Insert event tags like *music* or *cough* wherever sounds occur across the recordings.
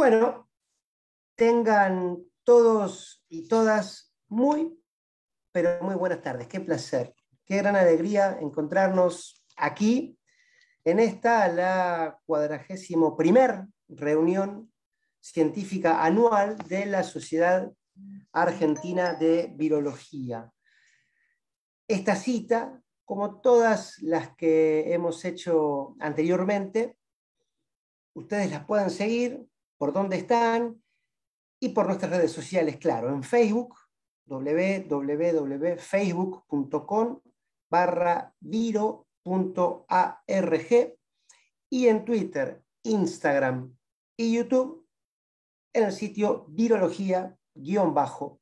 Bueno, tengan todos y todas muy, pero muy buenas tardes. Qué placer, qué gran alegría encontrarnos aquí en esta, la cuadragésimo primer reunión científica anual de la Sociedad Argentina de Virología. Esta cita, como todas las que hemos hecho anteriormente, ustedes las pueden seguir por dónde están y por nuestras redes sociales, claro, en Facebook, www.facebook.com barra viro.arg y en Twitter, Instagram y YouTube en el sitio virología-arg.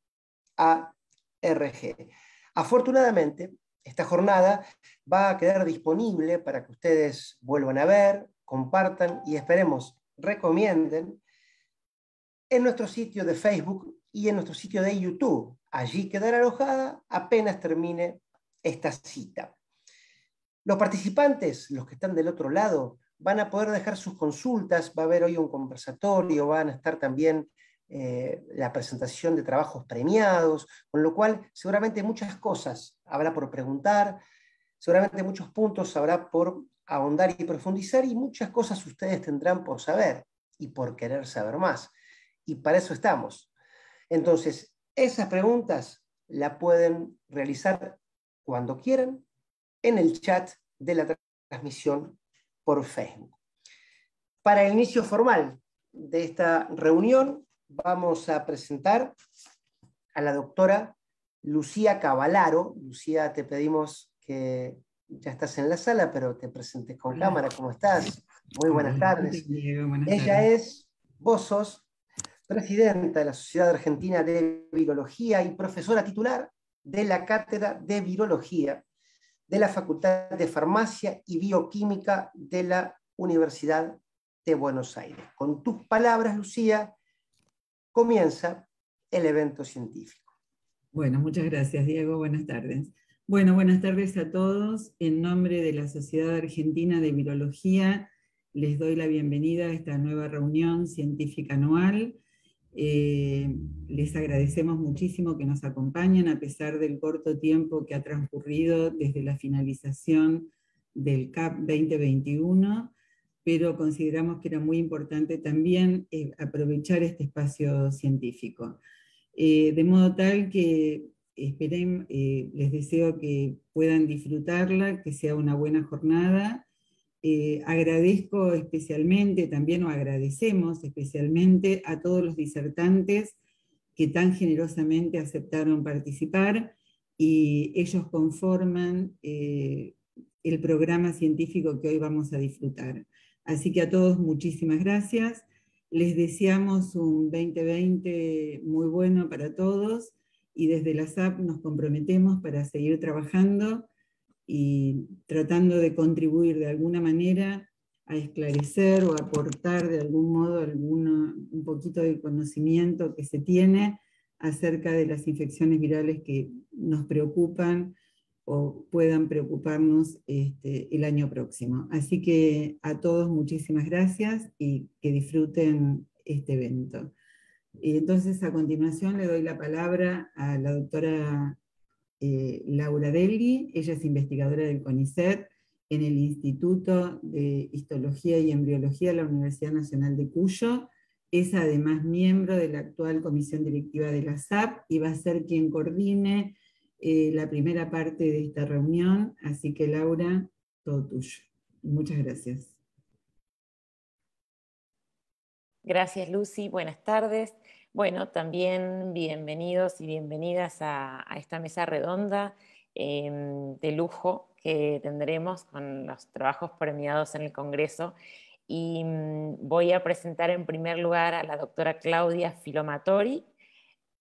Afortunadamente, esta jornada va a quedar disponible para que ustedes vuelvan a ver, compartan y esperemos recomienden en nuestro sitio de Facebook y en nuestro sitio de YouTube. Allí quedará alojada apenas termine esta cita. Los participantes, los que están del otro lado, van a poder dejar sus consultas, va a haber hoy un conversatorio, van a estar también eh, la presentación de trabajos premiados, con lo cual seguramente muchas cosas habrá por preguntar, seguramente muchos puntos habrá por ahondar y profundizar y muchas cosas ustedes tendrán por saber y por querer saber más y para eso estamos. Entonces, esas preguntas la pueden realizar cuando quieran en el chat de la transmisión por Facebook. Para el inicio formal de esta reunión, vamos a presentar a la doctora Lucía Cavalaro. Lucía, te pedimos que ya estás en la sala, pero te presentes con cámara. ¿Cómo estás? Muy buenas tardes. Ella es, vos sos presidenta de la Sociedad Argentina de Virología y profesora titular de la Cátedra de Virología de la Facultad de Farmacia y Bioquímica de la Universidad de Buenos Aires. Con tus palabras, Lucía, comienza el evento científico. Bueno, muchas gracias, Diego. Buenas tardes. Bueno, buenas tardes a todos. En nombre de la Sociedad Argentina de Virología, les doy la bienvenida a esta nueva reunión científica anual eh, les agradecemos muchísimo que nos acompañen a pesar del corto tiempo que ha transcurrido desde la finalización del CAP 2021, pero consideramos que era muy importante también eh, aprovechar este espacio científico. Eh, de modo tal que esperen, les deseo que puedan disfrutarla, que sea una buena jornada eh, agradezco especialmente, también o agradecemos especialmente a todos los disertantes que tan generosamente aceptaron participar y ellos conforman eh, el programa científico que hoy vamos a disfrutar. Así que a todos muchísimas gracias. Les deseamos un 2020 muy bueno para todos y desde la SAP nos comprometemos para seguir trabajando y tratando de contribuir de alguna manera a esclarecer o aportar de algún modo un poquito de conocimiento que se tiene acerca de las infecciones virales que nos preocupan o puedan preocuparnos este, el año próximo. Así que a todos muchísimas gracias y que disfruten este evento. Entonces, a continuación le doy la palabra a la doctora eh, Laura Delgui, ella es investigadora del CONICET en el Instituto de Histología y Embriología de la Universidad Nacional de Cuyo, es además miembro de la actual comisión directiva de la SAP y va a ser quien coordine eh, la primera parte de esta reunión, así que Laura, todo tuyo. Muchas gracias. Gracias Lucy, buenas tardes. Bueno, también bienvenidos y bienvenidas a, esta mesa redonda em, de lujo que tendremos con los trabajos premiados en el Congreso. Y mm, voy a presentar en primer lugar a la doctora Claudia Filomatori.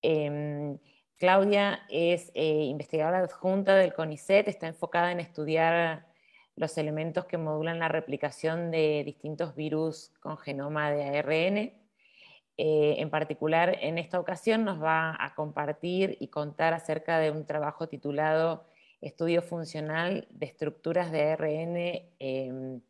Em, Claudia es eh, investigadora adjunta del CONICET, está enfocada en estudiar los elementos que modulan la replicación de distintos virus con genoma de ARN eh, en particular, en esta ocasión nos va a compartir y contar acerca de un trabajo titulado Estudio funcional de estructuras de ARN em,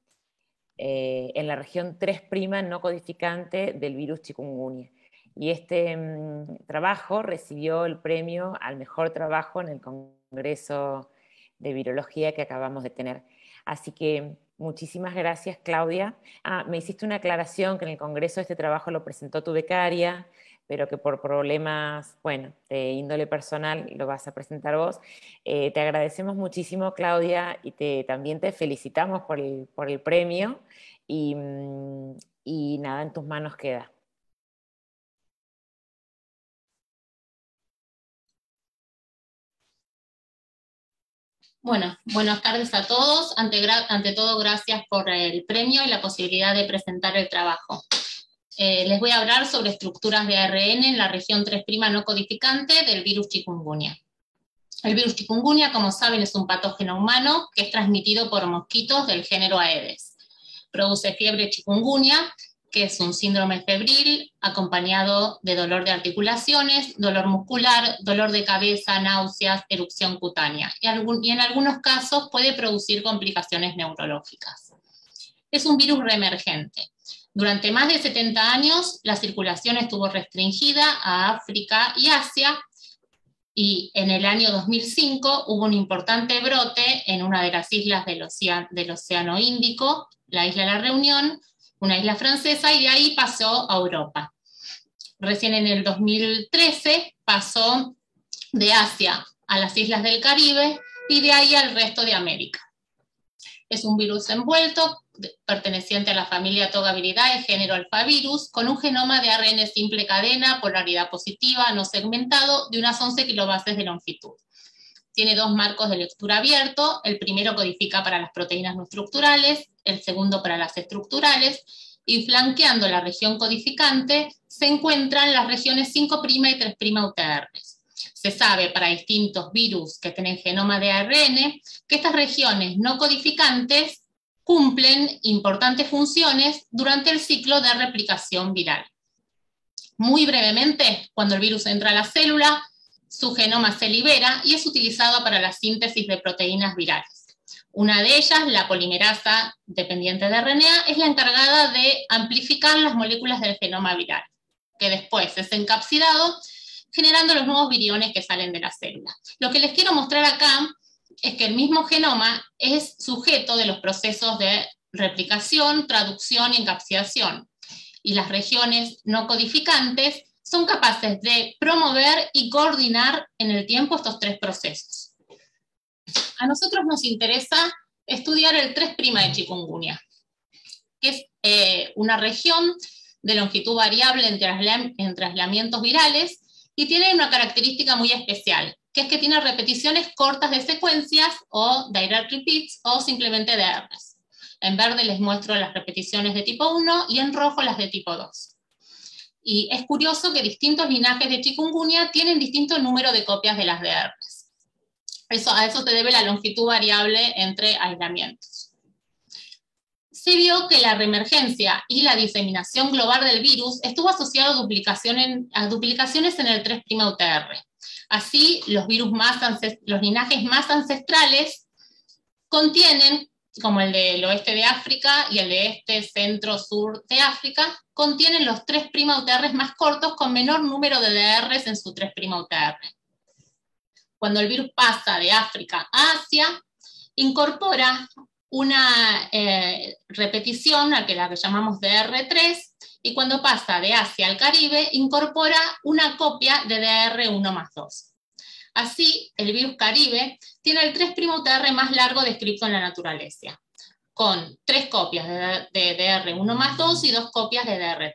eh, en la región 3' no codificante del virus chikungunya. Y este mm, trabajo recibió el premio al mejor trabajo en el Congreso de Virología que acabamos de tener. Así que muchísimas gracias, Claudia. Ah, me hiciste una aclaración que en el Congreso este trabajo lo presentó tu becaria, pero que por problemas, bueno, de índole personal lo vas a presentar vos. Eh, te agradecemos muchísimo, Claudia, y te, también te felicitamos por el, por el premio. Y, mm, y nada, en tus manos queda. Bueno, buenas tardes a todos. Ante, todo, gracias por el premio y la posibilidad de presentar el trabajo. Eh, les voy a hablar sobre estructuras de ARN en la región 3' no codificante del virus chikungunya. El virus chikungunya, como saben, es un patógeno humano que es transmitido por mosquitos del género Aedes. Produce fiebre chikungunya es un síndrome febril acompañado de dolor de articulaciones, dolor muscular, dolor de cabeza, náuseas, erupción cutánea y, en algunos casos puede producir complicaciones neurológicas. Es un virus reemergente. Durante más de 70 años la circulación estuvo restringida a África y Asia y en el año 2005 hubo un importante brote en una de las islas del, del Océano Índico, la isla de la Reunión, una isla francesa, y de ahí pasó a Europa. Recién en el 2013 pasó de Asia a las islas del Caribe y de ahí al resto de América. Es un virus envuelto perteneciente a la familia Togaviridae, género alfavirus, con un genoma de ARN simple cadena, polaridad positiva, no segmentado, de unas 11 kilobases de longitud. Tiene dos marcos de lectura abierto, el primero codifica para las proteínas no estructurales, el segundo para las estructurales, y flanqueando la región codificante se encuentran las regiones 5' y 3' UTR. Se sabe para distintos virus que tienen genoma de ARN que estas regiones no codificantes cumplen importantes funciones durante el ciclo de replicación viral. Muy brevemente, cuando el virus entra a la célula, su genoma se libera y es utilizado para la síntesis de proteínas virales. Una de ellas, la polimerasa dependiente de RNA, es la encargada de amplificar las moléculas del genoma viral, que después es encapsidado, generando los nuevos viriones que salen de la célula. Lo que les quiero mostrar acá es que el mismo genoma es sujeto de los procesos de replicación, traducción y encapsidación. Y las regiones no codificantes son capaces de promover y coordinar en el tiempo estos tres procesos. A nosotros nos interesa estudiar el 3' de chikungunya, que es eh, una región de longitud variable en, trasladamientos virales y tiene una característica muy especial, que es que tiene repeticiones cortas de secuencias o direct repeats o simplemente de Rs. En verde les muestro las repeticiones de tipo 1 y en rojo las de tipo 2. Y es curioso que distintos linajes de chikungunya tienen distinto número de copias de las DRs. Eso, a eso se debe la longitud variable entre aislamientos. Se vio que la reemergencia y la diseminación global del virus estuvo asociado a, a duplicaciones en el 3' UTR. Así, los, virus más los linajes más ancestrales contienen como el del oeste de África y el de este centro-sur de África, contienen los 3' UTR más cortos con menor número de DRs en su 3' UTR. Cuando el virus pasa de África a Asia, incorpora una eh, repetición a que la que llamamos DR3, y cuando pasa de Asia al Caribe, incorpora una copia de DR1 más 2. Así, el virus Caribe tiene el 3' UTR más largo descrito en la naturaleza, con tres copias de, DR1 más 2 y dos copias de DR3.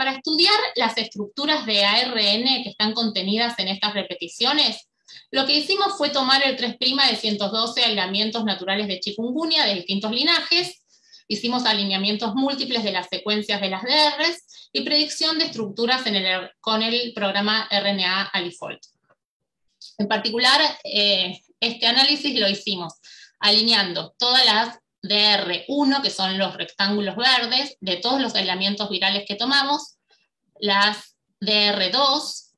Para estudiar las estructuras de ARN que están contenidas en estas repeticiones, lo que hicimos fue tomar el 3' de 112 aislamientos naturales de chikungunya de distintos linajes, hicimos alineamientos múltiples de las secuencias de las DRs y predicción de estructuras con el programa RNA Alifold. En particular, eh, este análisis lo hicimos alineando todas las DR1, que son los rectángulos verdes, de todos los aislamientos virales que tomamos, las DR2,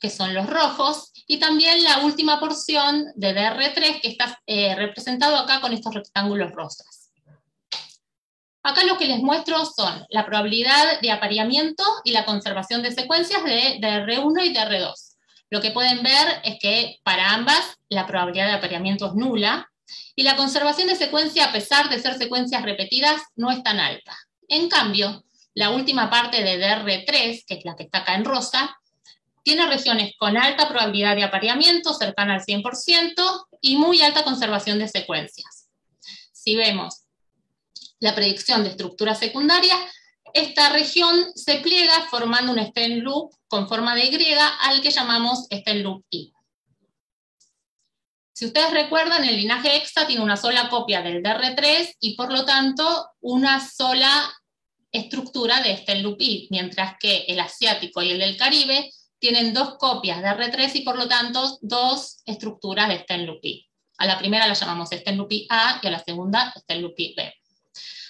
que son los rojos, y también la última porción de DR3, que está eh, representado acá con estos rectángulos rosas. Acá lo que les muestro son la probabilidad de apareamiento y la conservación de secuencias de DR1 y DR2. Lo que pueden ver es que para ambas la probabilidad de apareamiento es nula y la conservación de secuencia, a pesar de ser secuencias repetidas, no es tan alta. En cambio, la última parte de DR3, que es la que está acá en rosa, tiene regiones con alta probabilidad de apareamiento, cercana al 100%, y muy alta conservación de secuencias. Si vemos la predicción de estructura secundaria, esta región se pliega formando un stem loop con forma de Y al que llamamos stem loop I. Si ustedes recuerdan, el linaje EXA tiene una sola copia del DR3 y por lo tanto una sola estructura de loop I, mientras que el asiático y el del Caribe tienen dos copias de R3 y por lo tanto dos estructuras de stem loop I. A la primera la llamamos stem loop A y a la segunda stem loop B.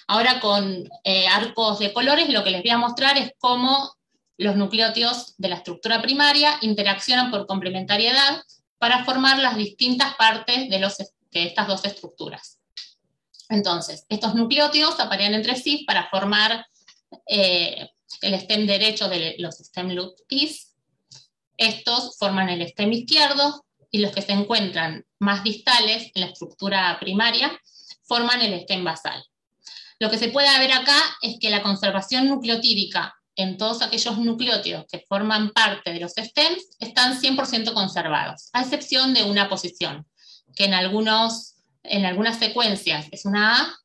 Ahora con eh, arcos de colores lo que les voy a mostrar es cómo los nucleótidos de la estructura primaria interaccionan por complementariedad para formar las distintas partes de, estas dos estructuras. Entonces, estos nucleótidos aparean entre sí para formar eh, el stem derecho de los stem loop is. Estos forman el stem izquierdo y los que se encuentran más distales en la estructura primaria forman el stem basal. Lo que se puede ver acá es que la conservación nucleotídica en todos aquellos nucleótidos que forman parte de los stems están 100% conservados, a excepción de una posición, que en, algunos, en algunas secuencias es una A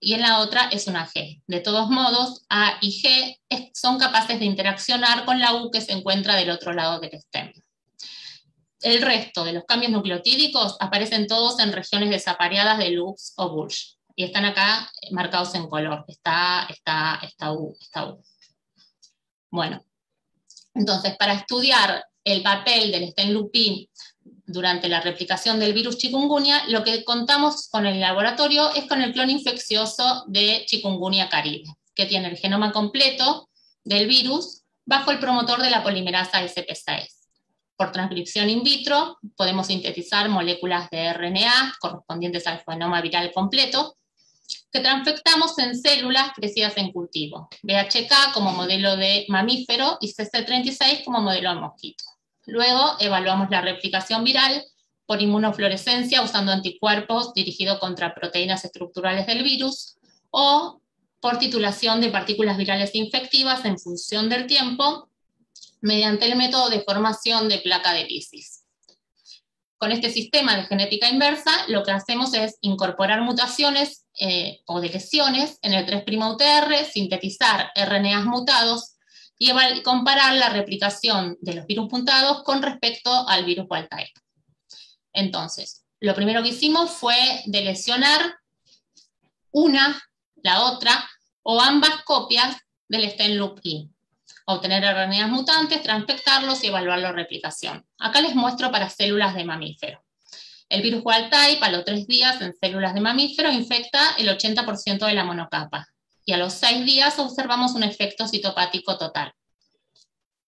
y en la otra es una G. De todos modos, A y G son capaces de interaccionar con la U que se encuentra del otro lado del stem. El resto de los cambios nucleotídicos aparecen todos en regiones desapareadas de loops o Bush y están acá marcados en color. Está, está, está U, está U. Bueno, entonces para estudiar el papel del Stenlupin durante la replicación del virus chikungunya, lo que contamos con el laboratorio es con el clon infeccioso de chikungunya caribe, que tiene el genoma completo del virus bajo el promotor de la polimerasa SPSS. Por transcripción in vitro podemos sintetizar moléculas de RNA correspondientes al genoma viral completo que transfectamos en células crecidas en cultivo, BHK como modelo de mamífero y CC36 como modelo de mosquito. Luego evaluamos la replicación viral por inmunofluorescencia usando anticuerpos dirigidos contra proteínas estructurales del virus o por titulación de partículas virales infectivas en función del tiempo mediante el método de formación de placa de lisis. Con este sistema de genética inversa, lo que hacemos es incorporar mutaciones eh, o de lesiones en el 3' UTR, sintetizar RNAs mutados y comparar la replicación de los virus mutados con respecto al virus wild type. Entonces, lo primero que hicimos fue de lesionar una, la otra, o ambas copias del stem loop I. Obtener RNAs mutantes, transfectarlos y evaluar la replicación. Acá les muestro para células de mamífero. El virus wild type a los tres días en células de mamífero infecta el 80% de la monocapa y a los seis días observamos un efecto citopático total.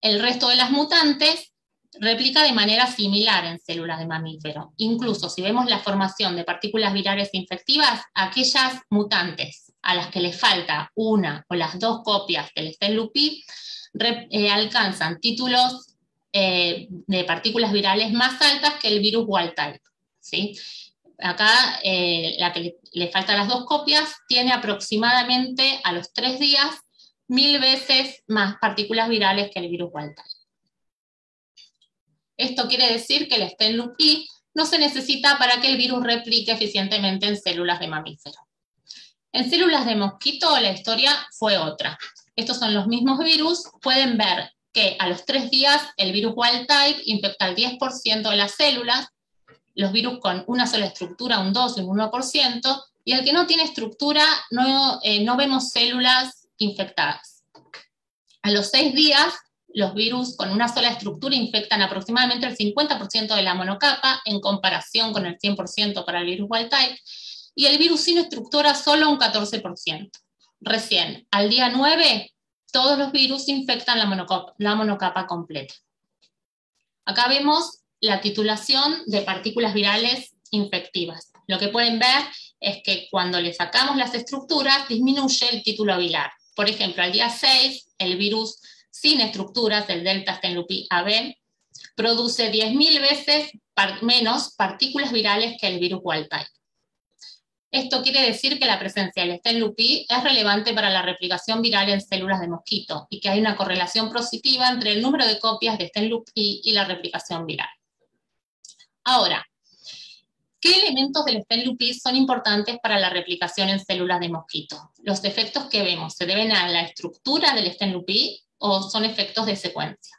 El resto de las mutantes replica de manera similar en células de mamífero. Incluso si vemos la formación de partículas virales infectivas, aquellas mutantes a las que les falta una o las dos copias del Stenlupi eh, alcanzan títulos eh, de partículas virales más altas que el virus wild type. Acá eh, la que le, falta las dos copias tiene aproximadamente a los tres días mil veces más partículas virales que el virus wild Esto quiere decir que el stem no se necesita para que el virus replique eficientemente en células de mamífero. En células de mosquito la historia fue otra. Estos son los mismos virus, pueden ver que a los tres días el virus wild type infecta el 10% de las células, los virus con una sola estructura, un 2 y un 1%, y el que no tiene estructura no, eh, no vemos células infectadas. A los 6 días, los virus con una sola estructura infectan aproximadamente el 50% de la monocapa en comparación con el 100% para el virus wild type, y el virus sin estructura solo un 14%. Recién, al día 9, todos los virus infectan la monocapa, la monocapa completa. Acá vemos la titulación de partículas virales infectivas. Lo que pueden ver es que cuando le sacamos las estructuras disminuye el título viral. Por ejemplo, al día 6, el virus sin estructuras, el delta Stenlupi AB, produce 10.000 veces menos partículas virales que el virus wild type. Esto quiere decir que la presencia del Stenlupi es relevante para la replicación viral en células de mosquito y que hay una correlación positiva entre el número de copias de Stenlupi y la replicación viral. Ahora, ¿qué elementos del Stenlupi son importantes para la replicación en células de mosquito? Los efectos que vemos, ¿se deben a la estructura del Stenlupi o son efectos de secuencia?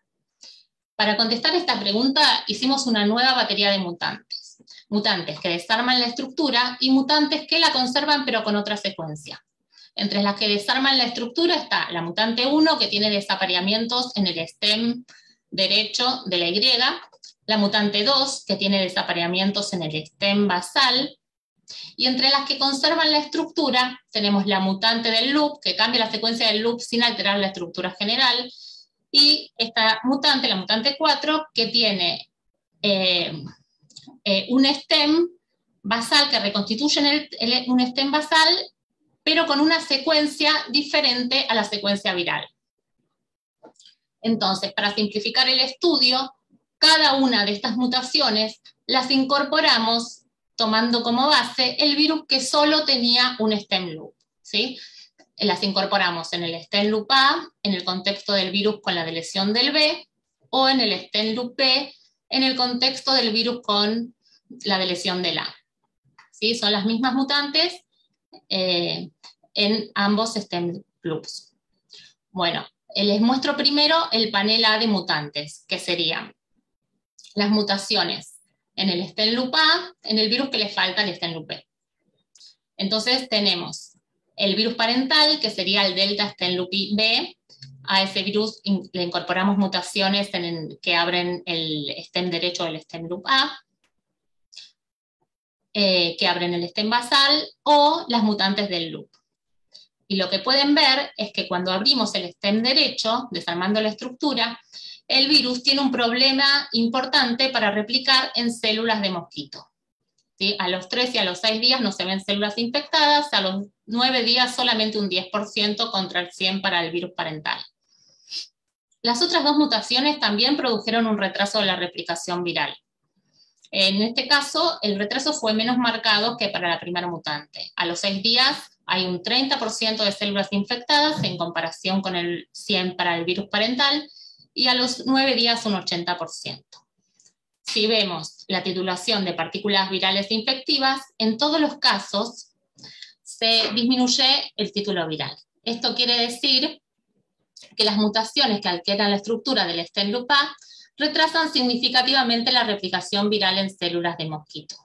Para contestar esta pregunta hicimos una nueva batería de mutantes mutantes que desarman la estructura y mutantes que la conservan pero con otra secuencia. Entre las que desarman la estructura está la mutante 1, que tiene desapareamientos en el stem derecho de la Y, la mutante 2, que tiene desapareamientos en el stem basal, y entre las que conservan la estructura tenemos la mutante del loop, que cambia la secuencia del loop sin alterar la estructura general, y esta mutante, la mutante 4, que tiene eh, eh, un stem basal que reconstituye un stem basal, pero con una secuencia diferente a la secuencia viral. Entonces, para simplificar el estudio, cada una de estas mutaciones las incorporamos tomando como base el virus que solo tenía un stem loop. ¿sí? Las incorporamos en el stem loop A, en el contexto del virus con la deleción del B, o en el stem loop B, en el contexto del virus con la deleción del A. ¿Sí? Son las mismas mutantes eh, en ambos stem loops. Bueno, les muestro primero el panel A de mutantes, que serían las mutaciones en el stem loop A, en el virus que le falta el stem loop B. Entonces tenemos el virus parental, que sería el delta stem loop B, a ese virus le incorporamos mutaciones que abren el stem derecho del stem loop A, eh, que abren el stem basal, o las mutantes del loop. Y lo que pueden ver es que cuando abrimos el stem derecho, desarmando la estructura, el virus tiene un problema importante para replicar en células de mosquito. A los 3 y a los 6 días no se ven células infectadas, a los 9 días solamente un 10% contra el 100 para el virus parental. Las otras dos mutaciones también produjeron un retraso de la replicación viral. En este caso, el retraso fue menos marcado que para la primera mutante. A los seis días hay un 30% de células infectadas en comparación con el 100 para el virus parental y a los nueve días un 80%. Si vemos la titulación de partículas virales infectivas, en todos los casos se disminuye el título viral. Esto quiere decir que las mutaciones que alteran la estructura del stem retrasan significativamente la replicación viral en células de mosquito.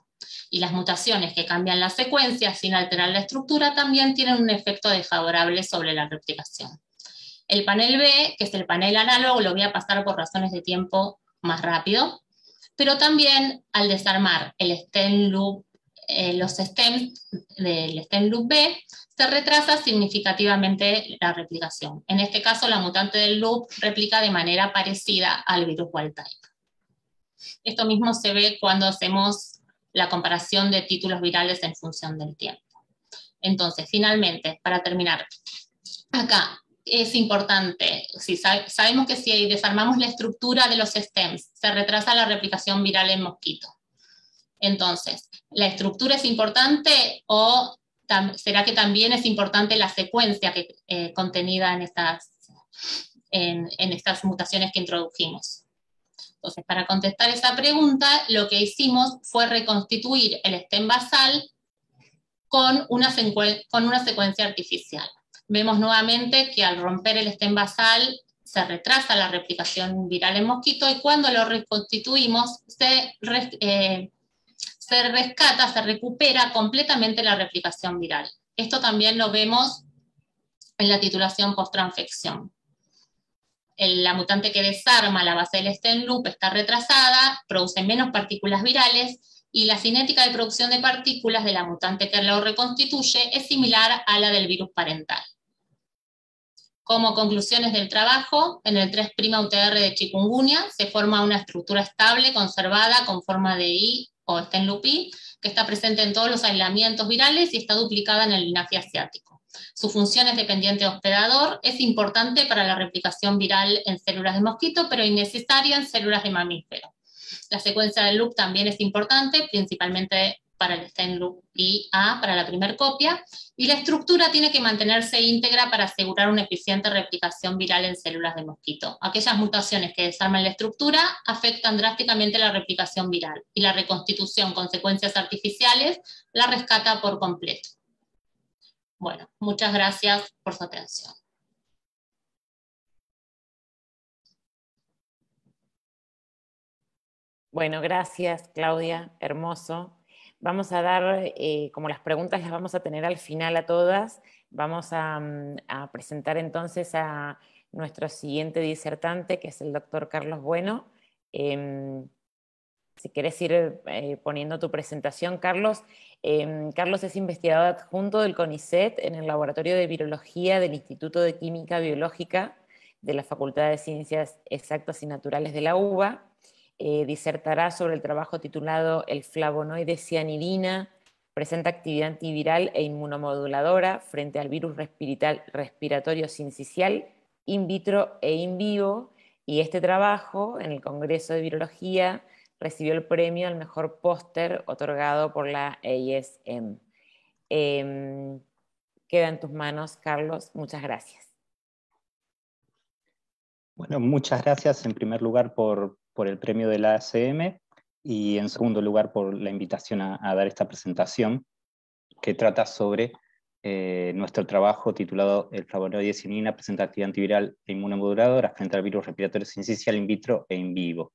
Y las mutaciones que cambian la secuencia sin alterar la estructura también tienen un efecto desfavorable sobre la replicación. El panel B, que es el panel análogo, lo voy a pasar por razones de tiempo más rápido, pero también al desarmar el stem loop, eh, los stems del stem loop B, se retrasa significativamente la replicación. En este caso, la mutante del loop replica de manera parecida al virus wild type. Esto mismo se ve cuando hacemos la comparación de títulos virales en función del tiempo. Entonces, finalmente, para terminar, acá es importante, si sabemos que si desarmamos la estructura de los stems, se retrasa la replicación viral en mosquito. Entonces, ¿la estructura es importante o será que también es importante la secuencia que, eh, contenida en estas, en, estas mutaciones que introdujimos. Entonces, para contestar esa pregunta, lo que hicimos fue reconstituir el stem basal con una, con una secuencia artificial. Vemos nuevamente que al romper el stem basal se retrasa la replicación viral en mosquito y cuando lo reconstituimos se, eh, se rescata, se recupera completamente la replicación viral. Esto también lo vemos en la titulación post-transfección. La mutante que desarma la base del stem loop está retrasada, produce menos partículas virales y la cinética de producción de partículas de la mutante que lo reconstituye es similar a la del virus parental. Como conclusiones del trabajo, en el 3' UTR de chikungunya se forma una estructura estable conservada con forma de I o Stenlupi, que está presente en todos los aislamientos virales y está duplicada en el linaje asiático. Su función es dependiente de hospedador, es importante para la replicación viral en células de mosquito, pero innecesaria en células de mamífero. La secuencia del loop también es importante, principalmente para el stem loop y A para la primera copia, y la estructura tiene que mantenerse íntegra para asegurar una eficiente replicación viral en células de mosquito. Aquellas mutaciones que desarman la estructura afectan drásticamente la replicación viral y la reconstitución con secuencias artificiales la rescata por completo. Bueno, muchas gracias por su atención. Bueno, gracias Claudia, hermoso. Vamos a dar, eh, como las preguntas las vamos a tener al final a todas, vamos a, mm, presentar entonces a nuestro siguiente disertante, que es el doctor Carlos Bueno. Em, si quieres ir eh, poniendo tu presentación, Carlos. Em, Carlos es investigador adjunto del CONICET en el Laboratorio de Virología del Instituto de Química Biológica de la Facultad de Ciencias Exactas y Naturales de la UBA eh, disertará sobre el trabajo titulado El flavonoide cianidina presenta actividad antiviral e inmunomoduladora frente al virus respiratorio sincicial in vitro e in vivo y este trabajo en el Congreso de Virología recibió el premio al mejor póster otorgado por la ASM. Em, queda en tus manos, Carlos. Muchas gracias. Bueno, muchas gracias en primer lugar por, por el premio de la ACM y en segundo lugar por la invitación a, dar esta presentación que trata sobre eh, nuestro trabajo titulado El flavonoide cianina presenta actividad antiviral e inmunomoduladora frente al virus respiratorio sincicial in vitro e in vivo.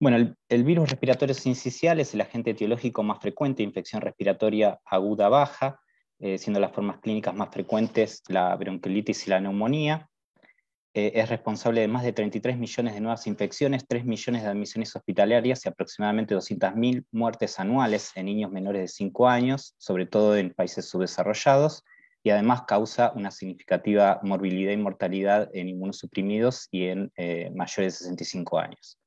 Bueno, el, virus respiratorio sincicial es el agente etiológico más frecuente de infección respiratoria aguda baja, eh, siendo las formas clínicas más frecuentes la bronquiolitis y la neumonía. Eh, es responsable de más de 33 millones de nuevas infecciones, 3 millones de admisiones hospitalarias y aproximadamente 200.000 muertes anuales en niños menores de 5 años, sobre todo en países subdesarrollados, y además causa una significativa morbilidad y mortalidad en inmunosuprimidos y en eh, mayores de 65 años.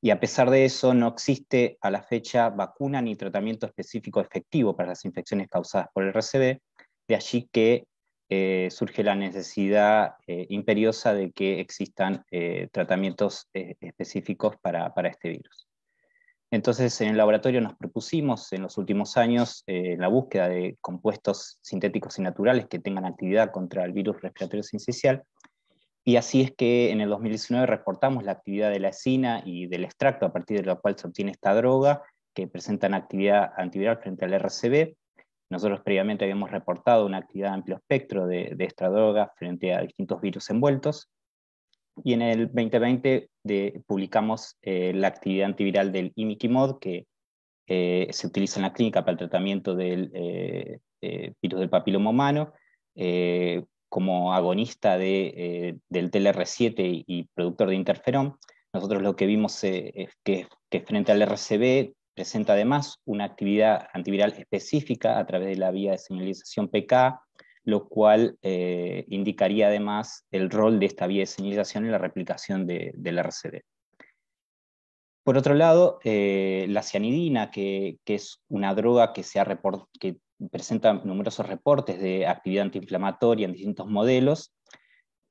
Y a pesar de eso, no existe a la fecha vacuna ni tratamiento específico efectivo para las infecciones causadas por el RCB, de allí que eh, surge la necesidad eh, imperiosa de que existan eh, tratamientos específicos para, este virus. Entonces, en el laboratorio nos propusimos en los últimos años la búsqueda de compuestos sintéticos y naturales que tengan actividad contra el virus respiratorio sincicial, y así es que en el 2019 reportamos la actividad de la escina y del extracto a partir de lo cual se obtiene esta droga, que presentan actividad antiviral frente al RCB, nosotros previamente habíamos reportado una actividad de amplio espectro de, esta droga frente a distintos virus envueltos. Y en el 2020 publicamos eh, la actividad antiviral del imiquimod, que eh, se utiliza en la clínica para el tratamiento del eh, virus del papiloma humano, como agonista de, del TLR7 y, productor de interferón. Nosotros lo que vimos es que, que frente al RCB Presenta además una actividad antiviral específica a través de la vía de señalización PK, lo cual eh, indicaría además el rol de esta vía de señalización en la replicación de, del RCD. Por otro lado, eh, la cianidina, que, es una droga que, se ha que presenta numerosos reportes de actividad antiinflamatoria en distintos modelos,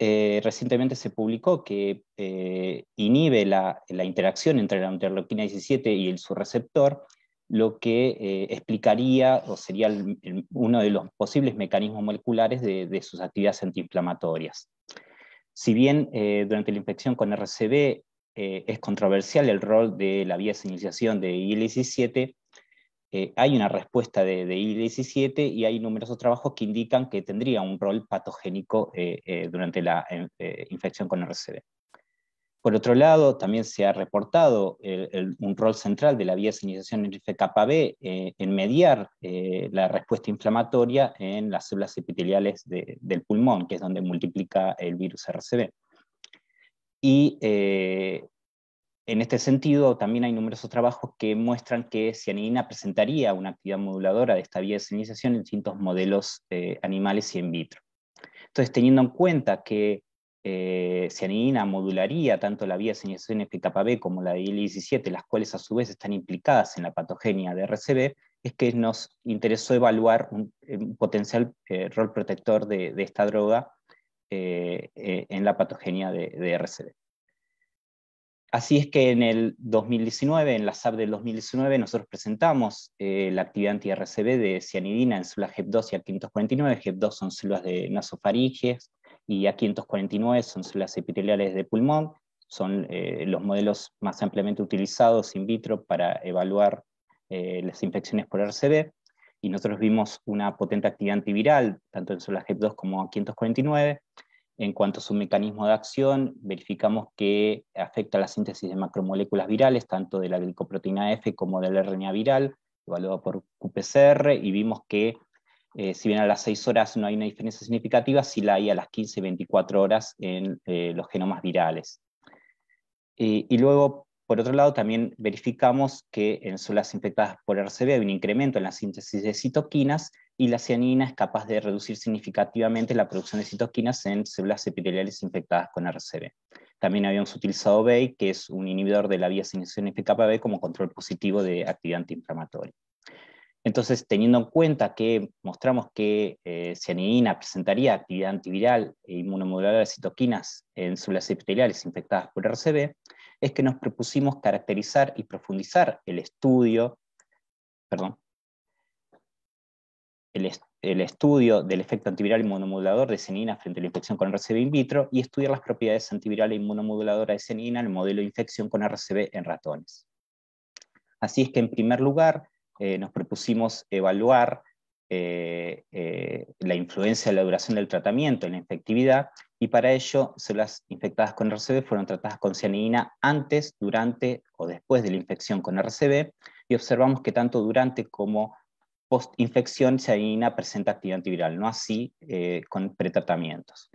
eh, recientemente se publicó que eh, inhibe la, interacción entre la interleuquina 17 y el, su receptor, lo que eh, explicaría o sería uno de los posibles mecanismos moleculares de, sus actividades antiinflamatorias. Si bien durante la infección con RCB es controversial el rol de la vía de señalización de IL-17, eh, hay una respuesta de, I-17 y hay numerosos trabajos que indican que tendría un rol patogénico eh, eh, durante la infección con RCD. Por otro lado, también se ha reportado un rol central de la vía de señalización FKB en mediar la respuesta inflamatoria en las células epiteliales del pulmón, que es donde multiplica el virus RCB. Y en este sentido, también hay numerosos trabajos que muestran que cianidina presentaría una actividad moduladora de esta vía de señalización en distintos modelos eh, animales y in vitro. Entonces, teniendo en cuenta que eh, cianidina modularía tanto la vía de señalización FKB como la de IL-17, las cuales a su vez están implicadas en la patogenia de RCB, es que nos interesó evaluar un, potencial eh, rol protector de, esta droga eh, en la patogenia de, de, RCB. Así es que en el 2019, en la SAP del 2019, nosotros presentamos la actividad anti-RCB de cianidina en células HEP2 y A549. HEP2 son células de nasofaringes, y A549 son células epiteliales de pulmón, son eh, los modelos más ampliamente utilizados in vitro para evaluar eh, las infecciones por RCB, y nosotros vimos una potente actividad antiviral, tanto en células HEP2 como A549. En cuanto a su mecanismo de acción, verificamos que afecta la síntesis de macromoléculas virales, tanto de la glicoproteína F como del RNA viral, evaluado por QPCR, y vimos que eh, si bien a las 6 horas no hay una diferencia significativa, sí la hay a las 15 y 24 horas en eh, los genomas virales. y luego, por otro lado, también verificamos que en células infectadas por RCB hay un incremento en la síntesis de citoquinas y la cianina es capaz de reducir significativamente la producción de citoquinas en células epiteliales infectadas con RCB. También habíamos utilizado BEI, que es un inhibidor de la vía señalización FKB como control positivo de actividad antiinflamatoria. Entonces, teniendo en cuenta que mostramos que eh, cianidina presentaría actividad antiviral e inmunomoduladora de citoquinas en células epiteliales infectadas por RCB, es que nos propusimos caracterizar y profundizar el estudio, perdón, el, estudio del efecto antiviral inmunomodulador de cianidina frente a la infección con RCB in vitro y estudiar las propiedades antivirales inmunomoduladoras de cianidina en el modelo de infección con RCB en ratones. Así es que, en primer lugar, eh, nos propusimos evaluar eh, eh, la influencia de la duración del tratamiento en la infectividad, y para ello células infectadas con RCB fueron tratadas con cianidina antes, durante o después de la infección con RCB, y observamos que tanto durante como post-infección presenta actividad antiviral, no así con pretratamientos.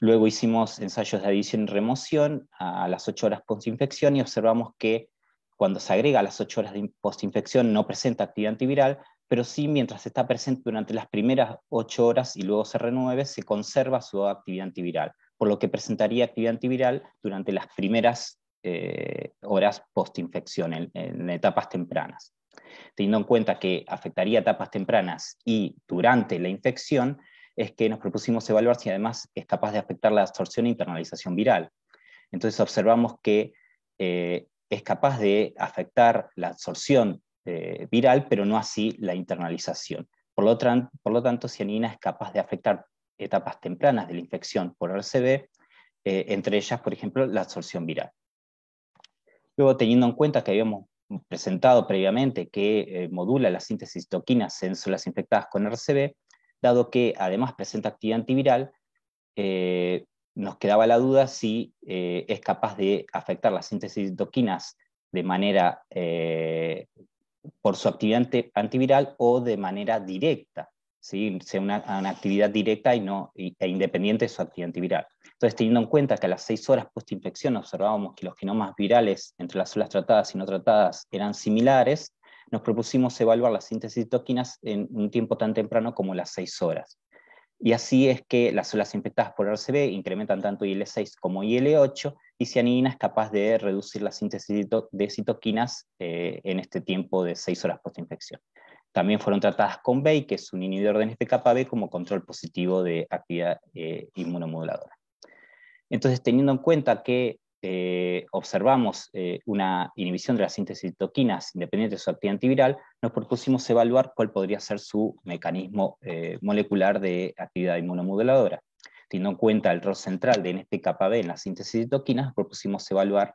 Luego hicimos ensayos de adición y remoción a las 8 horas post-infección y observamos que cuando se agrega a las 8 horas de postinfección no presenta actividad antiviral, pero sí mientras está presente durante las primeras 8 horas y luego se renueve, se conserva su actividad antiviral, por lo que presentaría actividad antiviral durante las primeras eh, horas postinfección, en etapas tempranas. Teniendo en cuenta que afectaría etapas tempranas y durante la infección, es que nos propusimos evaluar si además es capaz de afectar la absorción e internalización viral. Entonces observamos que eh, es capaz de afectar la absorción eh, viral, pero no así la internalización. Por lo, por lo, tanto, cianina es capaz de afectar etapas tempranas de la infección por RCB, eh, entre ellas, por ejemplo, la absorción viral. Luego, teniendo en cuenta que habíamos presentado previamente que eh, modula la síntesis de toquinas en células infectadas con RCB, dado que además presenta actividad antiviral, nos quedaba la duda si eh, es capaz de afectar la síntesis de toquinas de manera eh, por su actividad antiviral o de manera directa, ¿sí? sea una, actividad directa y no, e independiente de su actividad antiviral. Entonces, teniendo en cuenta que a las seis horas post-infección observábamos que los genomas virales entre las células tratadas y no tratadas eran similares, nos propusimos evaluar la síntesis de toquinas en un tiempo tan temprano como las seis horas. Y así es que las células infectadas por RCB incrementan tanto IL-6 como IL-8 y cianidina es capaz de reducir la síntesis de citoquinas eh, en este tiempo de 6 horas post-infección. También fueron tratadas con BEI, que es un inhibidor de NFKB, como control positivo de actividad eh, inmunomoduladora. Entonces, teniendo en cuenta que eh, observamos eh, una inhibición de la síntesis de toquinas independiente de su actividad antiviral, nos propusimos evaluar cuál podría ser su mecanismo eh, molecular de actividad inmunomoduladora. Teniendo en cuenta el rol central de NFKB en la síntesis de toquinas, propusimos evaluar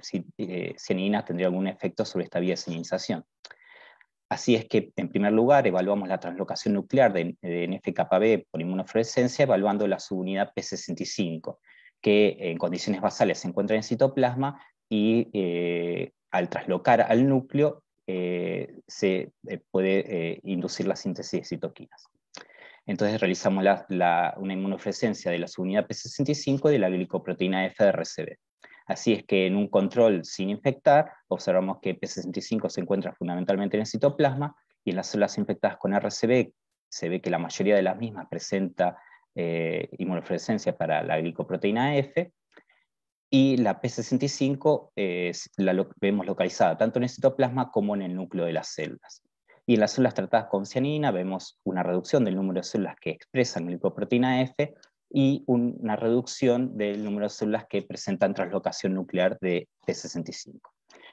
si cianidina tendría algún efecto sobre esta vía de señalización. Así es que, en primer lugar, evaluamos la translocación nuclear de, de NFKB por inmunofluorescencia, evaluando la subunidad P65 que en condiciones basales se encuentra en citoplasma y eh, al traslocar al núcleo eh, se eh, puede inducir la síntesis de citoquinas. Entonces realizamos una inmunofluorescencia de la subunidad P65 y de la glicoproteína F de RCB. Así es que en un control sin infectar, observamos que P65 se encuentra fundamentalmente en el citoplasma y en las células infectadas con RCB se ve que la mayoría de las mismas presenta inmunofluorescencia para la glicoproteína F, y la P65 la vemos localizada tanto en el citoplasma como en el núcleo de las células. Y en las células tratadas con cianina vemos una reducción del número de células que expresan glicoproteína F y una reducción del número de células que presentan translocación nuclear de P65.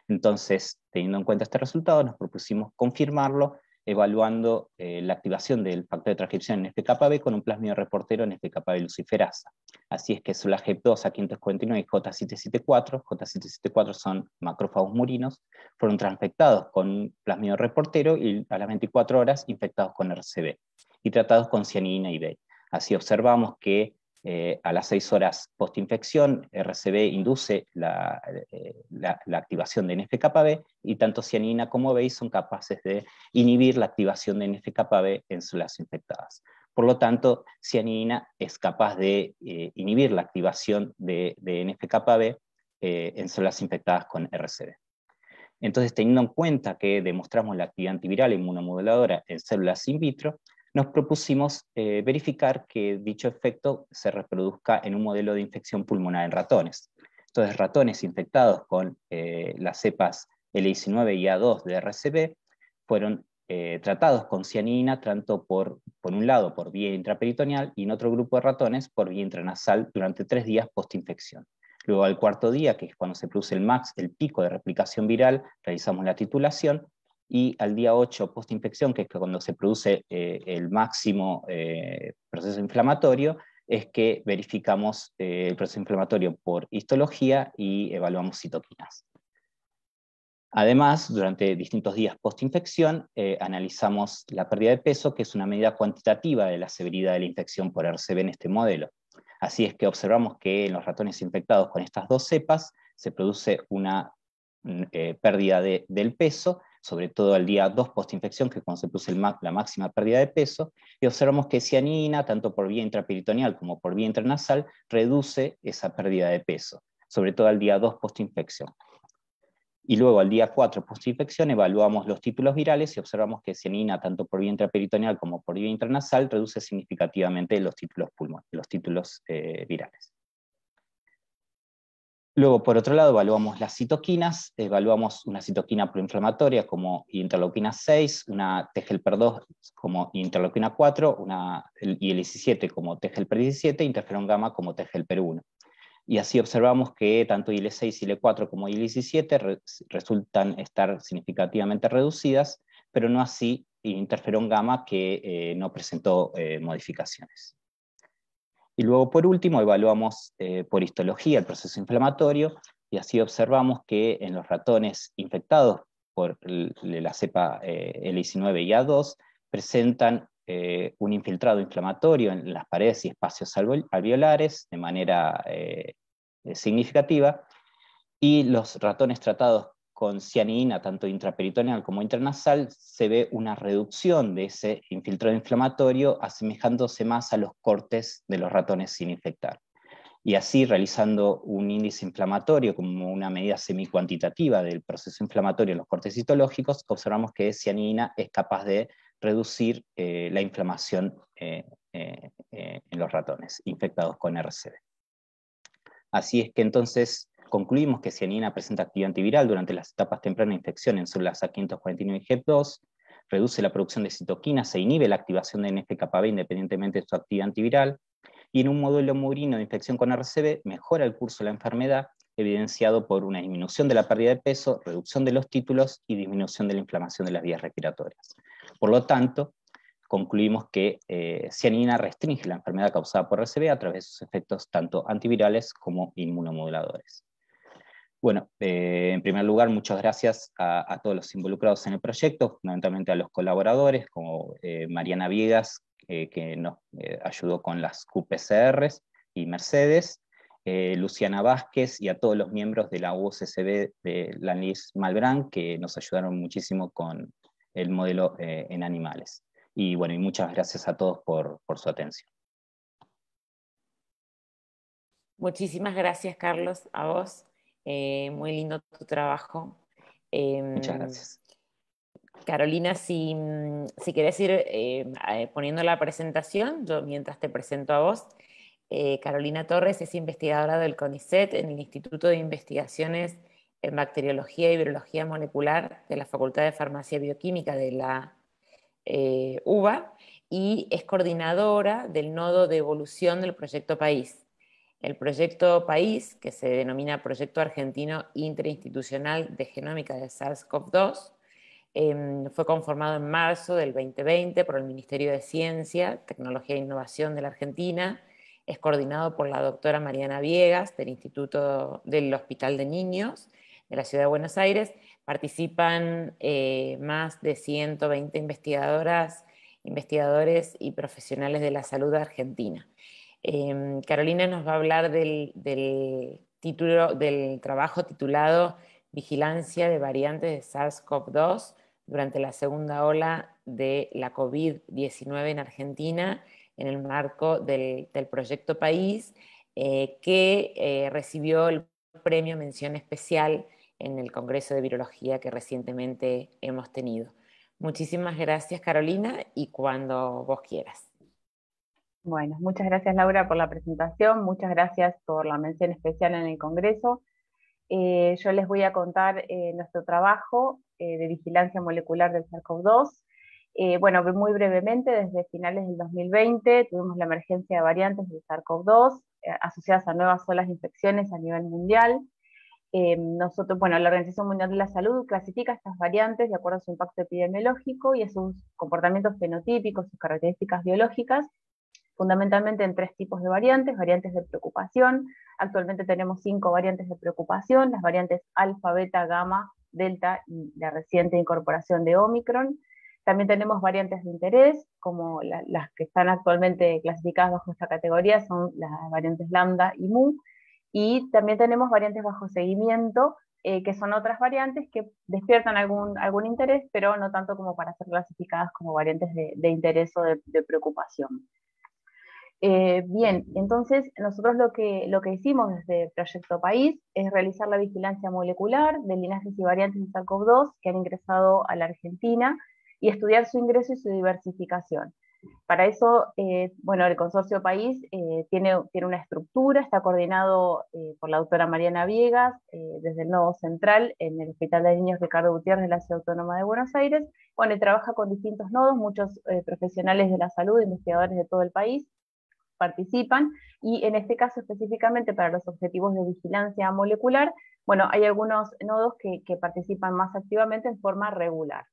Entonces, teniendo en cuenta este resultado, nos propusimos confirmarlo evaluando eh, la activación del factor de transcripción en FKB con un plasmido reportero en FKB luciferasa. Así es que la GEP2, A549 y J774, J774 son macrófagos murinos, fueron transfectados con plasmido reportero y a las 24 horas infectados con RCB y tratados con cianina y B. Así observamos que eh, a las 6 horas postinfección, RCB induce eh, la, activación de NFKB y tanto cianina como BEI son capaces de inhibir la activación de NFKB en células infectadas. Por lo tanto, cianina es capaz de eh, inhibir la activación de, NFKB en células infectadas con RCB. Entonces, teniendo en cuenta que demostramos la actividad antiviral inmunomoduladora en células in vitro, nos propusimos eh, verificar que dicho efecto se reproduzca en un modelo de infección pulmonar en ratones. Entonces, ratones infectados con eh, las cepas L19 y A2 de RCB fueron eh, tratados con cianina, tanto por, por un lado por vía intraperitoneal y en otro grupo de ratones por vía intranasal durante tres días postinfección. Luego al cuarto día, que es cuando se produce el max, el pico de replicación viral, realizamos la titulación y al día 8 postinfección, que es cuando se produce eh, el máximo eh, proceso inflamatorio, es que verificamos eh, el proceso inflamatorio por histología y evaluamos citoquinas. Además, durante distintos días postinfección, analizamos la pérdida de peso, que es una medida cuantitativa de la severidad de la infección por RCB en este modelo. Así es que observamos que en los ratones infectados con estas dos cepas se produce una mm, pérdida del peso sobre todo al día 2 postinfección, que es cuando se puso la máxima pérdida de peso, y observamos que cianina, tanto por vía intraperitoneal como por vía intranasal, reduce esa pérdida de peso, sobre todo al día 2 postinfección. Y luego al día 4 postinfección evaluamos los títulos virales y observamos que cianina, tanto por vía intraperitoneal como por vía intranasal, reduce significativamente los títulos pulmonares, los títulos eh, virales. Luego, por otro lado, evaluamos las citoquinas, evaluamos una citoquina proinflamatoria como interleuquina 6, una TGLPER2 como interleuquina 4, una IL-17 como TGLPER17, interferón gamma como TGLPER1. Y así observamos que tanto IL-6, IL-4 como IL-17 resultan estar significativamente reducidas, pero no así interferón gamma que eh, no presentó eh, modificaciones. Y luego, por último, evaluamos eh, por histología el proceso inflamatorio y así observamos que en los ratones infectados por la cepa eh, L19 y A2 presentan eh, un infiltrado inflamatorio en las paredes y espacios alveolares de manera significativa, y los ratones tratados con cianina, tanto intraperitoneal como intranasal, se ve una reducción de ese infiltrado inflamatorio, asemejándose más a los cortes de los ratones sin infectar. Y así, realizando un índice inflamatorio como una medida semicuantitativa del proceso inflamatorio en los cortes citológicos, observamos que cianina es capaz de reducir eh, la inflamación eh, eh, en los ratones infectados con RCB. Así es que entonces Concluimos que cianina presenta actividad antiviral durante las etapas tempranas de infección en células A549 y HEP2, reduce la producción de citoquinas e inhibe la activación de NFKB independientemente de su actividad antiviral, y en un modelo murino de infección con RCB mejora el curso de la enfermedad, evidenciado por una disminución de la pérdida de peso, reducción de los títulos y disminución de la inflamación de las vías respiratorias. Por lo tanto, concluimos que eh, cianina restringe la enfermedad causada por RCB a través de sus efectos tanto antivirales como inmunomoduladores. Bueno, eh, en primer lugar, muchas gracias a, todos los involucrados en el proyecto, fundamentalmente a los colaboradores, como eh, Mariana Viegas, que nos eh, ayudó con las QPCRs, y Mercedes, Luciana Vázquez y a todos los miembros de la UOCCB de Lanis Malbrán, que nos ayudaron muchísimo con el modelo en animales. Y bueno, y muchas gracias a todos por, por su atención. Muchísimas gracias, Carlos, a vos. Eh, muy lindo tu trabajo. Muchas em, gracias. Carolina, si, si querés ir eh, poniendo la presentación, yo mientras te presento a vos, eh, Carolina Torres es investigadora del CONICET en el Instituto de Investigaciones en Bacteriología y Virología Molecular de la Facultad de Farmacia Bioquímica de la eh, UBA y es coordinadora del nodo de evolución del Proyecto País. El Proyecto País, que se denomina Proyecto Argentino Interinstitucional de Genómica de SARS-CoV-2, em, fue conformado en marzo del 2020 por el Ministerio de Ciencia, Tecnología e Innovación de la Argentina es coordinado por la doctora Mariana Viegas del Instituto del Hospital de Niños de la Ciudad de Buenos Aires. Participan eh, más de 120 investigadoras, investigadores y profesionales de la salud argentina. Em, Carolina nos va a hablar del, título, del trabajo titulado Vigilancia de variantes de SARS-CoV-2 durante la segunda ola de la COVID-19 en Argentina en el marco del, proyecto País, eh, que eh, recibió el premio Mención Especial en el Congreso de Virología que recientemente hemos tenido. Muchísimas gracias Carolina y cuando vos quieras. Bueno, muchas gracias Laura por la presentación, muchas gracias por la mención especial en el Congreso. Eh, yo les voy a contar nuestro trabajo de vigilancia molecular del SARS-CoV-2 eh, bueno, muy brevemente, desde finales del 2020 tuvimos la emergencia de variantes del SARS-CoV-2 eh, asociadas a nuevas olas de infecciones a nivel mundial. Eh, nosotros, bueno, la Organización Mundial de la Salud clasifica estas variantes de acuerdo a su impacto epidemiológico y a sus comportamientos fenotípicos, sus características biológicas, fundamentalmente en tres tipos de variantes, variantes de preocupación. Actualmente tenemos cinco variantes de preocupación, las variantes alfa, beta, gamma, delta y la reciente incorporación de Omicron. También tenemos variantes de interés, como las que están actualmente clasificadas bajo esta categoría, son las variantes lambda y mu, y también tenemos variantes bajo seguimiento, eh, que son otras variantes que despiertan algún, algún interés, pero no tanto como para ser clasificadas como variantes de, interés o de, preocupación. Eh, bien, entonces nosotros lo que, lo que hicimos desde Proyecto País es realizar la vigilancia molecular de linajes y variantes de SARS-CoV-2 que han ingresado a la Argentina y estudiar su ingreso y su diversificación. Para eso, eh, bueno, el Consorcio País eh, tiene, tiene una estructura, está coordinado eh, por la doctora Mariana Viegas, desde el nodo central en el Hospital de Niños Ricardo Gutiérrez de la Ciudad Autónoma de Buenos Aires. Y trabaja con distintos nodos, muchos profesionales de la salud, investigadores de todo el país participan, y en este caso específicamente para los objetivos de vigilancia molecular, bueno, hay algunos nodos que, participan más activamente en forma regular.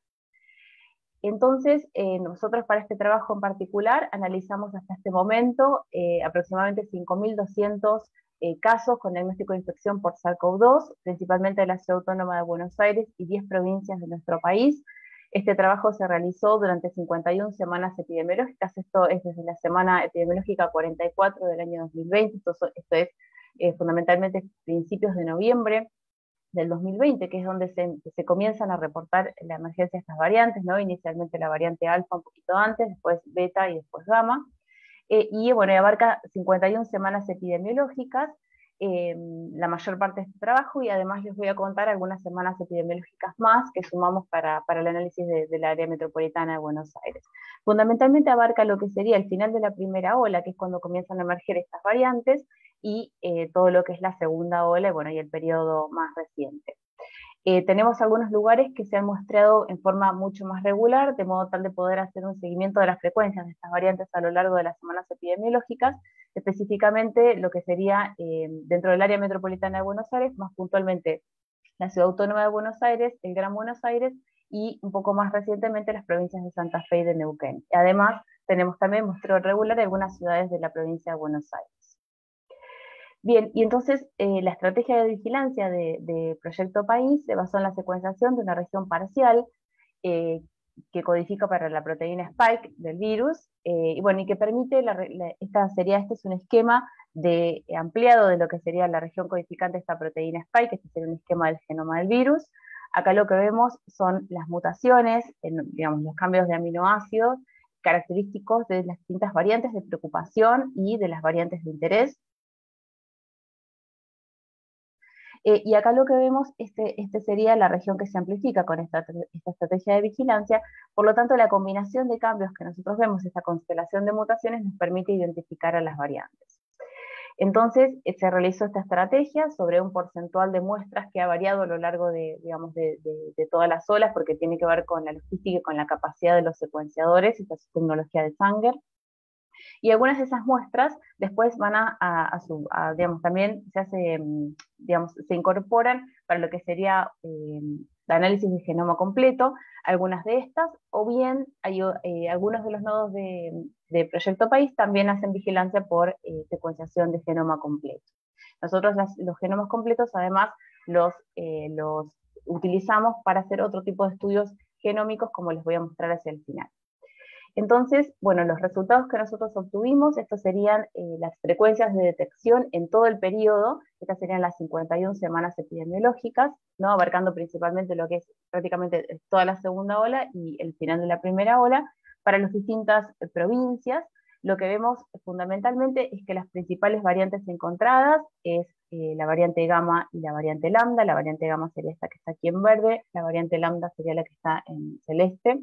Entonces, eh, nosotros para este trabajo en particular analizamos hasta este momento eh, aproximadamente 5.200 eh, casos con diagnóstico de infección por SARS-CoV-2, principalmente de la Ciudad Autónoma de Buenos Aires y 10 provincias de nuestro país. Este trabajo se realizó durante 51 semanas epidemiológicas, esto es desde la semana epidemiológica 44 del año 2020, esto, esto es fundamentalmente principios de noviembre del 2020, que es donde se, comienzan a reportar la emergencia de estas variantes, ¿no? inicialmente la variante alfa un poquito antes, después beta y después gamma, eh, y bueno, abarca 51 semanas epidemiológicas, eh, la mayor parte de este trabajo, y además les voy a contar algunas semanas epidemiológicas más que sumamos para, el análisis del área metropolitana de Buenos Aires. Fundamentalmente abarca lo que sería el final de la primera ola, que es cuando comienzan a emerger estas variantes, y eh, todo lo que es la segunda ola bueno, y el periodo más reciente. Eh, tenemos algunos lugares que se han mostrado en forma mucho más regular, de modo tal de poder hacer un seguimiento de las frecuencias de estas variantes a lo largo de las semanas epidemiológicas, específicamente lo que sería eh, dentro del área metropolitana de Buenos Aires, más puntualmente la Ciudad Autónoma de Buenos Aires, el Gran Buenos Aires y un poco más recientemente las provincias de Santa Fe y de Neuquén. Además, tenemos también muestreo regular en algunas ciudades de la provincia de Buenos Aires. Bien, y entonces eh, la estrategia de vigilancia de, Proyecto País se basó en la secuenciación de una región parcial eh, que codifica para la proteína spike del virus, eh, y bueno, y que permite, esta sería, este es un esquema de, ampliado de lo que sería la región codificante de esta proteína spike, este sería un esquema del genoma del virus. Acá lo que vemos son las mutaciones, digamos, los cambios de aminoácidos característicos de las distintas variantes de preocupación y de las variantes de interés Eh, y acá lo que vemos, este, este sería la región que se amplifica con esta, esta estrategia de vigilancia, por lo tanto la combinación de cambios que nosotros vemos, esta constelación de mutaciones, nos permite identificar a las variantes. Entonces, eh, se realizó esta estrategia sobre un porcentual de muestras que ha variado a lo largo de, digamos, de, todas las olas, porque tiene que ver con la logística y con la capacidad de los secuenciadores, esta tecnología de Sanger. Y algunas de esas muestras después van a, digamos, también se hace, mm, digamos, se incorporan para lo que sería eh, el análisis de genoma completo, algunas de estas, o bien hay, eh, algunos de los nodos de, Proyecto País también hacen vigilancia por eh, secuenciación de genoma completo. Nosotros los genomas completos además los, los utilizamos para hacer otro tipo de estudios genómicos como les voy a mostrar hacia el final. Entonces, bueno, los resultados que nosotros obtuvimos, estos serían eh, las frecuencias de detección en todo el periodo, estas serían las 51 semanas epidemiológicas, ¿no? abarcando principalmente lo que es prácticamente toda la segunda ola y el final de la primera ola, para las distintas eh, provincias. Lo que vemos fundamentalmente es que las principales variantes encontradas es eh, la variante gamma y la variante lambda. La variante gamma sería esta que está aquí en verde, la variante lambda sería la que está en celeste.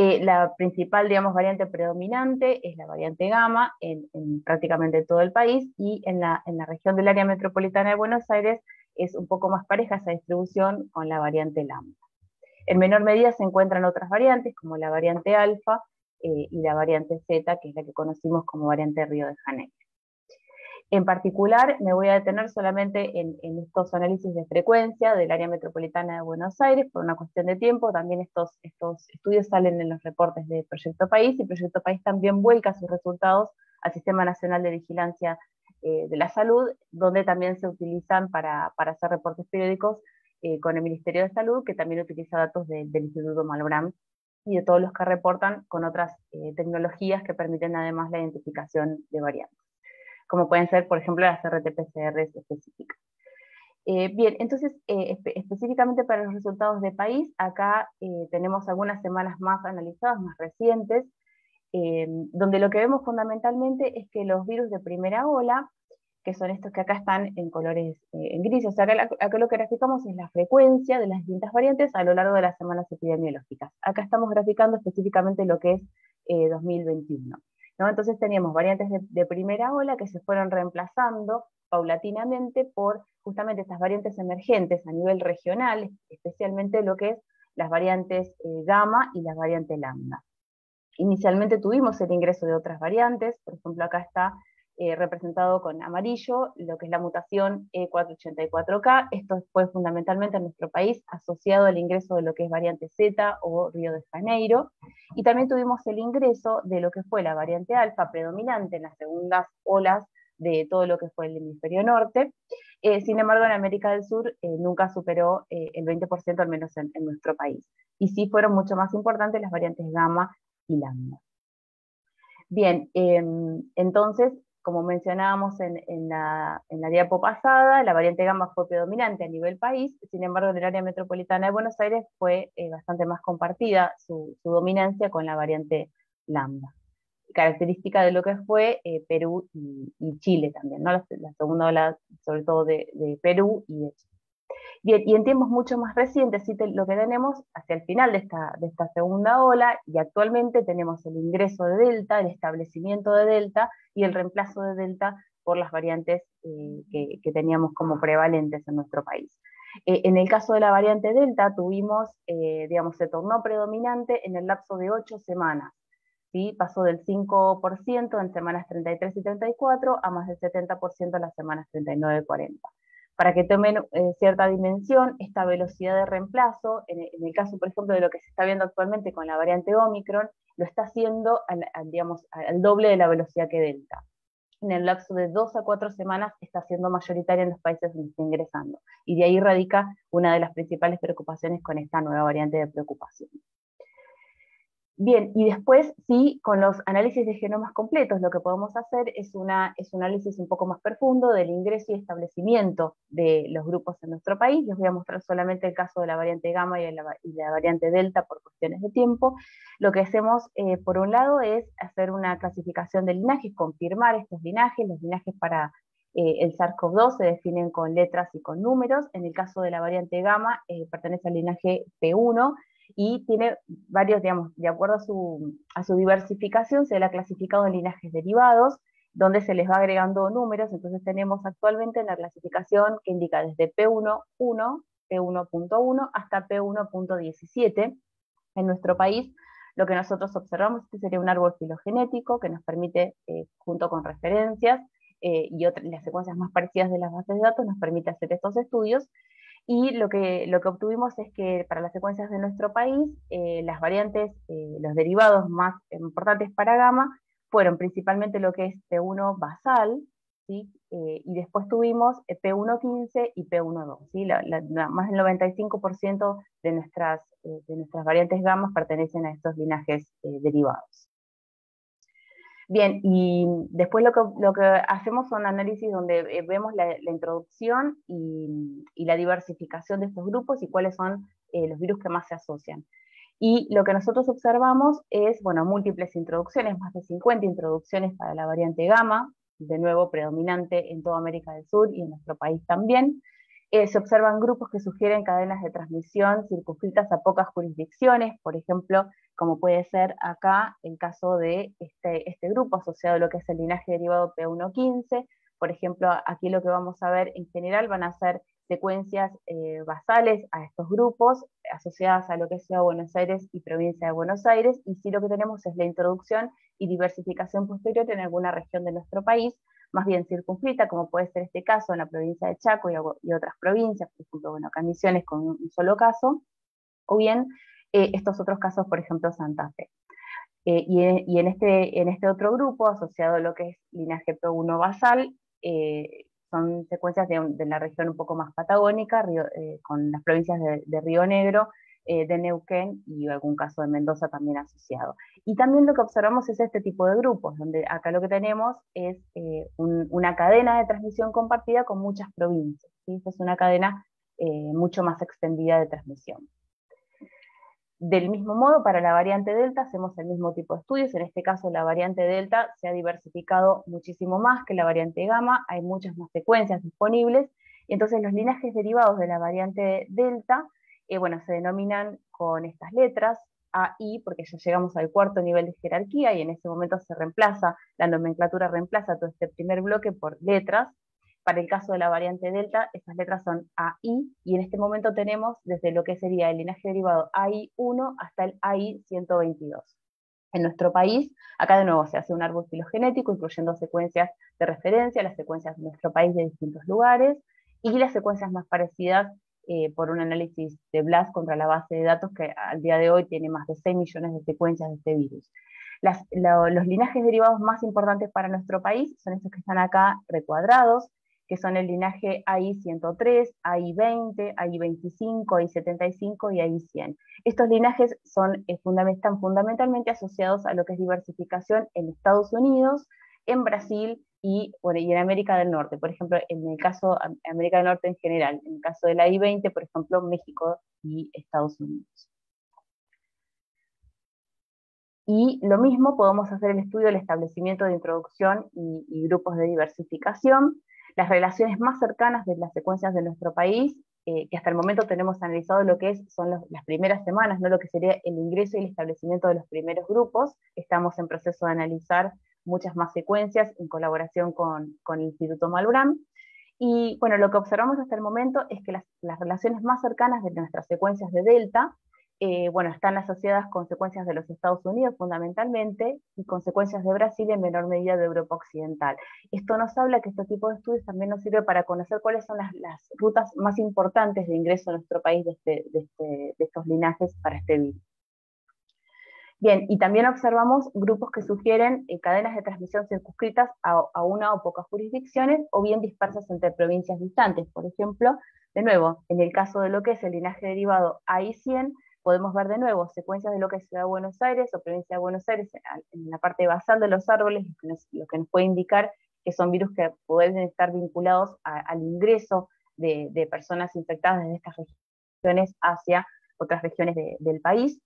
Eh, la principal, digamos, variante predominante es la variante gamma en, prácticamente todo el país y en la, región del área metropolitana de Buenos Aires es un poco más pareja esa distribución con la variante lambda. En menor medida se encuentran otras variantes como la variante alfa eh, y la variante zeta, que es la que conocimos como variante Río de Janeiro. En particular, me voy a detener solamente en, estos análisis de frecuencia del área metropolitana de Buenos Aires por una cuestión de tiempo. También estos, estudios salen en los reportes de Proyecto País y Proyecto País también vuelca sus resultados al Sistema Nacional de Vigilancia eh, de la Salud, donde también se utilizan para, hacer reportes periódicos eh, con el Ministerio de Salud, que también utiliza datos del Instituto Malbrán y de todos los que reportan con otras eh, tecnologías que permiten además la identificación de variantes como pueden ser, por ejemplo, las RT-PCR específicas. Eh, bien, entonces, eh, específicamente para los resultados de país, acá eh, tenemos algunas semanas más analizadas, más recientes, donde lo que vemos fundamentalmente es que los virus de primera ola, que son estos que acá están en colores en gris, o sea, acá, acá, lo que graficamos es la frecuencia de las distintas variantes a lo largo de las semanas epidemiológicas. Acá estamos graficando específicamente lo que es 2021. Entonces teníamos variantes de, primera ola que se fueron reemplazando paulatinamente por justamente estas variantes emergentes a nivel regional, especialmente lo que es las variantes eh, gamma y las variantes lambda. Inicialmente tuvimos el ingreso de otras variantes, por ejemplo acá está eh, representado con amarillo, lo que es la mutación E484K. Esto fue fundamentalmente en nuestro país asociado al ingreso de lo que es variante Z o Río de Janeiro. Y también tuvimos el ingreso de lo que fue la variante alfa predominante en las segundas olas de todo lo que fue el hemisferio norte. Eh, sin embargo, en América del Sur eh, nunca superó el 20%, al menos en, nuestro país. Y sí fueron mucho más importantes las variantes gamma y lambda. Bien, em, entonces como mencionábamos en, la, diapo pasada, la variante gamma fue predominante a nivel país, sin embargo en el área metropolitana de Buenos Aires fue eh, bastante más compartida su, dominancia con la variante lambda. Característica de lo que fue eh, Perú y, Chile también, ¿no? la, segunda ola sobre todo de, de Perú y de Chile. Bien, y en tiempos mucho más recientes, lo que tenemos hacia el final de esta, de esta segunda ola, y actualmente tenemos el ingreso de Delta, el establecimiento de Delta y el reemplazo de Delta por las variantes eh, que, teníamos como prevalentes en nuestro país. Eh, en el caso de la variante Delta, tuvimos, eh, digamos, se tornó predominante en el lapso de ocho semanas. ¿sí? Pasó del 5% en semanas 33 y 34 a más del 70% en las semanas 39 y 40 para que tomen eh, cierta dimensión, esta velocidad de reemplazo, en, el caso, por ejemplo, de lo que se está viendo actualmente con la variante Omicron, lo está haciendo al, digamos, al doble de la velocidad que Delta. En el lapso de dos a cuatro semanas está siendo mayoritaria en los países donde está ingresando. Y de ahí radica una de las principales preocupaciones con esta nueva variante de preocupación. Bien, y después sí, con los análisis de genomas completos, lo que podemos hacer es, un análisis un poco más profundo del ingreso y establecimiento de los grupos en nuestro país. Les voy a mostrar solamente el caso de la variante gamma y la, la variante delta por cuestiones de tiempo. Lo que hacemos, eh, por un lado, es hacer una clasificación de linajes, confirmar estos linajes, los linajes para Eh, el SARS-CoV-2 se definen con letras y con números. En el caso de la variante gamma, eh, pertenece al linaje P1 y tiene varios, digamos, de acuerdo a su, a su diversificación, se le ha clasificado en linajes derivados, donde se les va agregando números. Entonces tenemos actualmente en la clasificación que indica desde P1.1, P1.1 hasta P1.17 en nuestro país lo que nosotros observamos es que sería un árbol filogenético que nos permite, eh, junto con referencias eh, y otras, las secuencias más parecidas de las bases de datos, nos permite hacer estos estudios. Y lo que, lo que obtuvimos es que para las secuencias de nuestro país, eh, las variantes, los derivados más importantes para gamma fueron principalmente lo que es P1 basal, ¿sí? y después tuvimos P1.15 y P1.2. ¿sí? más del 95% de nuestras eh, de nuestras variantes gamma pertenecen a estos linajes eh, derivados. Bien, y después lo que, lo que, hacemos son análisis donde eh, vemos la, introducción y, la diversificación de estos grupos y cuáles son los virus que más se asocian. Y lo que nosotros observamos es, bueno, múltiples introducciones, más de 50 introducciones para la variante gamma, de nuevo predominante en toda América del Sur y en nuestro país también. Eh, se observan grupos que sugieren cadenas de transmisión circunscritas a pocas jurisdicciones, por ejemplo, como puede ser acá el caso de este, este grupo asociado a lo que es el linaje derivado P115. Por ejemplo, aquí lo que vamos a ver en general van a ser secuencias eh, basales a estos grupos, asociadas a lo que es Buenos Aires y Provincia de Buenos Aires, y sí lo que tenemos es la introducción y diversificación posterior en alguna región de nuestro país, más bien circunscrita, como puede ser este caso en la provincia de Chaco y, otras provincias, por ejemplo, bueno, con un solo caso, o bien eh, estos otros casos, por ejemplo, Santa Fe. Eh, y, en, este, en este otro grupo, asociado a lo que es linaje P1 basal, eh, son secuencias de, la región un poco más patagónica, con las provincias de Río Negro, eh, de Neuquén y algún caso de Mendoza también asociado. Y también lo que observamos es este tipo de grupos, donde acá lo que tenemos es eh, una cadena de transmisión compartida con muchas provincias. Esta es una cadena eh, mucho más extendida de transmisión. Del mismo modo, para la variante Delta hacemos el mismo tipo de estudios, en este caso la variante Delta se ha diversificado muchísimo más que la variante Gamma, hay muchas más secuencias disponibles, y entonces los linajes derivados de la variante Delta eh, bueno, se denominan con estas letras, A, I, porque ya llegamos al cuarto nivel de jerarquía y en ese momento se reemplaza, la nomenclatura reemplaza todo este primer bloque por letras. Para el caso de la variante delta, esas letras son AI, y en este momento tenemos desde lo que sería el linaje derivado AI1 hasta el AI122. En nuestro país, acá de nuevo se hace un árbol filogenético, incluyendo secuencias de referencia, las secuencias de nuestro país de distintos lugares, y las secuencias más parecidas eh, por un análisis de BLAST contra la base de datos que al día de hoy tiene más de 6 millones de secuencias de este virus. los linajes derivados más importantes para nuestro país son estos que están acá recuadrados, que son el linaje AI103, AI20, AI25, AI75 y AI100. Estos linajes son, eh, están fundamentalmente asociados a lo que es diversificación en Estados Unidos, en Brasil y, y en América del Norte, por ejemplo, en el caso de América del Norte en general, en el caso de la I-20, por ejemplo, México y Estados Unidos. Y lo mismo podemos hacer el estudio del establecimiento de introducción y, grupos de diversificación, las relaciones más cercanas de las secuencias de nuestro país, eh, que hasta el momento tenemos analizado lo que es, son las primeras semanas, no lo que sería el ingreso y el establecimiento de los primeros grupos. Estamos en proceso de analizar muchas más secuencias en colaboración con, el Instituto Malbrán. Y bueno, lo que observamos hasta el momento es que las, relaciones más cercanas de nuestras secuencias de delta, eh, bueno, están asociadas con secuencias de los Estados Unidos fundamentalmente y con secuencias de Brasil y en menor medida de Europa Occidental. Esto nos habla que este tipo de estudios también nos sirve para conocer cuáles son las, rutas más importantes de ingreso a nuestro país de, este, este, de estos linajes para este virus. Bien, y también observamos grupos que sugieren eh, cadenas de transmisión circunscritas a, una o pocas jurisdicciones o bien dispersas entre provincias distantes. Por ejemplo, de nuevo, en el caso de lo que es el linaje derivado AI100, podemos ver de nuevo secuencias de lo que es Ciudad de Buenos Aires o Provincia de Buenos Aires en la parte basal de los árboles, lo que nos puede indicar que son virus que pueden estar vinculados al ingreso de, personas infectadas desde estas regiones hacia otras regiones del país.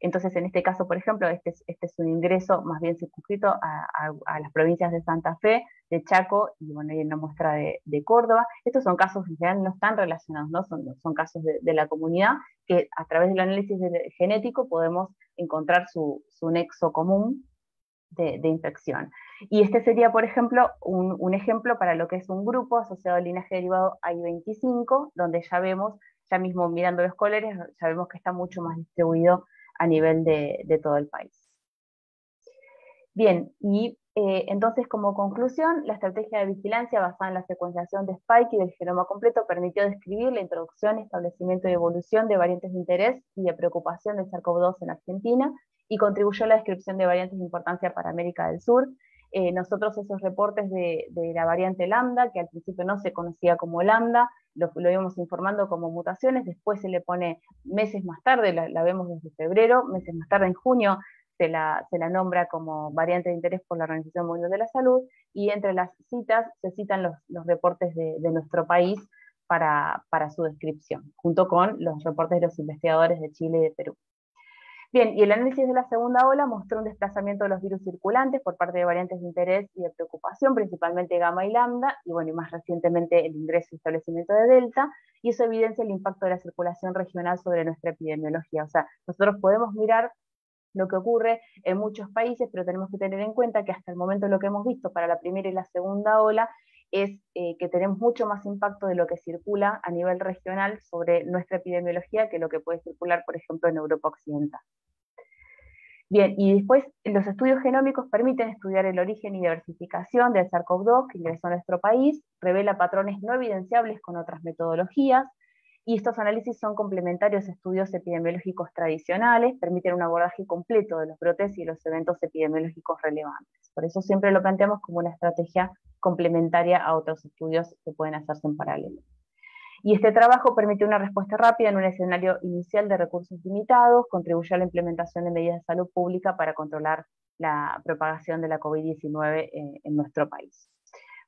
Entonces, en este caso, por ejemplo, este es, este es un ingreso más bien circunscrito a, las provincias de Santa Fe, de Chaco y, bueno, hay una muestra de, Córdoba. Estos son casos que en no están relacionados, ¿no? Son, son casos de, la comunidad que a través del análisis genético podemos encontrar su, nexo común de, infección. Y este sería, por ejemplo, un, ejemplo para lo que es un grupo asociado al linaje derivado I25, donde ya vemos, ya mismo mirando los colores, ya vemos que está mucho más distribuido a nivel de, todo el país. Bien, y eh, entonces como conclusión, la estrategia de vigilancia basada en la secuenciación de Spike y del genoma completo permitió describir la introducción, establecimiento y evolución de variantes de interés y de preocupación del SARS-CoV-2 en Argentina y contribuyó a la descripción de variantes de importancia para América del Sur, eh, nosotros esos reportes de, la variante lambda, que al principio no se conocía como lambda, lo, íbamos informando como mutaciones, después se le pone meses más tarde, la, vemos desde febrero, meses más tarde en junio se la, nombra como variante de interés por la Organización Mundial de la Salud, y entre las citas se citan los, reportes de, de, nuestro país para, para su descripción, junto con los reportes de los investigadores de Chile y de Perú. Bien, y el análisis de la segunda ola mostró un desplazamiento de los virus circulantes por parte de variantes de interés y de preocupación, principalmente gamma y lambda, y bueno, y más recientemente el ingreso y establecimiento de delta, y eso evidencia el impacto de la circulación regional sobre nuestra epidemiología. O sea, nosotros podemos mirar lo que ocurre en muchos países, pero tenemos que tener en cuenta que hasta el momento lo que hemos visto para la primera y la segunda ola es eh, que tenemos mucho más impacto de lo que circula a nivel regional sobre nuestra epidemiología que lo que puede circular, por ejemplo, en Europa Occidental. Bien, y después los estudios genómicos permiten estudiar el origen y diversificación del SARS-CoV-2 que ingresó a nuestro país, revela patrones no evidenciables con otras metodologías, y estos análisis son complementarios a estudios epidemiológicos tradicionales, permiten un abordaje completo de los brotes y los eventos epidemiológicos relevantes. Por eso siempre lo planteamos como una estrategia complementaria a otros estudios que pueden hacerse en paralelo. Y este trabajo permite una respuesta rápida en un escenario inicial de recursos limitados, contribuye a la implementación de medidas de salud pública para controlar la propagación de la COVID-19 en nuestro país.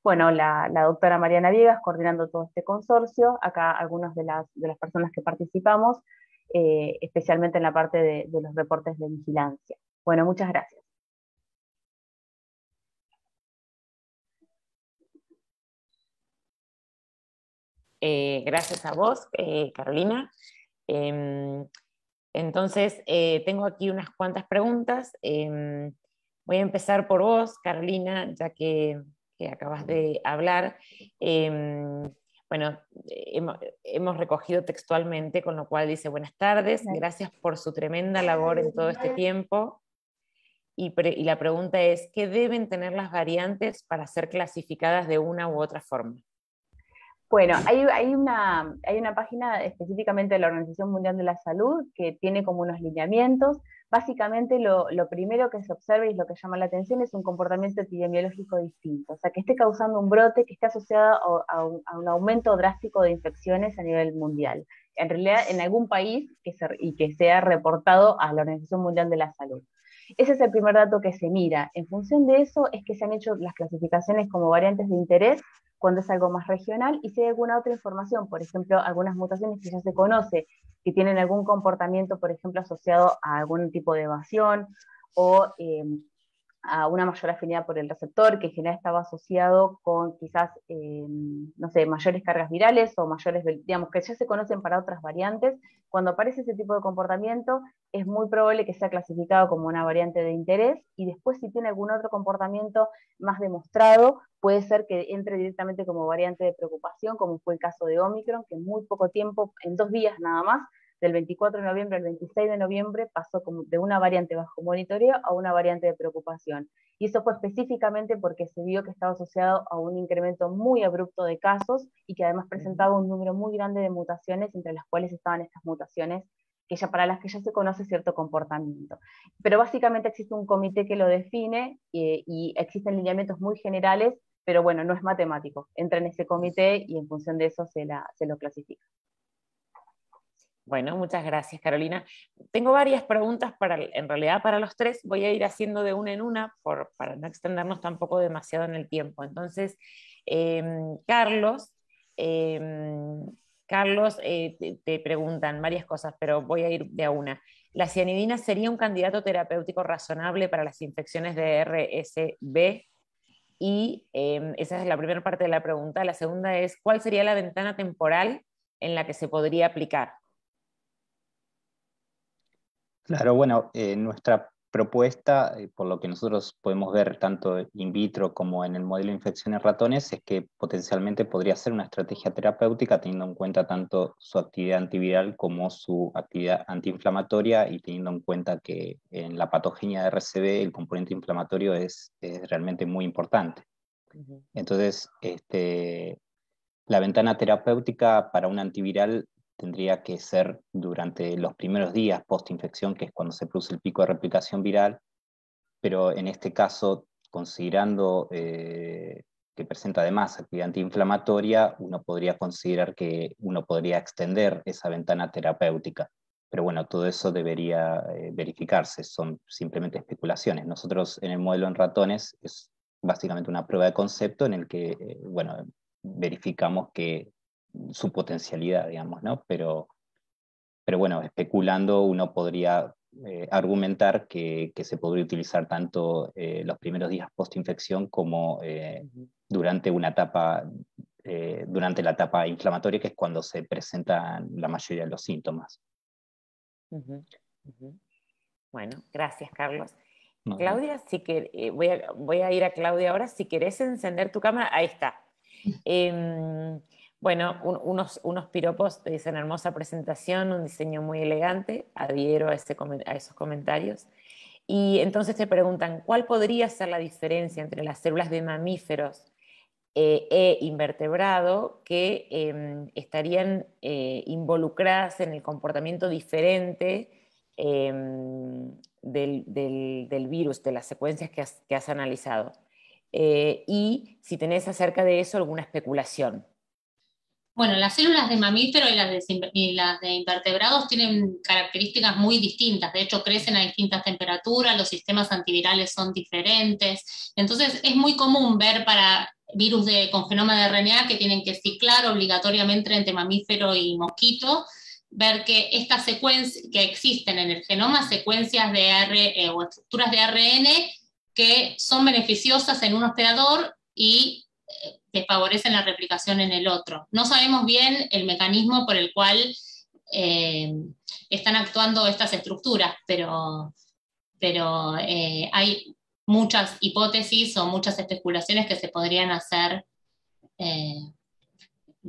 Bueno, la, doctora Mariana Viegas coordinando todo este consorcio, acá algunas de las, personas que participamos, eh, especialmente en la parte de, los reportes de vigilancia. Bueno, muchas gracias. Eh, gracias a vos, eh, Carolina. Em, entonces, tengo aquí unas cuantas preguntas. Em, voy a empezar por vos, Carolina, ya que que acabas de hablar, em, bueno, hemos, recogido textualmente, con lo cual dice buenas tardes, gracias por su tremenda labor en todo este tiempo. Y, y, la pregunta es, ¿qué deben tener las variantes para ser clasificadas de una u otra forma? Bueno, hay, una, hay una página específicamente de la Organización Mundial de la Salud que tiene como unos lineamientos básicamente lo, primero que se observa y lo que llama la atención es un comportamiento epidemiológico distinto, o sea, que esté causando un brote que esté asociado a, un, aumento drástico de infecciones a nivel mundial. En realidad, en algún país que y que sea reportado a la Organización Mundial de la Salud. Ese es el primer dato que se mira. En función de eso es que se han hecho las clasificaciones como variantes de interés cuando es algo más regional, y si hay alguna otra información, por ejemplo, algunas mutaciones que ya se conoce, que tienen algún comportamiento, por ejemplo, asociado a algún tipo de evasión o eh, a una mayor afinidad por el receptor, que en general estaba asociado con quizás, eh, no sé, mayores cargas virales o mayores, digamos, que ya se conocen para otras variantes. Cuando aparece ese tipo de comportamiento, es muy probable que sea clasificado como una variante de interés y después si tiene algún otro comportamiento más demostrado, puede ser que entre directamente como variante de preocupación, como fue el caso de Omicron, que en muy poco tiempo, en dos días nada más, del 24 de noviembre al 26 de noviembre pasó de una variante bajo monitoreo a una variante de preocupación. Y eso fue específicamente porque se vio que estaba asociado a un incremento muy abrupto de casos y que además presentaba un número muy grande de mutaciones, entre las cuales estaban estas mutaciones que ya para las que ya se conoce cierto comportamiento. Pero básicamente existe un comité que lo define eh, y existen lineamientos muy generales, pero bueno, no es matemático. Entra en ese comité y en función de eso se lo clasifica. Bueno, muchas gracias, Carolina. Tengo varias preguntas para, en realidad para los tres. Voy a ir haciendo de una en una para no extendernos tampoco demasiado en el tiempo. Entonces, em, Carlos, em, Carlos, eh, te, preguntan varias cosas, pero voy a ir de a una. ¿La cianidina sería un candidato terapéutico razonable para las infecciones de RSV? Y em, esa es la primera parte de la pregunta. La segunda es, ¿cuál sería la ventana temporal en la que se podría aplicar? Claro, bueno, eh, nuestra propuesta, eh, por lo que nosotros podemos ver tanto in vitro como en el modelo de infección en ratones, es que potencialmente podría ser una estrategia terapéutica teniendo en cuenta tanto su actividad antiviral como su actividad antiinflamatoria y teniendo en cuenta que en la patogenia de RCB el componente inflamatorio es, realmente muy importante. Entonces, este, la ventana terapéutica para un antiviral tendría que ser durante los primeros días post-infección, que es cuando se produce el pico de replicación viral, pero en este caso, considerando eh, que presenta además actividad antiinflamatoria, uno podría considerar que uno podría extender esa ventana terapéutica. Pero bueno, todo eso debería eh, verificarse, son simplemente especulaciones. Nosotros en el modelo en ratones es básicamente una prueba de concepto en el que, eh, bueno, verificamos que su potencialidad, digamos, ¿no? Pero, pero bueno, especulando uno podría eh, argumentar que, se podría utilizar tanto eh, los primeros días post-infección como eh, durante una etapa, durante la etapa inflamatoria, que es cuando se presentan la mayoría de los síntomas. Bueno, gracias, Carlos. Claudia, si que, voy, a, voy a ir a Claudia ahora. Si querés encender tu cámara, ahí está. Bueno, unos, unos piropos te dicen hermosa presentación, un diseño muy elegante, adhiero a, esos comentarios. Y entonces te preguntan, ¿cuál podría ser la diferencia entre las células de mamíferos eh, e invertebrado que em, estarían eh, involucradas en el comportamiento diferente em, del, virus, de las secuencias que has, que has analizado? Eh, y si tenés acerca de eso alguna especulación. Bueno, las células de mamífero y las de, invertebrados tienen características muy distintas, de hecho crecen a distintas temperaturas, los sistemas antivirales son diferentes, entonces es muy común ver para virus de, con genoma de RNA que tienen que ciclar obligatoriamente entre mamífero y mosquito, ver que estas secuencias que existen en el genoma, secuencias de R, eh, o estructuras de ARN que son beneficiosas en un hospedador y que favorecen la replicación en el otro. No sabemos bien el mecanismo por el cual eh, están actuando estas estructuras, pero, pero eh, hay muchas hipótesis o muchas especulaciones que se podrían hacer, eh,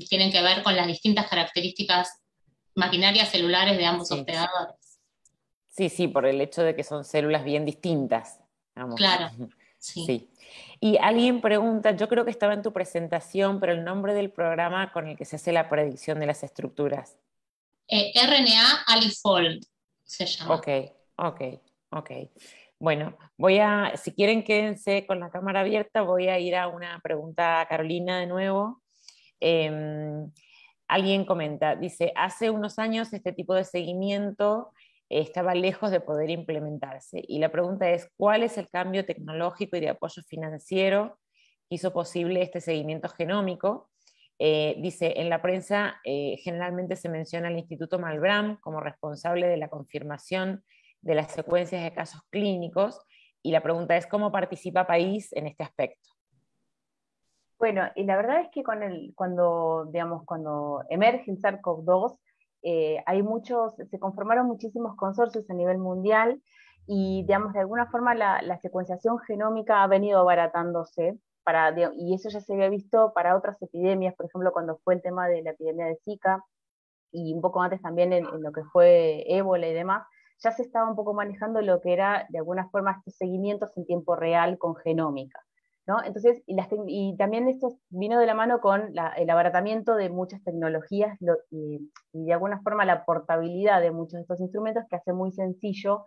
tienen que ver con las distintas características maquinarias celulares de ambos hospedadores. Sí, sí, por el hecho de que son células bien distintas. Claro, *laughs* sí. Y alguien pregunta, yo creo que estaba en tu presentación, pero el nombre del programa con el que se hace la predicción de las estructuras. Eh, RNA Alifold se llama. Ok, ok, ok. Bueno, voy a, si quieren quédense con la cámara abierta, voy a ir a una pregunta a Carolina de nuevo. Em, alguien comenta, dice, hace unos años este tipo de seguimiento estaba lejos de poder implementarse. Y la pregunta es, ¿cuál es el cambio tecnológico y de apoyo financiero que hizo posible este seguimiento genómico? Eh, dice, en la prensa eh, generalmente se menciona al Instituto Malbram como responsable de la confirmación de las secuencias de casos clínicos y la pregunta es, ¿cómo participa país en este aspecto? Bueno, y la verdad es que con el, cuando, digamos, cuando emerge el SARS-CoV-2, eh, hay muchos, se conformaron muchísimos consorcios a nivel mundial y, digamos, de alguna forma la, secuenciación genómica ha venido abaratándose, para, y eso ya se había visto para otras epidemias, por ejemplo, cuando fue el tema de la epidemia de Zika, y un poco antes también en, lo que fue ébola y demás, ya se estaba un poco manejando lo que era, de alguna forma, estos seguimientos en tiempo real con genómica. Entonces, y, también esto vino de la mano con el abaratamiento de muchas tecnologías y, de alguna forma la portabilidad de muchos de estos instrumentos que hace muy sencillo,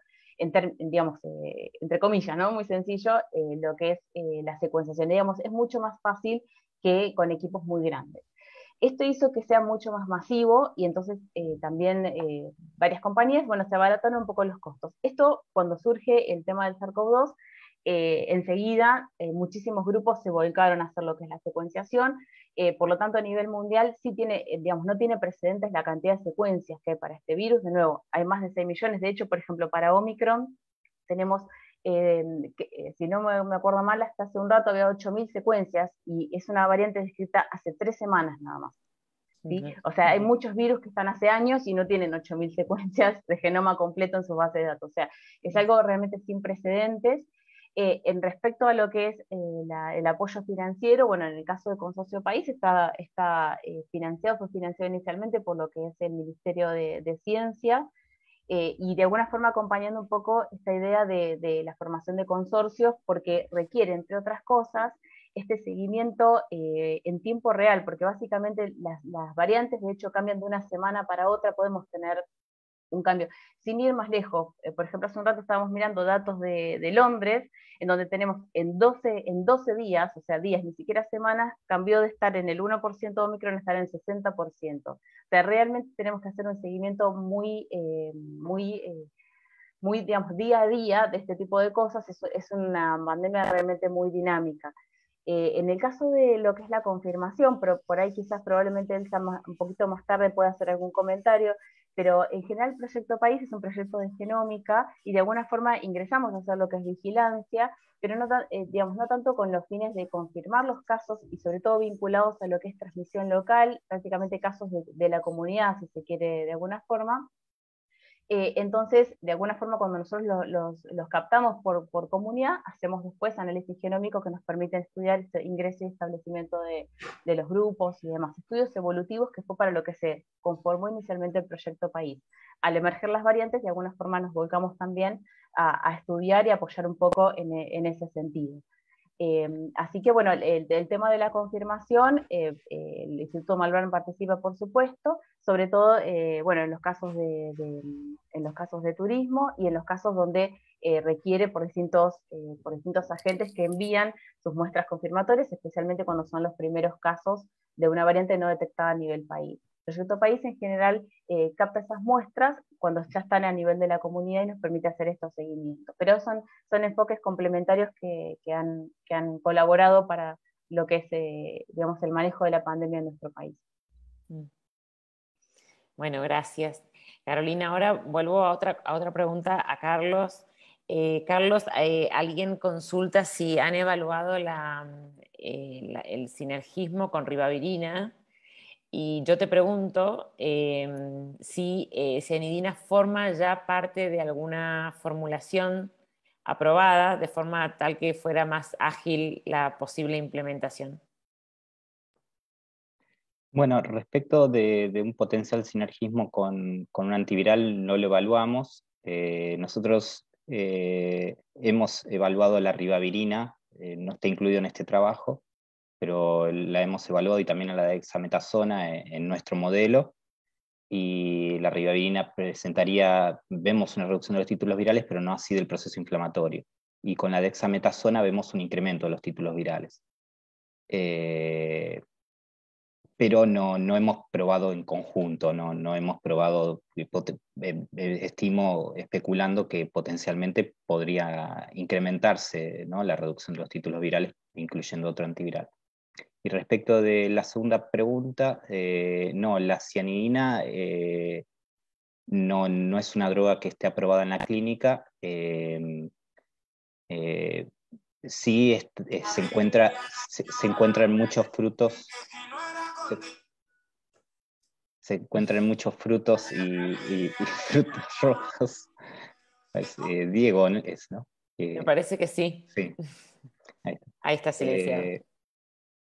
digamos, eh, entre comillas. Muy sencillo eh, lo que es eh, la secuenciación. Digamos, es mucho más fácil que con equipos muy grandes. Esto hizo que sea mucho más masivo y entonces también varias compañías, bueno, se abarataron un poco los costos. Esto, cuando surge el tema del SARS-CoV-2, enseguida muchísimos grupos se volcaron a hacer lo que es la secuenciación, por lo tanto a nivel mundial sí tiene, digamos, no tiene precedentes la cantidad de secuencias que hay para este virus, de nuevo, hay más de 6 millones, de hecho, por ejemplo, para Omicron tenemos si no me, acuerdo mal, hasta hace un rato había 8.000 secuencias y es una variante descrita hace tres semanas nada más. O sea, hay muchos virus que están hace años y no tienen 8.000 secuencias de genoma completo en su base de datos. O sea, es algo realmente sin precedentes. Eh, en respecto a lo que es eh, el apoyo financiero, bueno, en el caso del Consorcio País está, eh, financiado, fue financiado inicialmente por lo que es el Ministerio de, Ciencia, y de alguna forma acompañando un poco esta idea de, de, la formación de consorcios, porque requiere, entre otras cosas, este seguimiento eh, en tiempo real, porque básicamente las, variantes de hecho cambian de una semana para otra, podemos tener un cambio. Sin ir más lejos, eh, por ejemplo, hace un rato estábamos mirando datos de, Londres, en donde tenemos en 12, en 12 días, o sea, días, ni siquiera semanas, cambió de estar en el 1% Omicron a estar en el 60%. O sea, realmente tenemos que hacer un seguimiento muy, eh, muy muy, digamos, día a día de este tipo de cosas, es, una pandemia realmente muy dinámica. Eh, en el caso de lo que es la confirmación, pero por ahí quizás probablemente él un poquito más tarde pueda hacer algún comentario, pero en general el Proyecto País es un proyecto de genómica y de alguna forma ingresamos a hacer lo que es vigilancia, pero no, eh, digamos, no tanto con los fines de confirmar los casos y sobre todo vinculados a lo que es transmisión local, prácticamente casos de la comunidad, si se quiere de alguna forma, eh, entonces, de alguna forma, cuando nosotros los, captamos por, comunidad, hacemos después análisis genómico que nos permite estudiar este ingreso y establecimiento de, los grupos y demás. Estudios evolutivos que fue para lo que se conformó inicialmente el proyecto País. Al emerger las variantes, de alguna forma nos volcamos también a, estudiar y apoyar un poco en ese sentido. Eh, así que bueno, el, tema de la confirmación, eh, eh, el Instituto Malvern participa por supuesto, sobre todo bueno, en, los casos de, en los casos de turismo y en los casos donde requiere por distintos, por distintos agentes que envían sus muestras confirmatorias, especialmente cuando son los primeros casos de una variante no detectada a nivel país. El proyecto país en general capta esas muestras cuando ya están a nivel de la comunidad y nos permite hacer estos seguimientos. Pero son, son enfoques complementarios que, han, que han colaborado para lo que es eh, digamos, el manejo de la pandemia en nuestro país. Mm. Bueno, gracias. Carolina, ahora vuelvo a otra, a otra pregunta a Carlos. Eh, Carlos, eh, alguien consulta si han evaluado la, el sinergismo con ribavirina y yo te pregunto em, si eh, cianidina forma ya parte de alguna formulación aprobada de forma tal que fuera más ágil la posible implementación. Bueno, respecto de, un potencial sinergismo con, un antiviral, no lo evaluamos. Eh, nosotros eh, hemos evaluado la ribavirina, no está incluido en este trabajo, pero la hemos evaluado y también a la dexametasona en, en nuestro modelo. Y la ribavirina presentaría, vemos una reducción de los títulos virales, pero no así del proceso inflamatorio. Y con la dexametasona vemos un incremento de los títulos virales. Eh, pero no, no hemos probado en conjunto, no, no hemos probado, eh, eh, estimo, especulando que potencialmente podría incrementarse ¿no? la reducción de los títulos virales, incluyendo otro antiviral. Y respecto de la segunda pregunta, eh, no, la cianidina eh, no, no, es una droga que esté aprobada en la clínica. Eh, sí se, encuentra, se, encuentran muchos frutos. Se, encuentran muchos frutos y, *laughs* frutos rojos. Diego es, ¿no? Me parece que sí. Sí. *laughs* Ahí está, silenciado.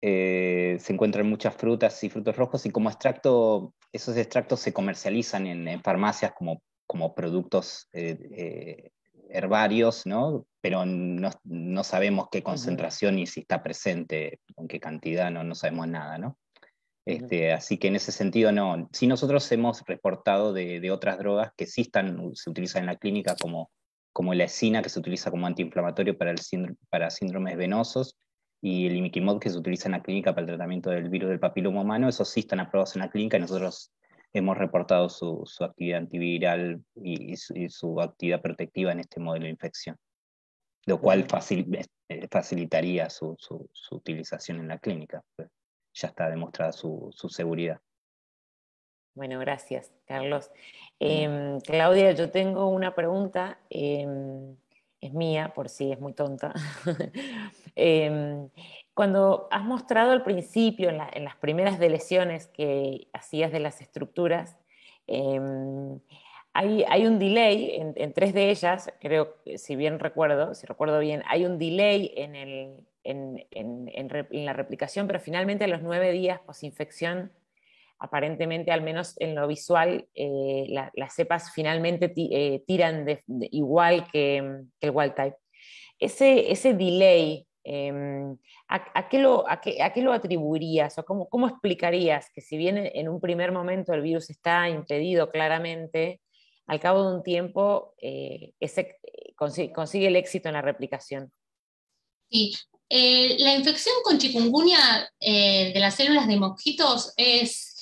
Eh, se encuentran muchas frutas y frutos rojos y como extracto, esos extractos se comercializan en, farmacias como, como productos eh, eh, herbarios, ¿no? pero no, no, sabemos qué concentración y si está presente, en qué cantidad, no, no sabemos nada. ¿no? Este, así que en ese sentido no. Sí nosotros hemos reportado de, de, otras drogas que sí están, se utilizan en la clínica como, como la escina, que se utiliza como antiinflamatorio para, el para síndromes venosos, y el imiquimod que se utiliza en la clínica para el tratamiento del virus del papiloma humano, esos sí están aprobados en la clínica y nosotros hemos reportado su, actividad antiviral y, su, actividad protectiva en este modelo de infección. lo cual eh, facilitaría su, utilización en la clínica. Pues ya está demostrada su, seguridad. Bueno, gracias, Carlos. Em, Claudia, yo tengo una pregunta, em, es mía, por si es muy tonta. *laughs* Em, cuando has mostrado al principio, en, las primeras deleciones que hacías de las estructuras, hay, un delay en, tres de ellas, creo, si bien recuerdo, si recuerdo bien, hay un delay en, el, en, la replicación, pero finalmente a los nueve días posinfección, aparentemente, al menos en lo visual, eh, las cepas finalmente eh, tiran igual que, el wild type. Ese, ese delay, em, ¿a, qué lo, atribuirías o cómo, explicarías que si bien en un primer momento el virus está impedido claramente, al cabo de un tiempo eh, ese, consigue, el éxito en la replicación. Sí, eh, la infección con chikungunya eh, de las células de mosquitos es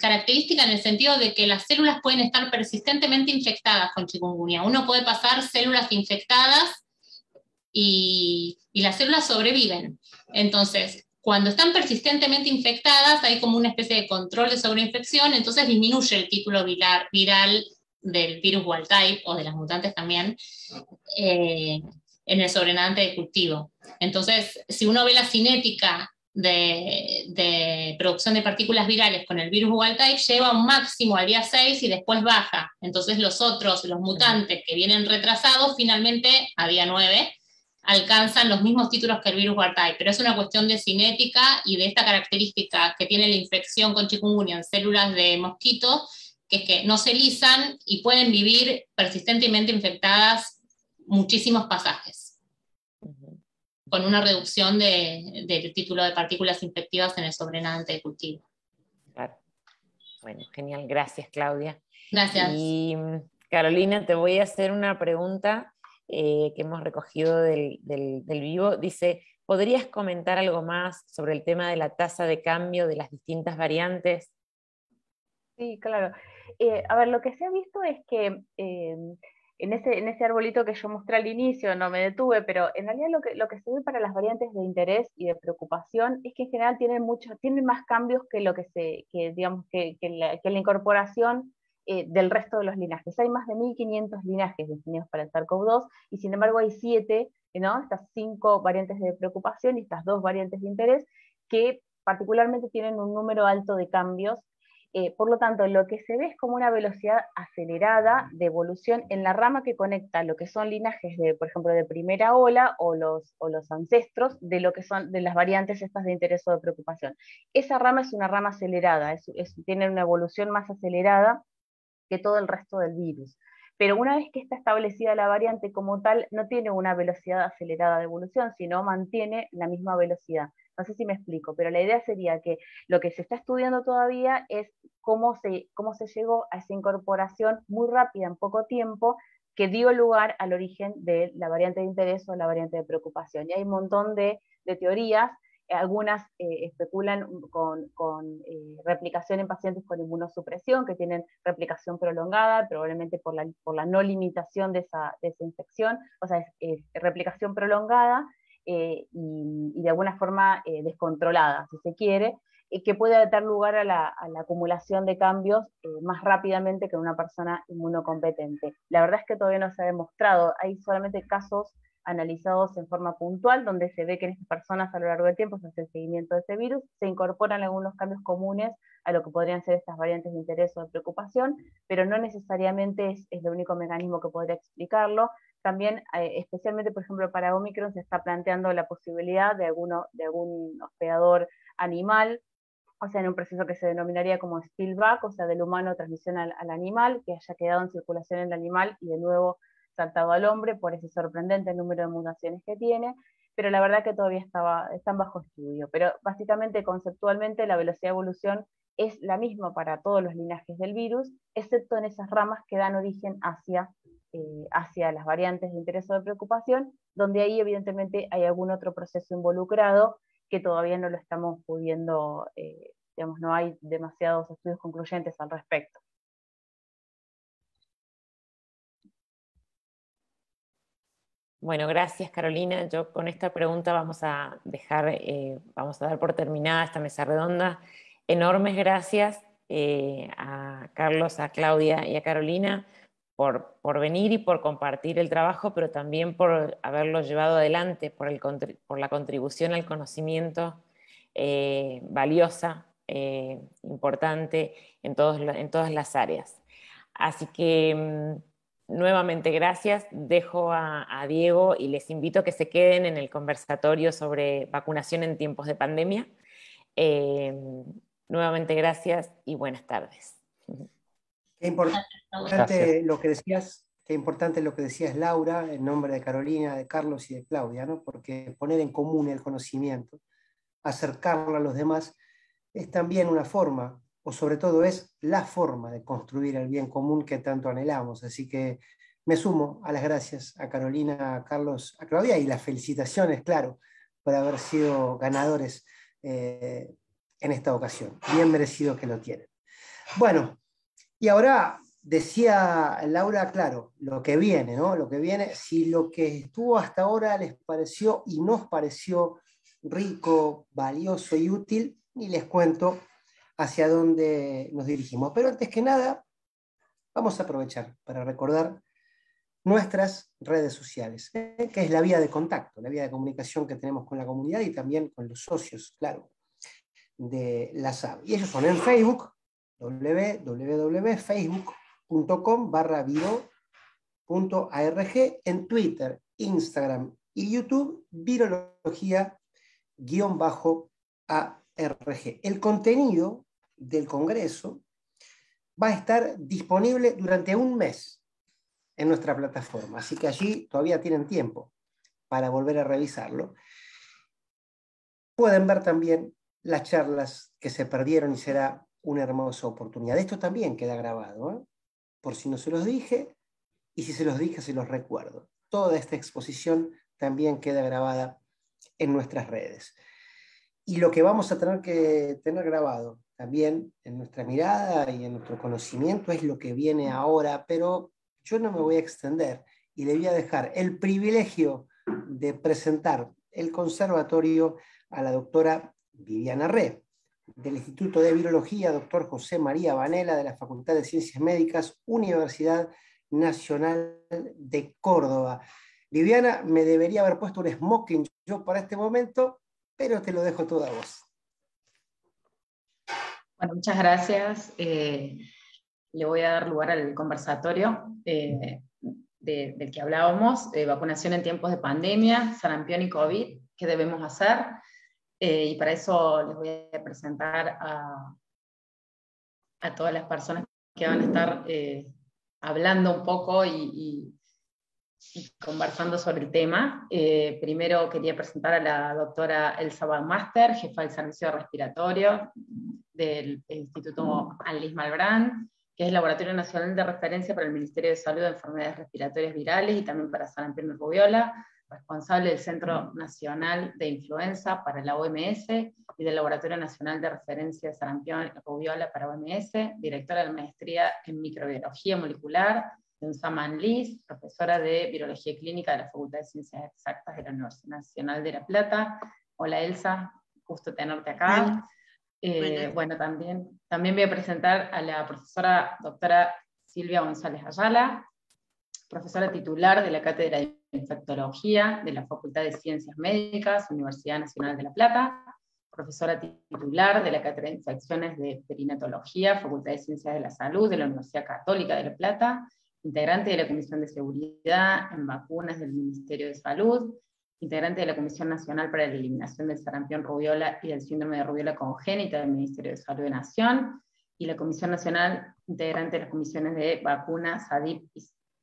característica en el sentido de que las células pueden estar persistentemente infectadas con chikungunya. Uno puede pasar células infectadas y, y las células sobreviven. Entonces, cuando están persistentemente infectadas, hay como una especie de control de sobreinfección, entonces disminuye el título viral, del virus wild type o de las mutantes también eh, en el sobrenadante de cultivo. Entonces, si uno ve la cinética de, producción de partículas virales con el virus wild type, lleva un máximo al día 6 y después baja. Entonces, los otros, los mutantes que vienen retrasados, finalmente a día 9 alcanzan los mismos títulos que el virus Wartai, pero es una cuestión de cinética y de esta característica que tiene la infección con chikungunya en células de mosquito, que es que no se lisan y pueden vivir persistentemente infectadas muchísimos pasajes, con una reducción del título de partículas infectivas en el sobrenadante de cultivo. Claro. Bueno, genial, gracias Claudia. Gracias. Y Carolina, te voy a hacer una pregunta eh, que hemos recogido del, vivo, dice, ¿podrías comentar algo más sobre el tema de la tasa de cambio de las distintas variantes? Sí, claro. Eh, a ver, lo que se ha visto es que eh, en, ese, en ese arbolito que yo mostré al inicio, no me detuve, pero en realidad lo que, lo que se ve para las variantes de interés y de preocupación es que en general tienen, muchos, tienen más cambios que lo que se, que, digamos, que la incorporación eh, del resto de los linajes. Hay más de 1.500 linajes definidos para el SARS-CoV-2 y sin embargo hay siete, estas cinco variantes de preocupación y estas dos variantes de interés que particularmente tienen un número alto de cambios. Eh, por lo tanto, lo que se ve es como una velocidad acelerada de evolución en la rama que conecta lo que son linajes de, por ejemplo, de primera ola o los, o los ancestros de lo que son de las variantes estas de interés o de preocupación. Esa rama es una rama acelerada, tiene una evolución más acelerada que todo el resto del virus. Pero una vez que está establecida la variante como tal, no tiene una velocidad acelerada de evolución, sino mantiene la misma velocidad. No sé si me explico, pero la idea sería que lo que se está estudiando todavía es cómo se, cómo se llegó a esa incorporación muy rápida en poco tiempo que dio lugar al origen de la variante de interés o la variante de preocupación. Y hay un montón de, de teorías algunas eh, especulan con, eh, replicación en pacientes con inmunosupresión, que tienen replicación prolongada, probablemente por la, no limitación de esa, infección, o sea, es, replicación prolongada eh, y, de alguna forma descontrolada, si se quiere, que puede dar lugar a la, a la acumulación de cambios más rápidamente que una persona inmunocompetente. La verdad es que todavía no se ha demostrado, hay solamente casos analizados en forma puntual, donde se ve que en estas personas a lo largo del tiempo se hace el seguimiento de ese virus, se incorporan algunos cambios comunes a lo que podrían ser estas variantes de interés o de preocupación, pero no necesariamente es, el único mecanismo que podría explicarlo. También, eh, especialmente, por ejemplo, para Omicron, se está planteando la posibilidad de, alguno, de algún hospedador animal, o sea, en un proceso que se denominaría como spillback, o sea, del humano transmisión al, al animal, que haya quedado en circulación en el animal y de nuevo saltado al hombre por ese sorprendente número de mutaciones que tiene, pero la verdad que todavía están bajo estudio. Pero básicamente, conceptualmente, la velocidad de evolución es la misma para todos los linajes del virus, excepto en esas ramas que dan origen hacia, eh, hacia las variantes de interés o de preocupación, donde ahí evidentemente hay algún otro proceso involucrado que todavía no lo estamos pudiendo, eh, digamos, no hay demasiados estudios concluyentes al respecto. Bueno, gracias Carolina. Yo con esta pregunta vamos a dejar, eh, vamos a dar por terminada esta mesa redonda. Enormes gracias eh, a Carlos, a Claudia y a Carolina por, por, venir y por compartir el trabajo, pero también por haberlo llevado adelante, por, el, por la contribución al conocimiento eh, valiosa, importante en, todos, en todas las áreas. Así que mm, nuevamente gracias. Dejo a, Diego y les invito a que se queden en el conversatorio sobre vacunación en tiempos de pandemia. Eh, nuevamente gracias y buenas tardes. Qué importante lo que decías, qué importante lo que decías Laura, en nombre de Carolina, de Carlos y de Claudia, ¿no? porque poner en común el conocimiento, acercarlo a los demás, es también una forma o sobre todo es la forma de construir el bien común que tanto anhelamos. Así que me sumo a las gracias a Carolina, a Carlos, a Claudia y las felicitaciones, claro, por haber sido ganadores eh, en esta ocasión. Bien merecido que lo tienen. Bueno, y ahora decía Laura, claro, lo que viene, ¿no? Lo que viene, si lo que estuvo hasta ahora les pareció y nos pareció rico, valioso y útil, y les cuento hacia dónde nos dirigimos. Pero antes que nada, vamos a aprovechar para recordar nuestras redes sociales, ¿eh? que es la vía de contacto, la vía de comunicación que tenemos con la comunidad y también con los socios, claro, de la SAB. Y ellos son en Facebook, www.facebook.com barra en Twitter, Instagram y YouTube, virología-ARG. El contenido del Congreso va a estar disponible durante un mes en nuestra plataforma, así que allí todavía tienen tiempo para volver a revisarlo. Pueden ver también las charlas que se perdieron y será una hermosa oportunidad. Esto también queda grabado, ¿eh? por si no se los dije, y si se los dije, se los recuerdo. Toda esta exposición también queda grabada en nuestras redes. Y lo que vamos a tener que tener grabado también en nuestra mirada y en nuestro conocimiento es lo que viene ahora, pero yo no me voy a extender y le voy a dejar el privilegio de presentar el conservatorio a la doctora Viviana Re, del Instituto de Virología, doctor José María Vanela, de la Facultad de Ciencias Médicas, Universidad Nacional de Córdoba. Viviana, me debería haber puesto un smoking yo para este momento, pero te lo dejo todo a vos. Bueno, muchas gracias. Eh, le voy a dar lugar al conversatorio eh, del que hablábamos, vacunación en tiempos de pandemia, sarampión y COVID, qué debemos hacer. Eh, y para eso les voy a presentar a, a todas las personas que van a estar hablando un poco y, y, conversando sobre el tema. primero quería presentar a la doctora Elsa Master, jefa del servicio respiratorio del Instituto Anlis Malbrán, que es el Laboratorio Nacional de Referencia para el Ministerio de Salud de Enfermedades Respiratorias Virales y también para sarampión y rubiola, responsable del Centro Nacional de Influenza para la OMS y del Laboratorio Nacional de Referencia de Sarampión y Rubiola para OMS, directora de la maestría en Microbiología Molecular de UNSAM Anlis, profesora de Virología Clínica de la Facultad de Ciencias Exactas de la Universidad Nacional de La Plata. Hola Elsa, gusto tenerte acá. Eh, bueno, también, también voy a presentar a la profesora doctora Silvia González Ayala, profesora titular de la Cátedra de Infectología de la Facultad de Ciencias Médicas, Universidad Nacional de La Plata, profesora titular de la Cátedra de Infecciones de Perinatología, Facultad de Ciencias de la Salud de la Universidad Católica de La Plata, integrante de la Comisión de Seguridad en Vacunas del Ministerio de Salud, integrante de la Comisión Nacional para la Eliminación del Sarampión Rubiola y del Síndrome de Rubiola Congénita del Ministerio de Salud de Nación, y la Comisión Nacional, integrante de las comisiones de vacunas SADIP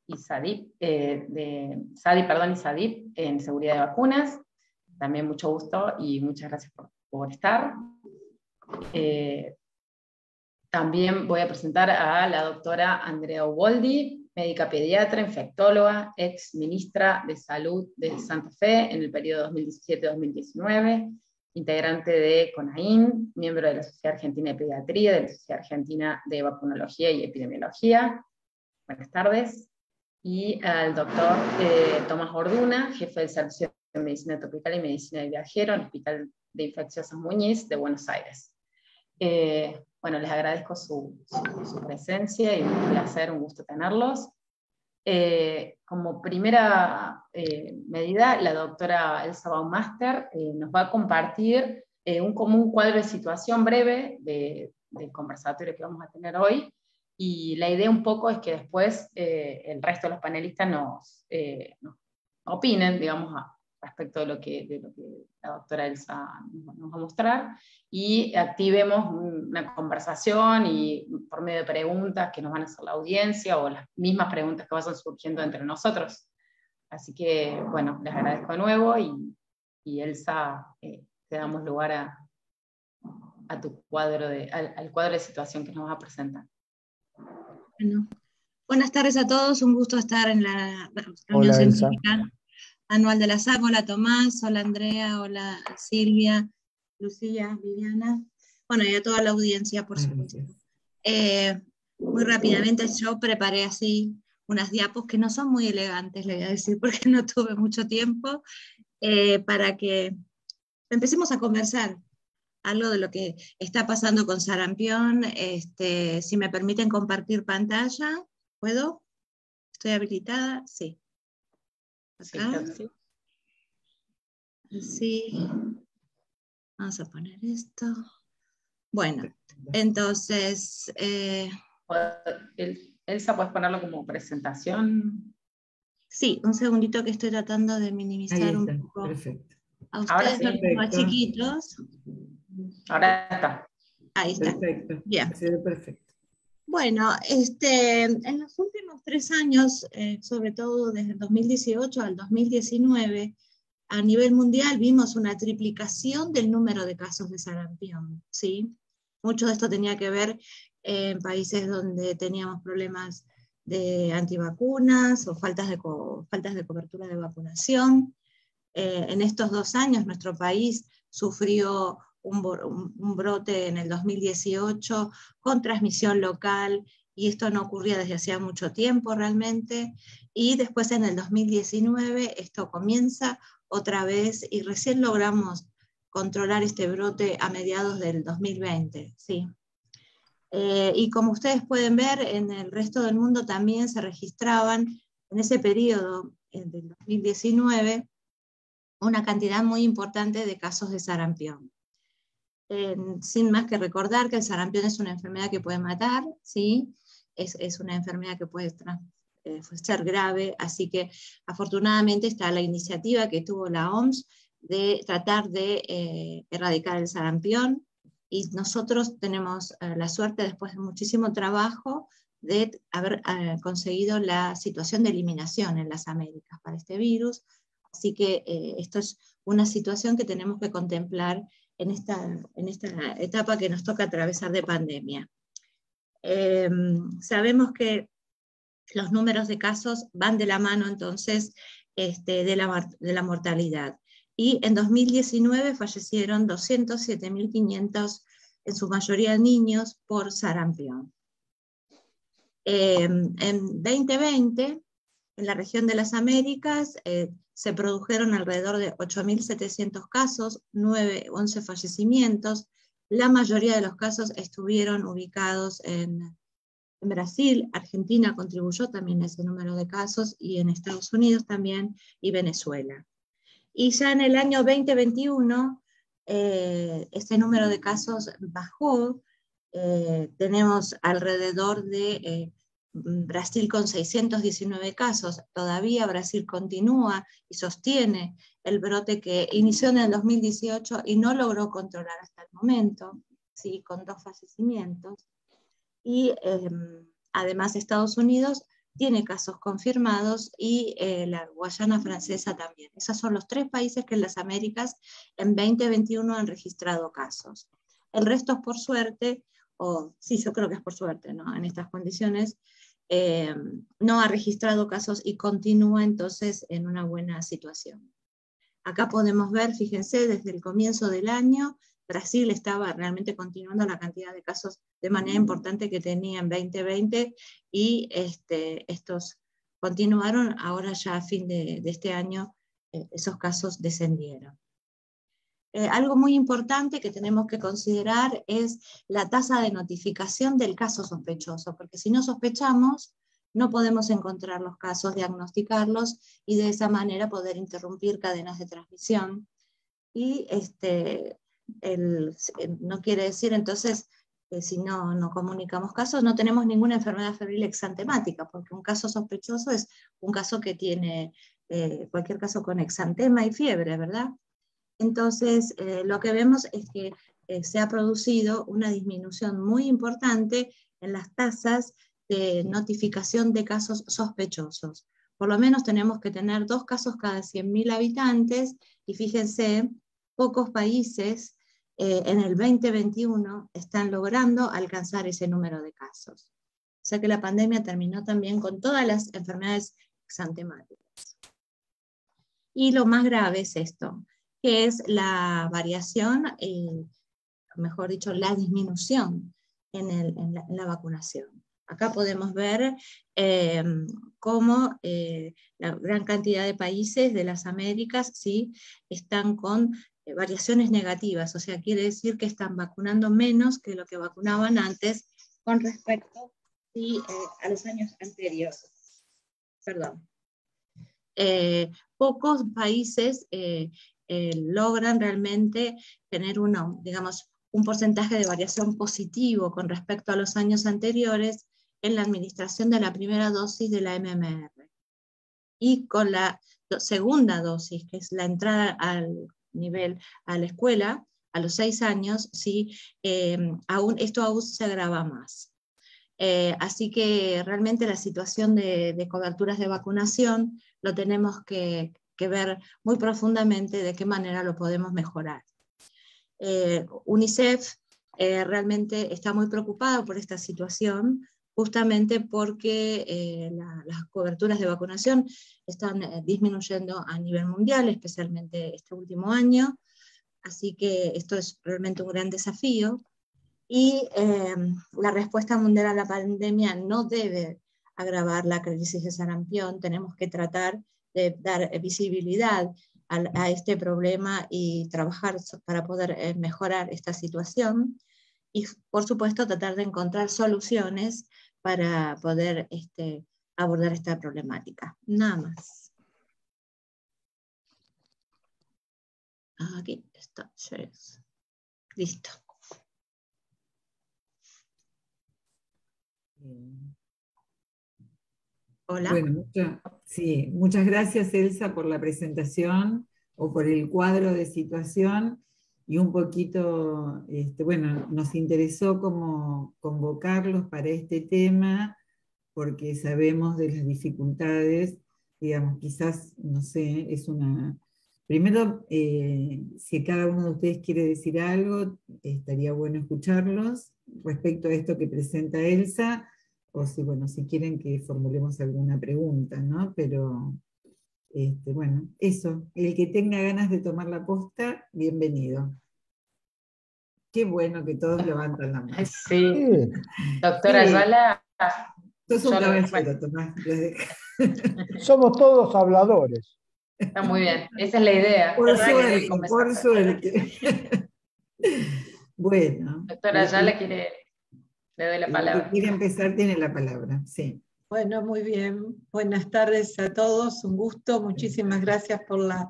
y, SADIP, eh, de, SADIP, perdón, y SADIP en seguridad de vacunas. También mucho gusto y muchas gracias por, estar. Eh, también voy a presentar a la doctora Andrea Uboldi, médica pediatra, infectóloga, ex ministra de Salud de Santa Fe en el periodo 2017-2019, integrante de CONAIN, miembro de la Sociedad Argentina de Pediatría, de la Sociedad Argentina de Vacunología y Epidemiología. Buenas tardes. y al doctor eh, Tomás Orduna, jefe del Servicio de Medicina Tropical y Medicina de Viajero en el Hospital de Infecciosas Muñiz de Buenos Aires. Eh, bueno, les agradezco su, presencia y un placer, un gusto tenerlos. Eh, como primera medida, la doctora Elsa Baumaster nos va a compartir un común cuadro de situación breve de, del conversatorio que vamos a tener hoy y la idea un poco es que después eh, el resto de los panelistas nos, eh, opinen, digamos, respecto de lo, que, de lo que la doctora Elsa nos va a mostrar y activemos una conversación y por medio de preguntas que nos van a hacer la audiencia o las mismas preguntas que vayan surgiendo entre nosotros. Así que, bueno, les agradezco de nuevo y, y Elsa, eh, te damos lugar a, a tu cuadro de, al, al cuadro de situación que nos va a presentar. Bueno, buenas tardes a todos, un gusto estar en la reunión científica anual de la SAC. Hola Tomás, hola Andrea, hola Silvia, Lucía, Viviana, bueno, y a toda la audiencia, por supuesto. Eh, muy rápidamente yo preparé así unas diapos que no son muy elegantes, le voy a decir, *laughs* porque no tuve mucho tiempo, eh, para que empecemos a conversar algo de lo que está pasando con sarampión. Este, si me permiten compartir pantalla, ¿puedo? ¿Estoy habilitada? Sí. Sí. Vamos a poner esto. Bueno, entonces... Eh, Elsa, ¿puedes ponerlo como presentación? Sí, un segundito que estoy tratando de minimizar un poco. Perfecto. A ustedes, los más chiquitos. Ahora está. Ahí está. Perfecto. Bien. perfecto. Bueno, este, en los últimos tres años, eh, sobre todo desde el 2018 al 2019, a nivel mundial vimos una triplicación del número de casos de sarampión. ¿sí? Mucho de esto tenía que ver en países donde teníamos problemas de antivacunas o faltas de, faltas de cobertura de vacunación. Eh, en estos dos años nuestro país sufrió un, brote en el 2018 con transmisión local y esto no ocurría desde hacía mucho tiempo realmente. Y después en el 2019 esto comienza otra vez y recién logramos controlar este brote a mediados del 2020. ¿sí? Eh, y como ustedes pueden ver, en el resto del mundo también se registraban en ese periodo del 2019 una cantidad muy importante de casos de sarampión sin más que recordar que el sarampión es una enfermedad que puede matar, ¿sí? es, es una enfermedad que puede eh, ser grave, así que afortunadamente está la iniciativa que tuvo la OMS de tratar de eh, erradicar el sarampión y nosotros tenemos eh, la suerte después de muchísimo trabajo de haber conseguido la situación de eliminación en las Américas para este virus, así que esto es una situación que tenemos que contemplar en esta, en esta etapa que nos toca atravesar de pandemia. Em, sabemos que los números de casos van de la mano entonces este, de, la, de la mortalidad. Y en 2019 fallecieron 207.500, en su mayoría niños, por sarampión. Em, en 2020, en la región de las Américas, eh, se produjeron alrededor de 8.700 casos, 9, 11 fallecimientos. La mayoría de los casos estuvieron ubicados en, Brasil, Argentina contribuyó también a ese número de casos y en Estados Unidos también y Venezuela. Y ya en el año 2021 eh, este número de casos bajó, eh, tenemos alrededor de eh, Brasil con 619 casos, todavía Brasil continúa y sostiene el brote que inició en el 2018 y no logró controlar hasta el momento, ¿sí? con dos fallecimientos. Y em, además Estados Unidos tiene casos confirmados y eh, la Guayana francesa también. Esos son los tres países que en las Américas en 2021 han registrado casos. El resto es por suerte, o sí, yo creo que es por suerte, ¿no? En estas condiciones, eh, no ha registrado casos y continúa entonces en una buena situación. Acá podemos ver, fíjense, desde el comienzo del año, Brasil estaba realmente continuando la cantidad de casos de manera importante que tenía en 2020 y este, estos continuaron, ahora ya a fin de, este año eh, esos casos descendieron. Eh, algo muy importante que tenemos que considerar es la tasa de notificación del caso sospechoso, porque si no sospechamos, no podemos encontrar los casos, diagnosticarlos y de esa manera poder interrumpir cadenas de transmisión. Y este, no quiere decir entonces que si no, no comunicamos casos, no tenemos ninguna enfermedad febril exantemática, porque un caso sospechoso es un caso que tiene eh, cualquier caso con exantema y fiebre, ¿verdad? Entonces, eh, lo que vemos es que eh, se ha producido una disminución muy importante en las tasas de notificación de casos sospechosos. Por lo menos tenemos que tener dos casos cada 100.000 habitantes y fíjense, pocos países eh, en el 2021 están logrando alcanzar ese número de casos. O sea que la pandemia terminó también con todas las enfermedades exantemáticas. Y lo más grave es esto, que es la variación, eh, mejor dicho, la disminución en, la, vacunación. Acá podemos ver eh, cómo eh, la gran cantidad de países de las Américas ¿sí? están con variaciones negativas, o sea, quiere decir que están vacunando menos que lo que vacunaban antes con respecto a los años anteriores. Perdón. pocos países logran realmente tener uno, digamos, un porcentaje de variación positivo con respecto a los años anteriores en la administración de la primera dosis de la MMR. Y con la segunda dosis, que es la entrada al nivel, a la escuela, a los seis años, sí, em, aún, esto aún se agrava más. Eh, así que realmente la situación de, coberturas de vacunación lo tenemos que, que ver muy profundamente de qué manera lo podemos mejorar. Eh, UNICEF eh, realmente está muy preocupado por esta situación, justamente porque eh, las coberturas de vacunación están disminuyendo a nivel mundial, especialmente este último año, así que esto es realmente un gran desafío. Y la respuesta mundial a la pandemia no debe agravar la crisis de sarampión, tenemos que tratar de dar visibilidad a, este problema y trabajar para poder eh, mejorar esta situación. Y por supuesto tratar de encontrar soluciones para poder este, abordar esta problemática. Nada más. Aquí está. Listo. Hola. Bueno, sí, muchas gracias Elsa por la presentación o por el cuadro de situación y un poquito, este, bueno, nos interesó como convocarlos para este tema porque sabemos de las dificultades, digamos, quizás, no sé, es una... Primero, eh, si cada uno de ustedes quiere decir algo, estaría bueno escucharlos respecto a esto que presenta Elsa o si, bueno, si quieren que formulemos alguna pregunta, ¿no? Pero, este, bueno, eso, el que tenga ganas de tomar la posta, bienvenido. Qué bueno que todos levantan la mano. Sí, doctora Ayala. Tomás. *laughs* Somos todos habladores. Está muy bien, esa es la idea. Por suerte, por suerte. *laughs* bueno. Doctora Ayala quiere le doy la palabra. quiere empezar tiene la palabra, sí. Bueno, muy bien. Buenas tardes a todos, un gusto. Muchísimas gracias por la,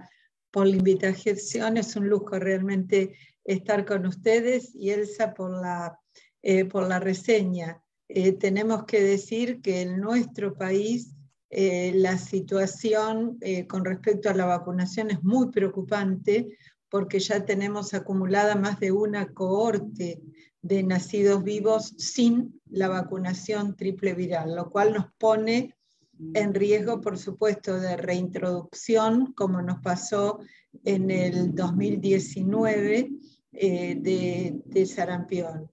por la invitación. Es un lujo realmente estar con ustedes y Elsa por la, eh, por la reseña. Eh, tenemos que decir que en nuestro país eh, la situación con respecto a la vacunación es muy preocupante porque ya tenemos acumulada más de una cohorte de nacidos vivos sin la vacunación triple viral, lo cual nos pone en riesgo, por supuesto, de reintroducción, como nos pasó en el 2019 eh, de, de sarampión.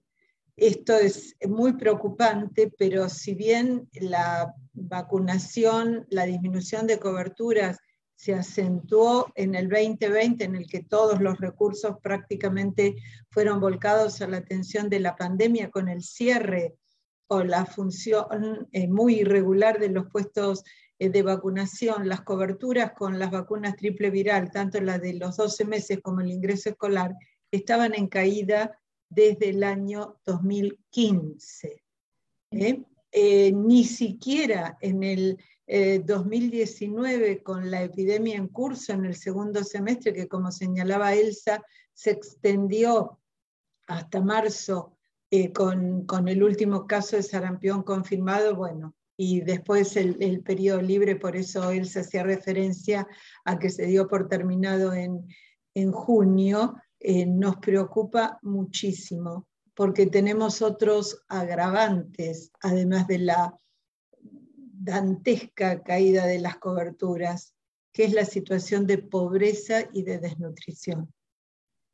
Esto es muy preocupante, pero si bien la vacunación, la disminución de coberturas se acentuó en el 2020, en el que todos los recursos prácticamente fueron volcados a la atención de la pandemia con el cierre o la función eh, muy irregular de los puestos eh, de vacunación, las coberturas con las vacunas triple viral, tanto la de los 12 meses como el ingreso escolar, estaban en caída desde el año 2015. ¿eh? Ni siquiera en el 2019, con la epidemia en curso en el segundo semestre, que como señalaba Elsa, se extendió hasta marzo con, con el último caso de sarampión confirmado, bueno, y después el, periodo libre, por eso él se hacía referencia a que se dio por terminado en, junio, eh, nos preocupa muchísimo, porque tenemos otros agravantes, además de la dantesca caída de las coberturas, que es la situación de pobreza y de desnutrición.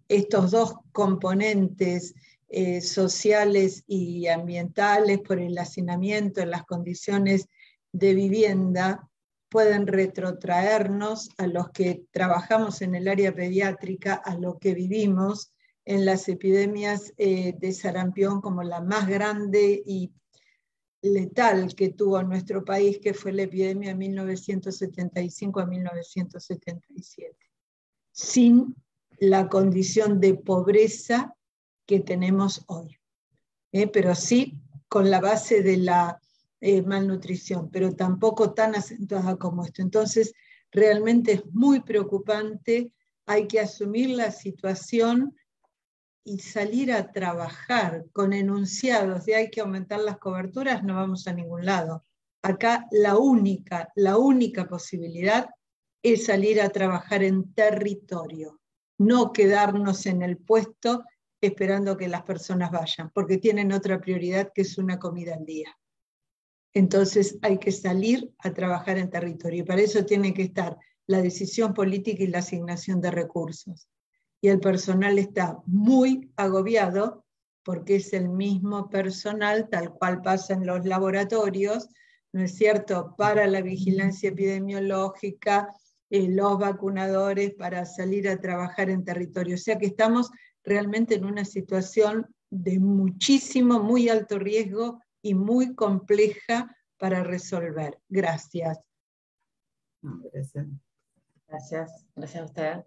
Estos dos componentes eh, sociales y ambientales, por el hacinamiento en las condiciones de vivienda, pueden retrotraernos a los que trabajamos en el área pediátrica, a lo que vivimos en las epidemias eh, de sarampión como la más grande y letal que tuvo nuestro país, que fue la epidemia de 1975 a 1977, sin la condición de pobreza que tenemos hoy. ¿eh? Pero sí con la base de la eh, malnutrición, pero tampoco tan acentuada como esto. Entonces, realmente es muy preocupante, hay que asumir la situación y salir a trabajar con enunciados de hay que aumentar las coberturas, no vamos a ningún lado. Acá la única, la única posibilidad es salir a trabajar en territorio, no quedarnos en el puesto esperando que las personas vayan, porque tienen otra prioridad que es una comida al día. Entonces hay que salir a trabajar en territorio y para eso tiene que estar la decisión política y la asignación de recursos. Y el personal está muy agobiado porque es el mismo personal tal cual pasa en los laboratorios, ¿no es cierto?, para la vigilancia epidemiológica, eh, los vacunadores, para salir a trabajar en territorio. O sea que estamos realmente en una situación de muchísimo, muy alto riesgo y muy compleja para resolver. Gracias. Gracias. Gracias, gracias a usted.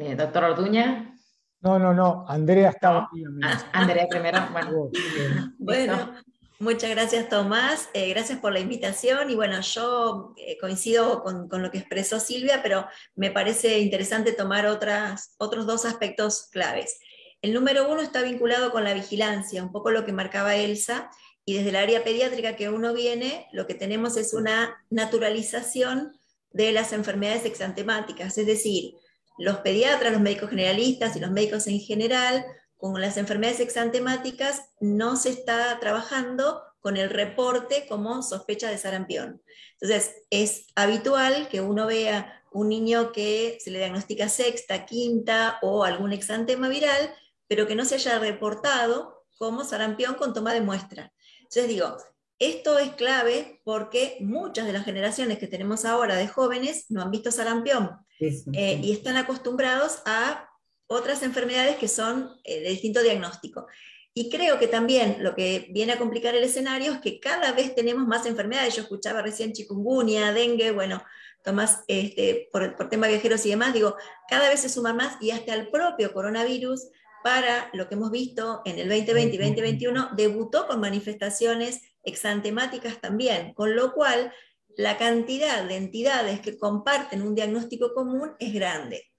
Eh, doctor Orduña. No, no, no, Andrea estaba. Ah, Andrea primero. Bueno, *laughs* bueno muchas gracias Tomás, eh, gracias por la invitación y bueno, yo eh, coincido con, con, lo que expresó Silvia, pero me parece interesante tomar otras, otros dos aspectos claves. El número uno está vinculado con la vigilancia, un poco lo que marcaba Elsa, y desde el área pediátrica que uno viene, lo que tenemos es una naturalización de las enfermedades exantemáticas, es decir, los pediatras, los médicos generalistas y los médicos en general con las enfermedades exantemáticas no se está trabajando con el reporte como sospecha de sarampión. Entonces, es habitual que uno vea un niño que se le diagnostica sexta, quinta o algún exantema viral, pero que no se haya reportado como sarampión con toma de muestra. Entonces digo, esto es clave porque muchas de las generaciones que tenemos ahora de jóvenes no han visto sarampión eh, y están acostumbrados a otras enfermedades que son eh, de distinto diagnóstico. Y creo que también lo que viene a complicar el escenario es que cada vez tenemos más enfermedades. Yo escuchaba recién chikungunya, dengue, bueno, Tomás, este, por, por tema viajeros y demás, digo, cada vez se suma más y hasta el propio coronavirus, para lo que hemos visto en el 2020 y 2021, debutó con manifestaciones exantemáticas también, con lo cual la cantidad de entidades que comparten un diagnóstico común es grande.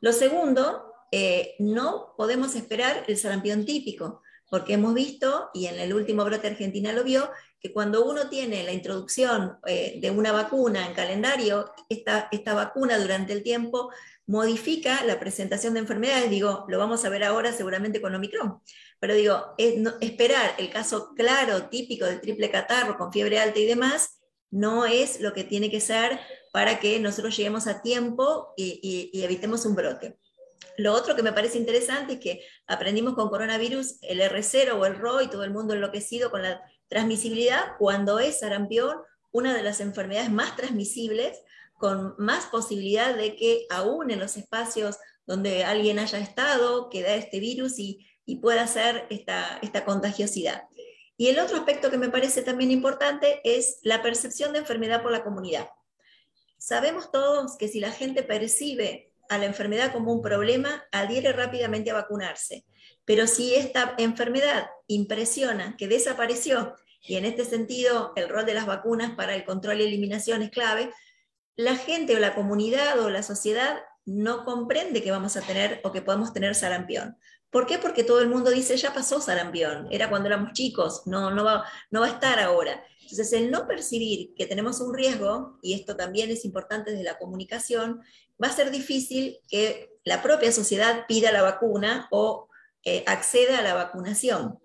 Lo segundo eh, no podemos esperar el sarampión típico, porque hemos visto, y en el último brote Argentina lo vio, que cuando uno tiene la introducción eh, de una vacuna en calendario, esta, esta vacuna durante el tiempo modifica la presentación de enfermedades. Digo, lo vamos a ver ahora seguramente con Omicron. Pero digo, esperar el caso claro, típico del triple catarro con fiebre alta y demás, no es lo que tiene que ser para que nosotros lleguemos a tiempo y evitemos un brote. Lo otro que me parece interesante es que aprendimos con coronavirus el R0 o el RO y todo el mundo enloquecido con la transmisibilidad cuando es sarampión una de las enfermedades más transmisibles con más posibilidad de que aún en los espacios donde alguien haya estado, quede este virus y, pueda hacer esta, esta contagiosidad. Y el otro aspecto que me parece también importante es la percepción de enfermedad por la comunidad. Sabemos todos que si la gente percibe a la enfermedad como un problema, adhiere rápidamente a vacunarse. Pero si esta enfermedad impresiona que desapareció, y en este sentido el rol de las vacunas para el control y eliminación es clave, la gente o la comunidad o la sociedad no comprende que vamos a tener o que podemos tener sarampión. ¿Por qué? Porque todo el mundo dice, ya pasó sarampión, era cuando éramos chicos, no, no, va, no va a estar ahora. Entonces, el no percibir que tenemos un riesgo, y esto también es importante desde la comunicación, va a ser difícil que la propia sociedad pida la vacuna o eh, acceda a la vacunación.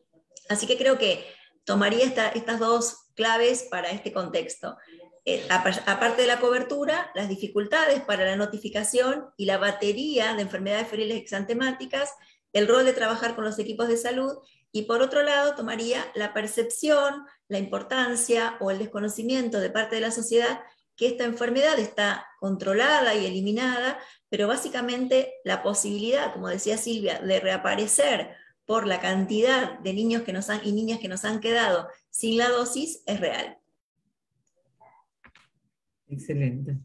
Así que creo que tomaría estas dos claves para este contexto. Eh, aparte de la cobertura, las dificultades para la notificación y la batería de enfermedades feriles exantemáticas el rol de trabajar con los equipos de salud y por otro lado tomaría la percepción, la importancia o el desconocimiento de parte de la sociedad que esta enfermedad está controlada y eliminada, pero básicamente la posibilidad, como decía Silvia, de reaparecer por la cantidad de niños que nos han, y niñas que nos han quedado sin la dosis es real. Excelente.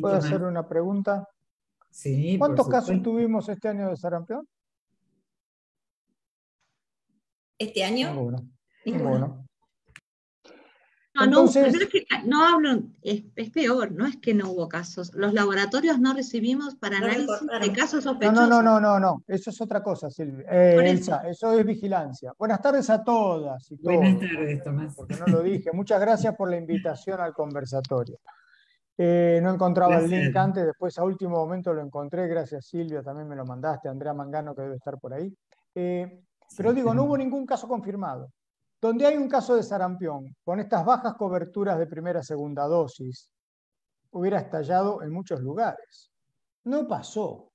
¿Puedo hacer una pregunta? ¿Cuántos casos tuvimos este año de sarampión? ¿Este año? Ninguno. No, no, es que, no hablo, es, peor, no es que no hubo casos. Los laboratorios no recibimos para análisis de casos sospechosos. No, no, no, no, no, eso es otra cosa, Silvia. Eh, Elsa, eso es vigilancia. Buenas tardes a todas y todos. Buenas tardes, Tomás. Porque no lo dije. Muchas gracias por la invitación al conversatorio. Eh, no encontraba el link antes, después a último momento lo encontré, gracias Silvia, también me lo mandaste, Andrea Mangano que debe estar por ahí. Eh, pero digo, no hubo ningún caso confirmado. Donde hay un caso de sarampión, con estas bajas coberturas de primera segunda dosis, hubiera estallado en muchos lugares. No pasó.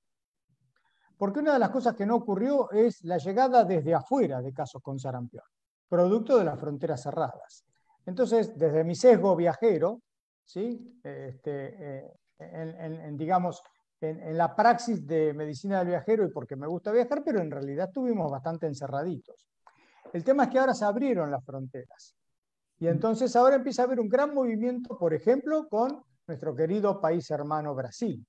Porque una de las cosas que no ocurrió es la llegada desde afuera de casos con sarampión, producto de las fronteras cerradas. Entonces, desde mi sesgo viajero, ¿sí? Este, eh, en, digamos, en, la praxis de medicina del viajero y porque me gusta viajar, pero en realidad estuvimos bastante encerraditos. El tema es que ahora se abrieron las fronteras. Y entonces ahora empieza a haber un gran movimiento, por ejemplo, con nuestro querido país hermano Brasil,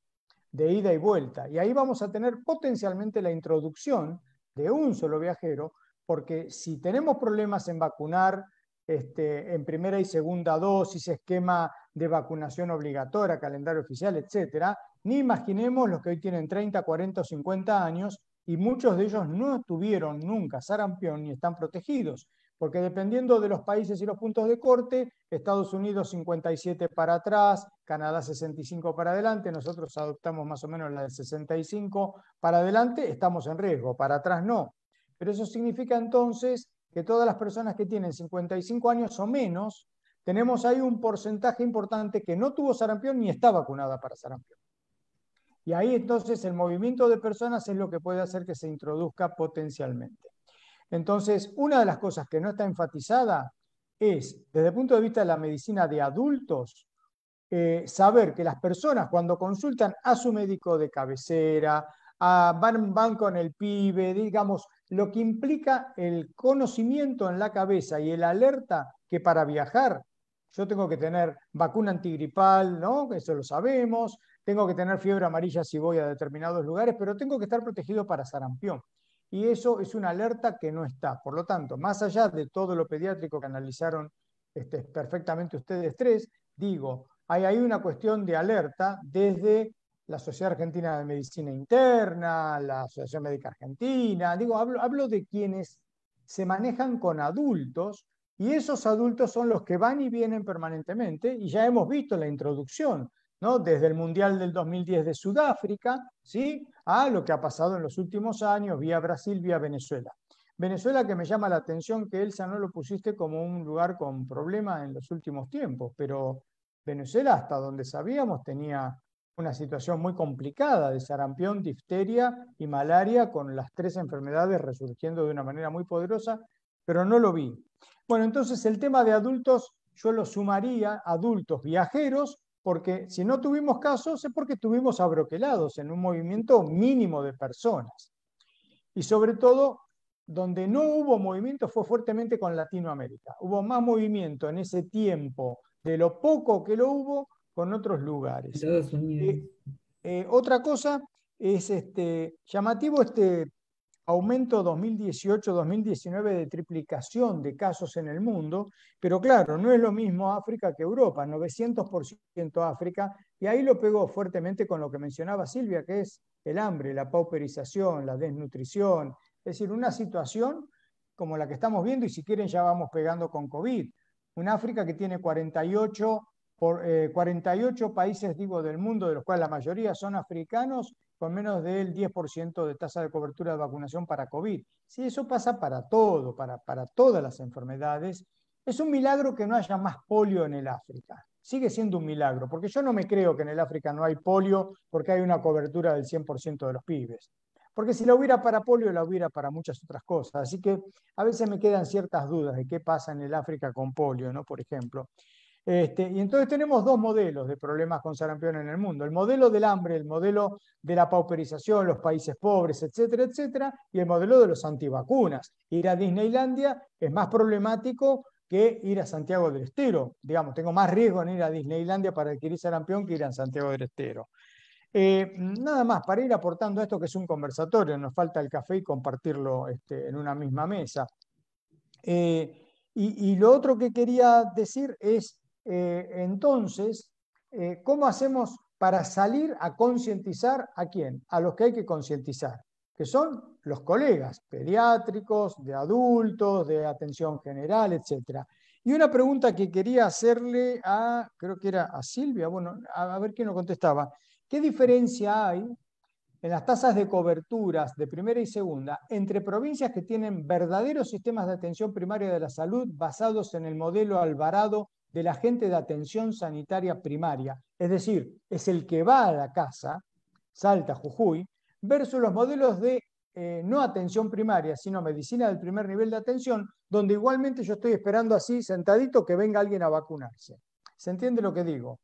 de ida y vuelta. Y ahí vamos a tener potencialmente la introducción de un solo viajero, porque si tenemos problemas en vacunar este, en primera y segunda dosis, esquema de vacunación obligatoria, calendario oficial, etcétera, ni imaginemos los que hoy tienen 30, 40 o 50 años y muchos de ellos no tuvieron nunca sarampión ni están protegidos, porque dependiendo de los países y los puntos de corte, Estados Unidos 57 para atrás, Canadá 65 para adelante, nosotros adoptamos más o menos la de 65 para adelante, estamos en riesgo, para atrás no. Pero eso significa entonces que todas las personas que tienen 55 años o menos, tenemos ahí un porcentaje importante que no tuvo sarampión ni está vacunada para sarampión. Y ahí entonces el movimiento de personas es lo que puede hacer que se introduzca potencialmente. Entonces, una de las cosas que no está enfatizada es, desde el punto de vista de la medicina de adultos, eh, saber que las personas cuando consultan a su médico de cabecera, van, van con el pibe, digamos, lo que implica el conocimiento en la cabeza y el alerta que para viajar yo tengo que tener vacuna antigripal, ¿no? Eso lo sabemos, tengo que tener fiebre amarilla si voy a determinados lugares, pero tengo que estar protegido para sarampión. Y eso es una alerta que no está. Por lo tanto, más allá de todo lo pediátrico que analizaron este, perfectamente ustedes tres, digo, hay ahí una cuestión de alerta desde la Sociedad Argentina de Medicina Interna, la Asociación Médica Argentina, digo, hablo, hablo de quienes se manejan con adultos y esos adultos son los que van y vienen permanentemente y ya hemos visto la introducción, ¿no? Desde el Mundial del 2010 de Sudáfrica, ¿sí? A lo que ha pasado en los últimos años vía Brasil, vía Venezuela. Venezuela que me llama la atención que Elsa no lo pusiste como un lugar con problema en los últimos tiempos, pero Venezuela hasta donde sabíamos tenía una situación muy complicada de sarampión, difteria y malaria, con las tres enfermedades resurgiendo de una manera muy poderosa, pero no lo vi. Bueno, entonces el tema de adultos yo lo sumaría adultos viajeros, porque si no tuvimos casos es porque estuvimos abroquelados en un movimiento mínimo de personas. Y sobre todo, donde no hubo movimiento fue fuertemente con Latinoamérica. Hubo más movimiento en ese tiempo de lo poco que lo hubo con otros lugares. Eh, eh, otra cosa es este, llamativo este aumento 2018-2019 de triplicación de casos en el mundo, pero claro, no es lo mismo África que Europa, 900% África, y ahí lo pegó fuertemente con lo que mencionaba Silvia, que es el hambre, la pauperización, la desnutrición, es decir, una situación como la que estamos viendo, y si quieren ya vamos pegando con COVID, un África que tiene 48, por, 48 eh, países, digo, del mundo, de los cuales la mayoría son africanos, con menos del 10% de tasa de cobertura de vacunación para COVID. Si eso pasa para todo, para, todas las enfermedades, es un milagro que no haya más polio en el África. Sigue siendo un milagro, porque yo no me creo que en el África no hay polio porque hay una cobertura del 100% de los pibes. Porque si la hubiera para polio, la hubiera para muchas otras cosas. Así que a veces me quedan ciertas dudas de qué pasa en el África con polio, ¿no? Por ejemplo. Este, y entonces tenemos dos modelos de problemas con sarampión en el mundo. El modelo del hambre, el modelo de la pauperización, los países pobres, etcétera, etcétera, y el modelo de los antivacunas. Ir a Disneylandia es más problemático que ir a Santiago del Estero. Digamos, tengo más riesgo en ir a Disneylandia para adquirir sarampión que ir a Santiago del Estero. Eh, nada más, para ir aportando esto que es un conversatorio, nos falta el café y compartirlo este, en una misma mesa. Eh, y, y, lo otro que quería decir es eh, entonces, eh, ¿cómo hacemos para salir a concientizar a quién? A los que hay que concientizar, que son los colegas pediátricos, de adultos, de atención general, etc. Y una pregunta que quería hacerle a, creo que era a Silvia, bueno, a, ver quién lo contestaba. ¿Qué diferencia hay en las tasas de coberturas de primera y segunda entre provincias que tienen verdaderos sistemas de atención primaria de la salud basados en el modelo Alvarado de la gente de atención sanitaria primaria, es decir, es el que va a la casa, Salta, Jujuy, versus los modelos de eh, no atención primaria, sino medicina del primer nivel de atención, donde igualmente yo estoy esperando así, sentadito, que venga alguien a vacunarse. ¿Se entiende lo que digo?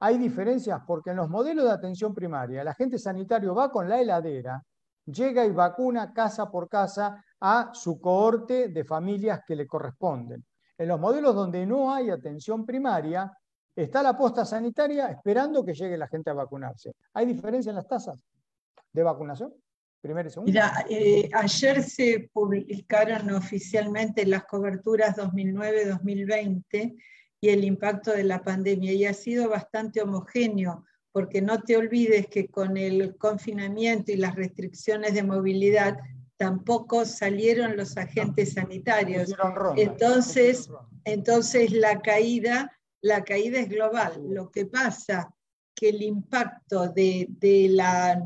Hay diferencias porque en los modelos de atención primaria, el agente sanitario va con la heladera, llega y vacuna casa por casa a su cohorte de familias que le corresponden. En los modelos donde no hay atención primaria, está la posta sanitaria esperando que llegue la gente a vacunarse. ¿Hay diferencia en las tasas de vacunación? Primero y segundo. Mira, eh, ayer se publicaron oficialmente las coberturas 2009-2020 y el impacto de la pandemia y ha sido bastante homogéneo porque no te olvides que con el confinamiento y las restricciones de movilidad tampoco salieron los agentes sanitarios. Entonces, entonces la caída, la caída es global. Lo que pasa que el impacto de, la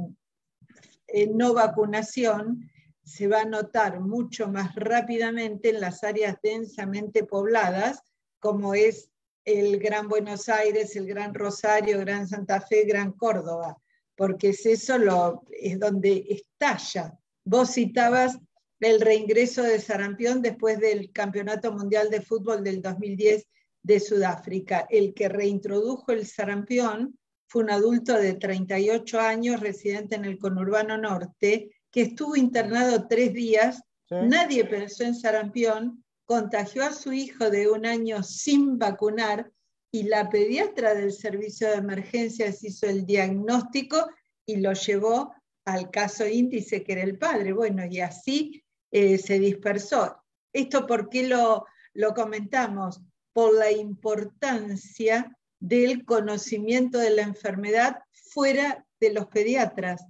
eh, no vacunación se va a notar mucho más rápidamente en las áreas densamente pobladas, como es el Gran Buenos Aires, el Gran Rosario, Gran Santa Fe, Gran Córdoba, porque es eso lo, es donde estalla Vos citabas el reingreso de sarampión después del Campeonato Mundial de Fútbol del 2010 de Sudáfrica. El que reintrodujo el sarampión fue un adulto de 38 años, residente en el conurbano norte, que estuvo internado tres días. Nadie pensó en sarampión, contagió a su hijo de un año sin vacunar y la pediatra del servicio de emergencias hizo el diagnóstico y lo llevó al caso índice que era el padre. Bueno, y así eh, se dispersó. ¿Esto por qué lo, lo comentamos? Por la importancia del conocimiento de la enfermedad fuera de los pediatras,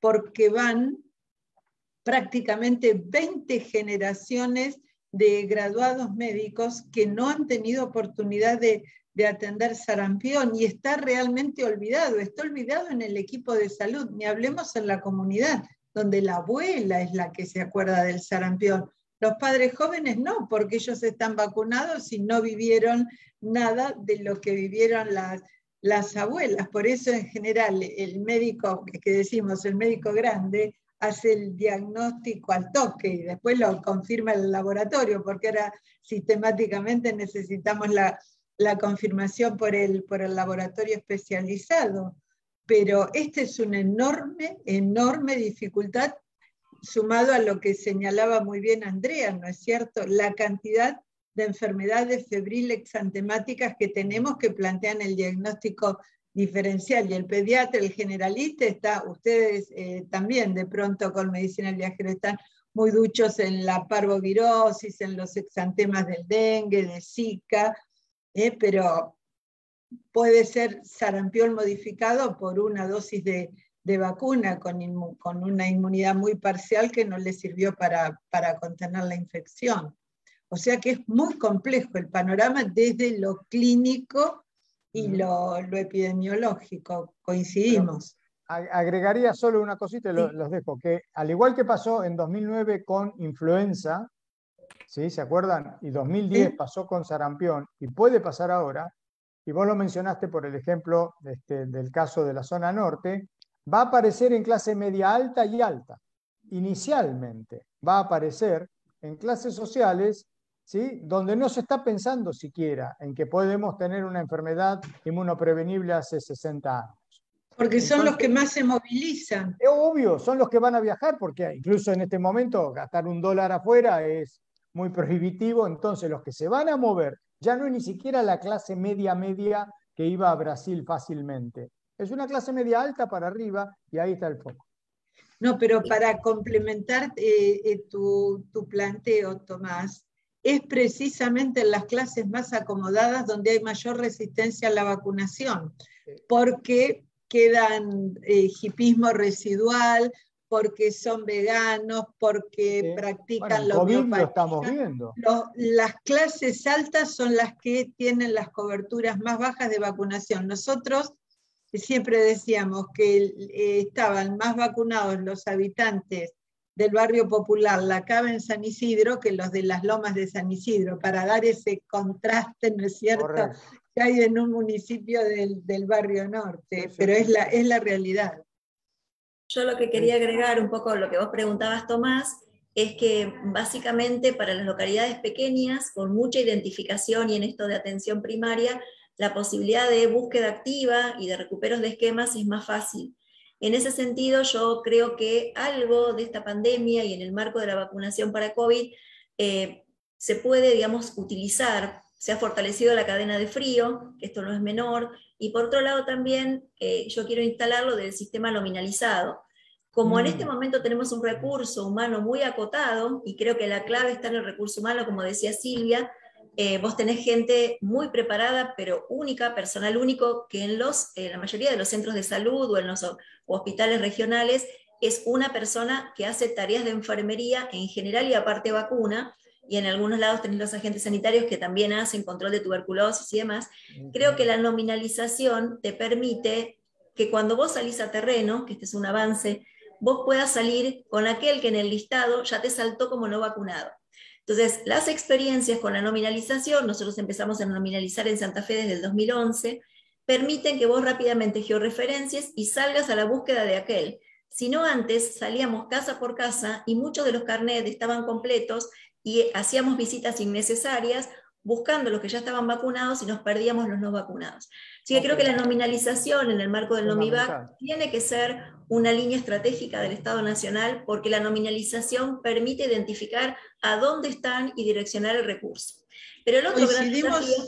porque van prácticamente 20 generaciones de graduados médicos que no han tenido oportunidad de, de atender sarampión y está realmente olvidado, está olvidado en el equipo de salud, ni hablemos en la comunidad, donde la abuela es la que se acuerda del sarampión. Los padres jóvenes no, porque ellos están vacunados y no vivieron nada de lo que vivieron las, las abuelas. Por eso en general el médico, que decimos, el médico grande, hace el diagnóstico al toque y después lo confirma el laboratorio, porque ahora sistemáticamente necesitamos la, la confirmación por el, por el laboratorio especializado, pero esta es una enorme, enorme dificultad sumado a lo que señalaba muy bien Andrea, ¿no es cierto? La cantidad de enfermedades febriles exantemáticas que tenemos que plantean el diagnóstico diferencial. Y el pediatra, el generalista, está, ustedes eh, también de pronto con medicina del viajero están muy duchos en la parvovirosis, en los exantemas del dengue, de Zika, eh, pero puede ser sarampión modificado por una dosis de, vacuna con, con, una inmunidad muy parcial que no le sirvió para, para contener la infección. O sea que es muy complejo el panorama desde lo clínico y lo, epidemiológico. Coincidimos. agregaría solo una cosita y los dejo, que al igual que pasó en 2009 con influenza, ¿sí? ¿se acuerdan? Y 2010 pasó con sarampión, y puede pasar ahora, y vos lo mencionaste por el ejemplo este, del caso de la zona norte, va a aparecer en clase media alta y alta. Inicialmente va a aparecer en clases sociales ¿sí? donde no se está pensando siquiera en que podemos tener una enfermedad inmunoprevenible hace 60 años. Porque son los que más se movilizan. Es obvio, son los que van a viajar, porque incluso en este momento gastar un dólar afuera es muy prohibitivo, entonces los que se van a mover ya no es ni siquiera la clase media media que iba a Brasil fácilmente. Es una clase media alta para arriba y ahí está el foco. No, pero para complementar eh, eh, tu, tu, planteo, Tomás, es precisamente en las clases más acomodadas donde hay mayor resistencia a la vacunación, porque quedan eh, hipismo residual, porque son veganos, porque practican lo lo estamos viendo. las clases altas son las que tienen las coberturas más bajas de vacunación. Nosotros siempre decíamos que eh, estaban más vacunados los habitantes del barrio popular La Cava en San Isidro que los de las lomas de San Isidro, para dar ese contraste, ¿no es cierto?, que hay en un municipio del, barrio norte, pero es la, es la realidad. Yo lo que quería agregar un poco lo que vos preguntabas, Tomás, es que básicamente para las localidades pequeñas, con mucha identificación y en esto de atención primaria, la posibilidad de búsqueda activa y de recuperos de esquemas es más fácil. En ese sentido, yo creo que algo de esta pandemia y en el marco de la vacunación para COVID eh, se puede, digamos, utilizar. Se ha fortalecido la cadena de frío, que esto no es menor, y por otro lado también eh, yo quiero instalarlo del sistema nominalizado. Como en este mm. momento tenemos un recurso humano muy acotado, y creo que la clave está en el recurso humano, como decía Silvia, eh, vos tenés gente muy preparada, pero única, personal único, que en los, la mayoría de los centros de salud o en los hospitales regionales es una persona que hace tareas de enfermería en general y aparte vacuna, y en algunos lados tenés los agentes sanitarios que también hacen control de tuberculosis y demás. Creo que la nominalización te permite que cuando vos salís a terreno, que este es un avance, vos puedas salir con aquel que en el listado ya te saltó como no vacunado. Entonces, las experiencias con la nominalización, nosotros empezamos a nominalizar en Santa Fe desde el 2011, permiten que vos rápidamente georreferencies y salgas a la búsqueda de aquel. Si no antes salíamos casa por casa y muchos de los carnets estaban completos y hacíamos visitas innecesarias buscando los que ya estaban vacunados y nos perdíamos los no vacunados. Así que creo que la nominalización en el marco del NOMIVAC tiene que ser una línea estratégica del Estado Nacional porque la nominalización permite identificar a dónde están y direccionar el recurso. Pero el otro gran desafío...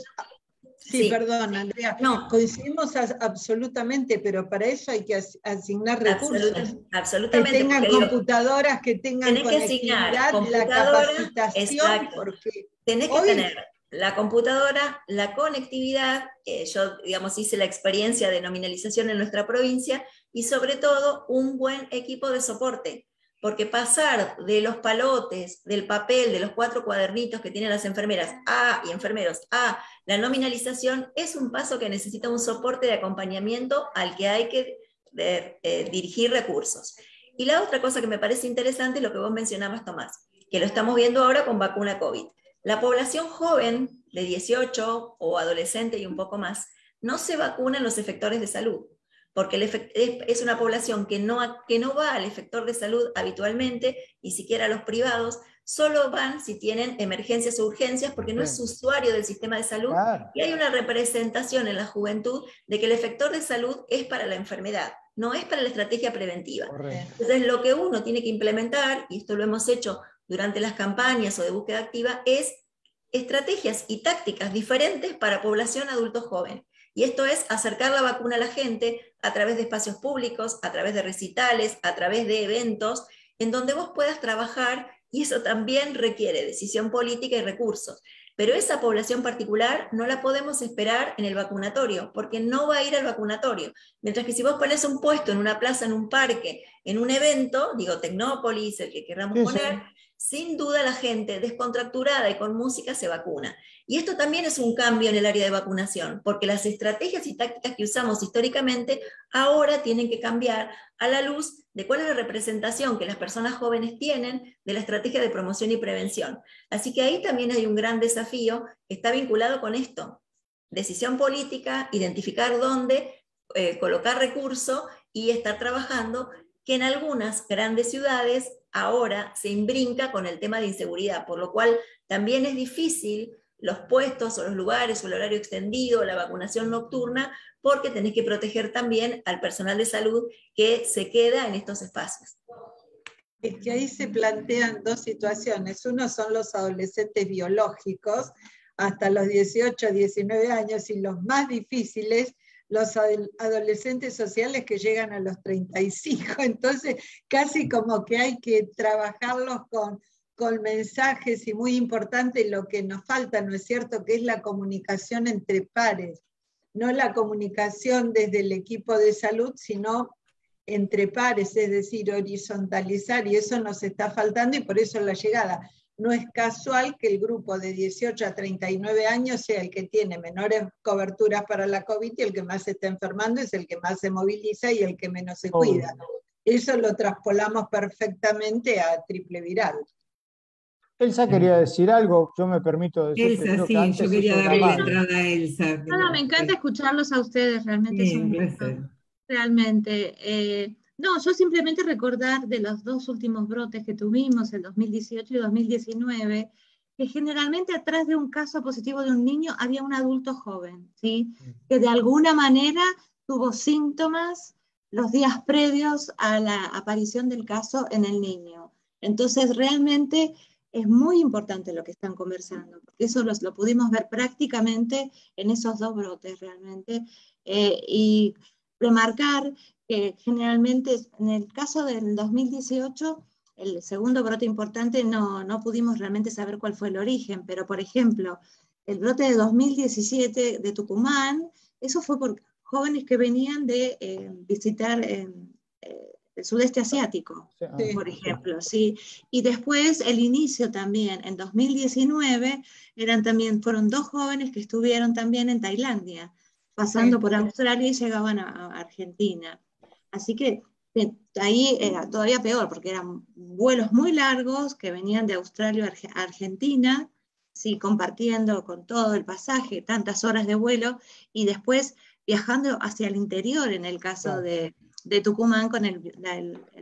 Sí, perdón, Andrea. No. Coincidimos absolutamente, pero para eso hay que asignar recursos. absolutamente. Que tengan computadoras, que tengan conectividad, la capacitación. Porque tenés que tener la computadora, la conectividad, yo digamos hice la experiencia de nominalización en nuestra provincia y sobre todo un buen equipo de soporte, porque pasar de los palotes, del papel, de los cuatro cuadernitos que tienen las enfermeras a y enfermeros a la nominalización es un paso que necesita un soporte de acompañamiento al que hay que eh, dirigir recursos. Y la otra cosa que me parece interesante es lo que vos mencionabas, Tomás, que lo estamos viendo ahora con vacuna COVID. La población joven de 18 o adolescente y un poco más no se vacuna en los efectores de salud, porque es una población que no, que no va al efector de salud habitualmente, ni siquiera a los privados, solo van si tienen emergencias o urgencias, porque no es usuario del sistema de salud, y hay una representación en la juventud de que el efector de salud es para la enfermedad no es para la estrategia preventiva. Entonces, lo que uno tiene que implementar, y esto lo hemos hecho durante las campañas o de búsqueda activa, es estrategias y tácticas diferentes para población adulto joven. Y esto es acercar la vacuna a la gente a través de espacios públicos, a través de recitales, a través de eventos, en donde vos puedas trabajar y eso también requiere decisión política y recursos. Pero esa población particular no la podemos esperar en el vacunatorio, porque no va a ir al vacunatorio. Mientras que si vos pones un puesto en una plaza, en un parque, en un evento, digo Tecnópolis, el que queramos poner, sin duda la gente descontracturada y con música se vacuna. Y esto también es un cambio en el área de vacunación, porque las estrategias y tácticas que usamos históricamente ahora tienen que cambiar a la luz de cuál es la representación que las personas jóvenes tienen de la estrategia de promoción y prevención. Así que ahí también hay un gran desafío que está vinculado con esto. Decisión política, identificar dónde, eh, colocar recursos y estar trabajando que en algunas grandes ciudades ahora se imbrinca con el tema de inseguridad, por lo cual también es difícil los puestos o los lugares o el horario extendido, la vacunación nocturna, porque tenés que proteger también al personal de salud que se queda en estos espacios. Es que ahí se plantean dos situaciones. Uno son los adolescentes biológicos hasta los 18, 19 años y los más difíciles, los adolescentes sociales que llegan a los 35. *laughs* Entonces, casi como que hay que trabajarlos con con mensajes y muy importante lo que nos falta, ¿no es cierto?, que es la comunicación entre pares, no la comunicación desde el equipo de salud, sino entre pares, es decir, horizontalizar, y eso nos está faltando y por eso la llegada. No es casual que el grupo de 18 a 39 años sea el que tiene menores coberturas para la COVID y el que más se está enfermando es el que más se moviliza y el que menos se cuida. Eso lo traspolamos perfectamente a triple viral. Elsa quería decir algo, yo me permito decir. Elsa, sí, yo quería darle la entrada a Elsa. No, me encanta escucharlos a ustedes, realmente sí, un Realmente. Eh, no, yo simplemente recordar de los dos últimos brotes que tuvimos, el 2018 y 2019, que generalmente atrás de un caso positivo de un niño había un adulto joven, ¿sí? Que de alguna manera tuvo síntomas los días previos a la aparición del caso en el niño. Entonces, realmente es muy importante lo que están conversando, porque eso lo pudimos ver prácticamente en esos dos brotes realmente. Eh, y remarcar que generalmente en el caso del 2018, el segundo brote importante, no, no pudimos realmente saber cuál fue el origen, pero por ejemplo, el brote de 2017 de Tucumán, eso fue por jóvenes que venían de eh, visitar eh, el sudeste asiático, ah, por ejemplo, sí. Y después el inicio también, en 2019, eran también, fueron dos jóvenes que estuvieron también en Tailandia, pasando por Australia y llegaban a, Argentina. Así que eh, ahí era todavía peor, porque eran vuelos muy largos que venían de Australia a Argentina, sí, compartiendo con todo el pasaje, tantas horas de vuelo, y después viajando hacia el interior en el caso de de Tucumán con el,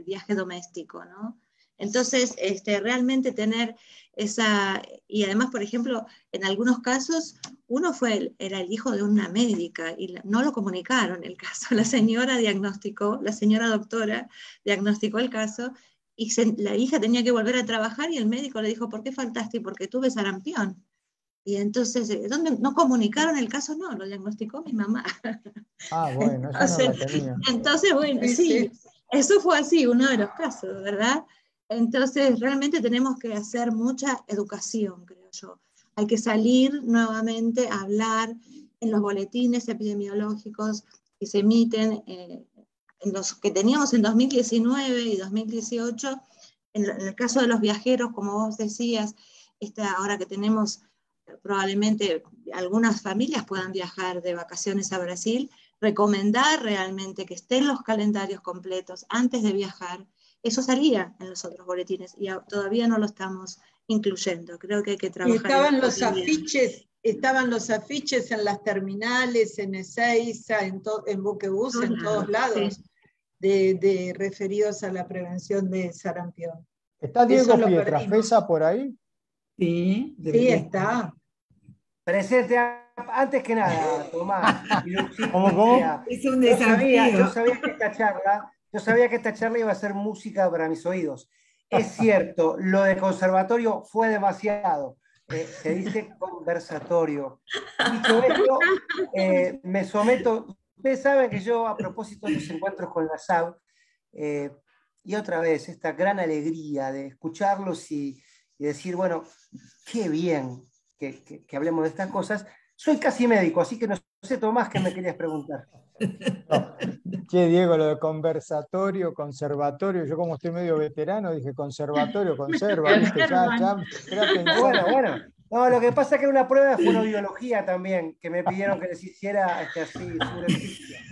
viaje doméstico, ¿no? Entonces, este, realmente tener esa, y además, por ejemplo, en algunos casos, uno fue era el hijo de una médica y no lo comunicaron el caso. La señora diagnosticó, la señora doctora diagnosticó el caso y la hija tenía que volver a trabajar y el médico le dijo, ¿por qué faltaste? Porque tuve sarampión. Y entonces, eh, ¿dónde no comunicaron el caso? No, lo diagnosticó mi mamá. Ah, *laughs* bueno, eso entonces, no tenía. entonces, bueno, sí, eso fue así, uno de los casos, ¿verdad? Entonces, realmente tenemos que hacer mucha educación, creo yo. Hay que salir nuevamente a hablar en los boletines epidemiológicos que se emiten, eh, en los que teníamos en 2019 y 2018, en, el caso de los viajeros, como vos decías, esta, ahora que tenemos probablemente algunas familias puedan viajar de vacaciones a Brasil, recomendar realmente que estén los calendarios completos antes de viajar. Eso salía en los otros boletines y todavía no lo estamos incluyendo. Creo que hay que trabajar. estaban los afiches, estaban los afiches en las terminales, en Ezeiza, en, en Buquebus, en todos lados, de, referidos a la prevención de sarampión. ¿Está Diego Pietrafesa por ahí? Sí, sí está. Presente antes que nada, Tomás, *laughs* ¿Cómo, Es un desafío. Yo sabía, que esta charla, yo sabía que esta charla iba a ser música para mis oídos. Es cierto, lo de conservatorio fue demasiado. Eh, se dice conversatorio. Dicho esto, eh, me someto. Ustedes saben que yo, a propósito de los encuentros con la SAB, eh, y otra vez, esta gran alegría de escucharlos y, decir, bueno, qué bien que, que hablemos de estas cosas, soy casi médico, así que no sé, Tomás, qué me querías preguntar. Che, Diego, lo de conversatorio, conservatorio, yo como estoy medio veterano, dije conservatorio, *laughs* conserva, bueno, bueno. No, lo que pasa es que una prueba fue una biología también, que me pidieron que les hiciera este, así.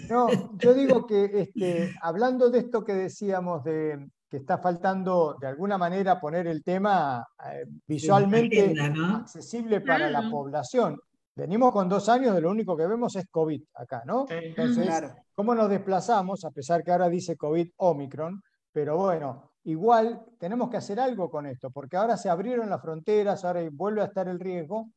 No, yo digo que este, hablando de esto que decíamos de que está faltando de alguna manera poner el tema eh, visualmente accesible para la población venimos con dos años de lo único que vemos es COVID acá, ¿no? Entonces, ¿cómo nos desplazamos? A pesar que ahora dice COVID Omicron, pero bueno, igual tenemos que hacer algo con esto, porque ahora se abrieron las fronteras, ahora vuelve a estar el riesgo.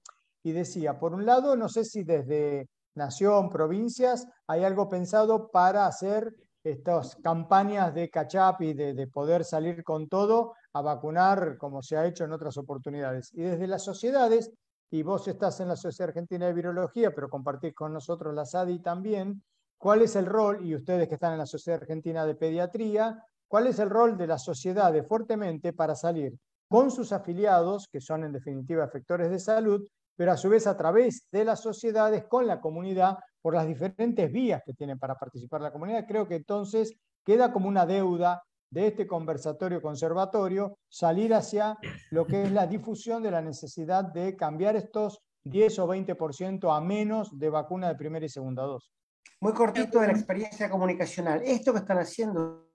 Y decía, por un lado, no sé si desde nación, provincias, hay algo pensado para hacer estas campañas de catch-up y de, de, poder salir con todo a vacunar como se ha hecho en otras oportunidades. Y desde las sociedades y vos estás en la Sociedad Argentina de Virología, pero compartís con nosotros la SADI también, ¿cuál es el rol, y ustedes que están en la Sociedad Argentina de Pediatría, cuál es el rol de la sociedad de Fuertemente para salir con sus afiliados, que son en definitiva efectores de salud, pero a su vez a través de las sociedades con la comunidad por las diferentes vías que tienen para participar la comunidad. Creo que entonces queda como una deuda de este conversatorio conservatorio salir hacia lo que es la difusión de la necesidad de cambiar estos 10 o 20% a menos de vacuna de primera y segunda dosis. Muy cortito de la experiencia comunicacional. Esto que están haciendo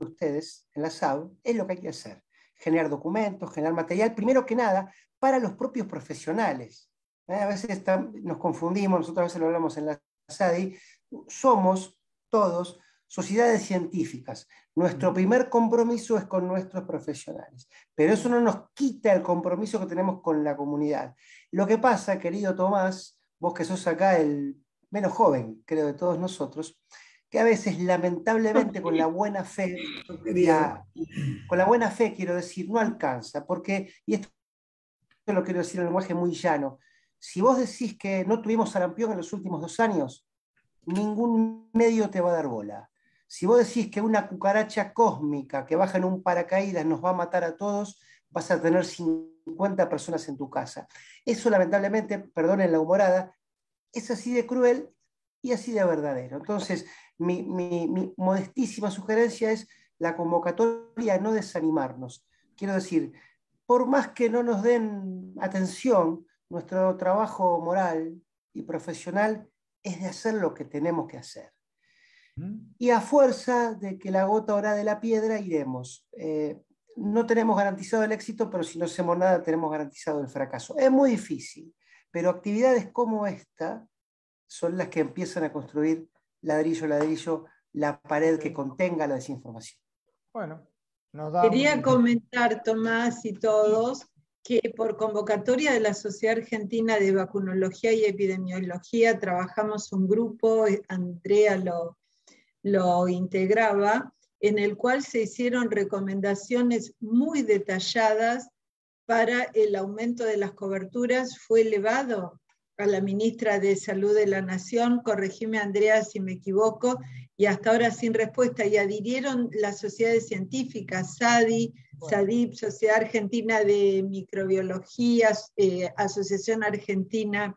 ustedes en la SAB es lo que hay que hacer. Generar documentos, generar material, primero que nada, para los propios profesionales. ¿Eh? A veces nos confundimos, nosotros a veces lo hablamos en la SADI, somos todos sociedades científicas. Nuestro primer compromiso es con nuestros profesionales, pero eso no nos quita el compromiso que tenemos con la comunidad. Lo que pasa, querido Tomás, vos que sos acá el menos joven, creo, de todos nosotros, que a veces lamentablemente con la buena fe, *laughs* con la buena fe quiero decir, no alcanza, porque, y esto lo quiero decir en lenguaje muy llano, si vos decís que no tuvimos sarampión en los últimos dos años, ningún medio te va a dar bola. Si vos decís que una cucaracha cósmica que baja en un paracaídas nos va a matar a todos, vas a tener 50 personas en tu casa. Eso lamentablemente, perdonen la humorada, es así de cruel y así de verdadero. Entonces, mi, modestísima sugerencia es la convocatoria, no desanimarnos. Quiero decir, por más que no nos den atención, nuestro trabajo moral y profesional es de hacer lo que tenemos que hacer. Y a fuerza de que la gota ora de la piedra iremos. Eh, no tenemos garantizado el éxito, pero si no hacemos nada tenemos garantizado el fracaso. Es muy difícil, pero actividades como esta son las que empiezan a construir ladrillo a ladrillo la pared que contenga la desinformación. Bueno, Quería comentar, Tomás y todos, que por convocatoria de la Sociedad Argentina de Vacunología y Epidemiología trabajamos un grupo, Andrea lo, lo integraba, en el cual se hicieron recomendaciones muy detalladas para el aumento de las coberturas. Fue elevado a la ministra de Salud de la Nación, corregime Andrea si me equivoco, y hasta ahora sin respuesta, y adhirieron las sociedades científicas, SADI, SADIP, Sociedad Argentina de Microbiología, eh, Asociación Argentina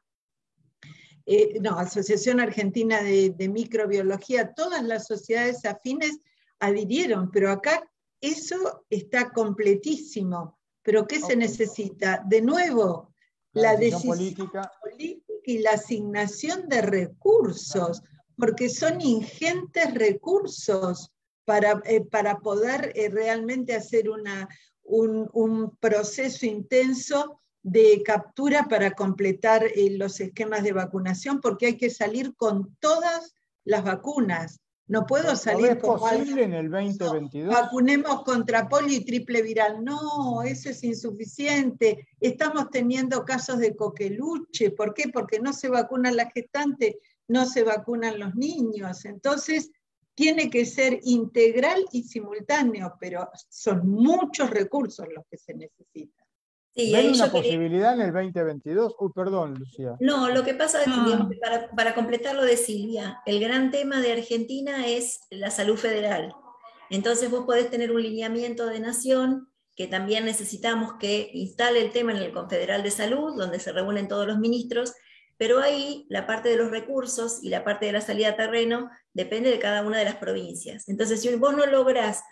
eh, no, Asociación Argentina de, Microbiología, todas las sociedades afines adhirieron, pero acá eso está completísimo. ¿Pero qué se necesita? De nuevo, la, decisión, política. y la asignación de recursos, porque son ingentes recursos para, eh, para poder eh, realmente hacer una, un, un proceso intenso de captura para completar eh, los esquemas de vacunación, porque hay que salir con todas las vacunas. No puedo salir ¿Es posible en el 2022? vacunemos contra polio y triple viral. No, eso es insuficiente. Estamos teniendo casos de coqueluche. ¿Por qué? Porque no se vacuna la gestante, no se vacunan los niños. Entonces, tiene que ser integral y simultáneo, pero son muchos recursos los que se necesitan. Sí, ¿Ven una posibilidad en el 2022? Uy, perdón, Lucía. No, lo que pasa es que para, para, completar lo de Silvia, el gran tema de Argentina es la salud federal. Entonces vos podés tener un lineamiento de nación que también necesitamos que instale el tema en el Confederal de Salud, donde se reúnen todos los ministros, pero ahí la parte de los recursos y la parte de la salida a terreno depende de cada una de las provincias. Entonces, si vos no lográs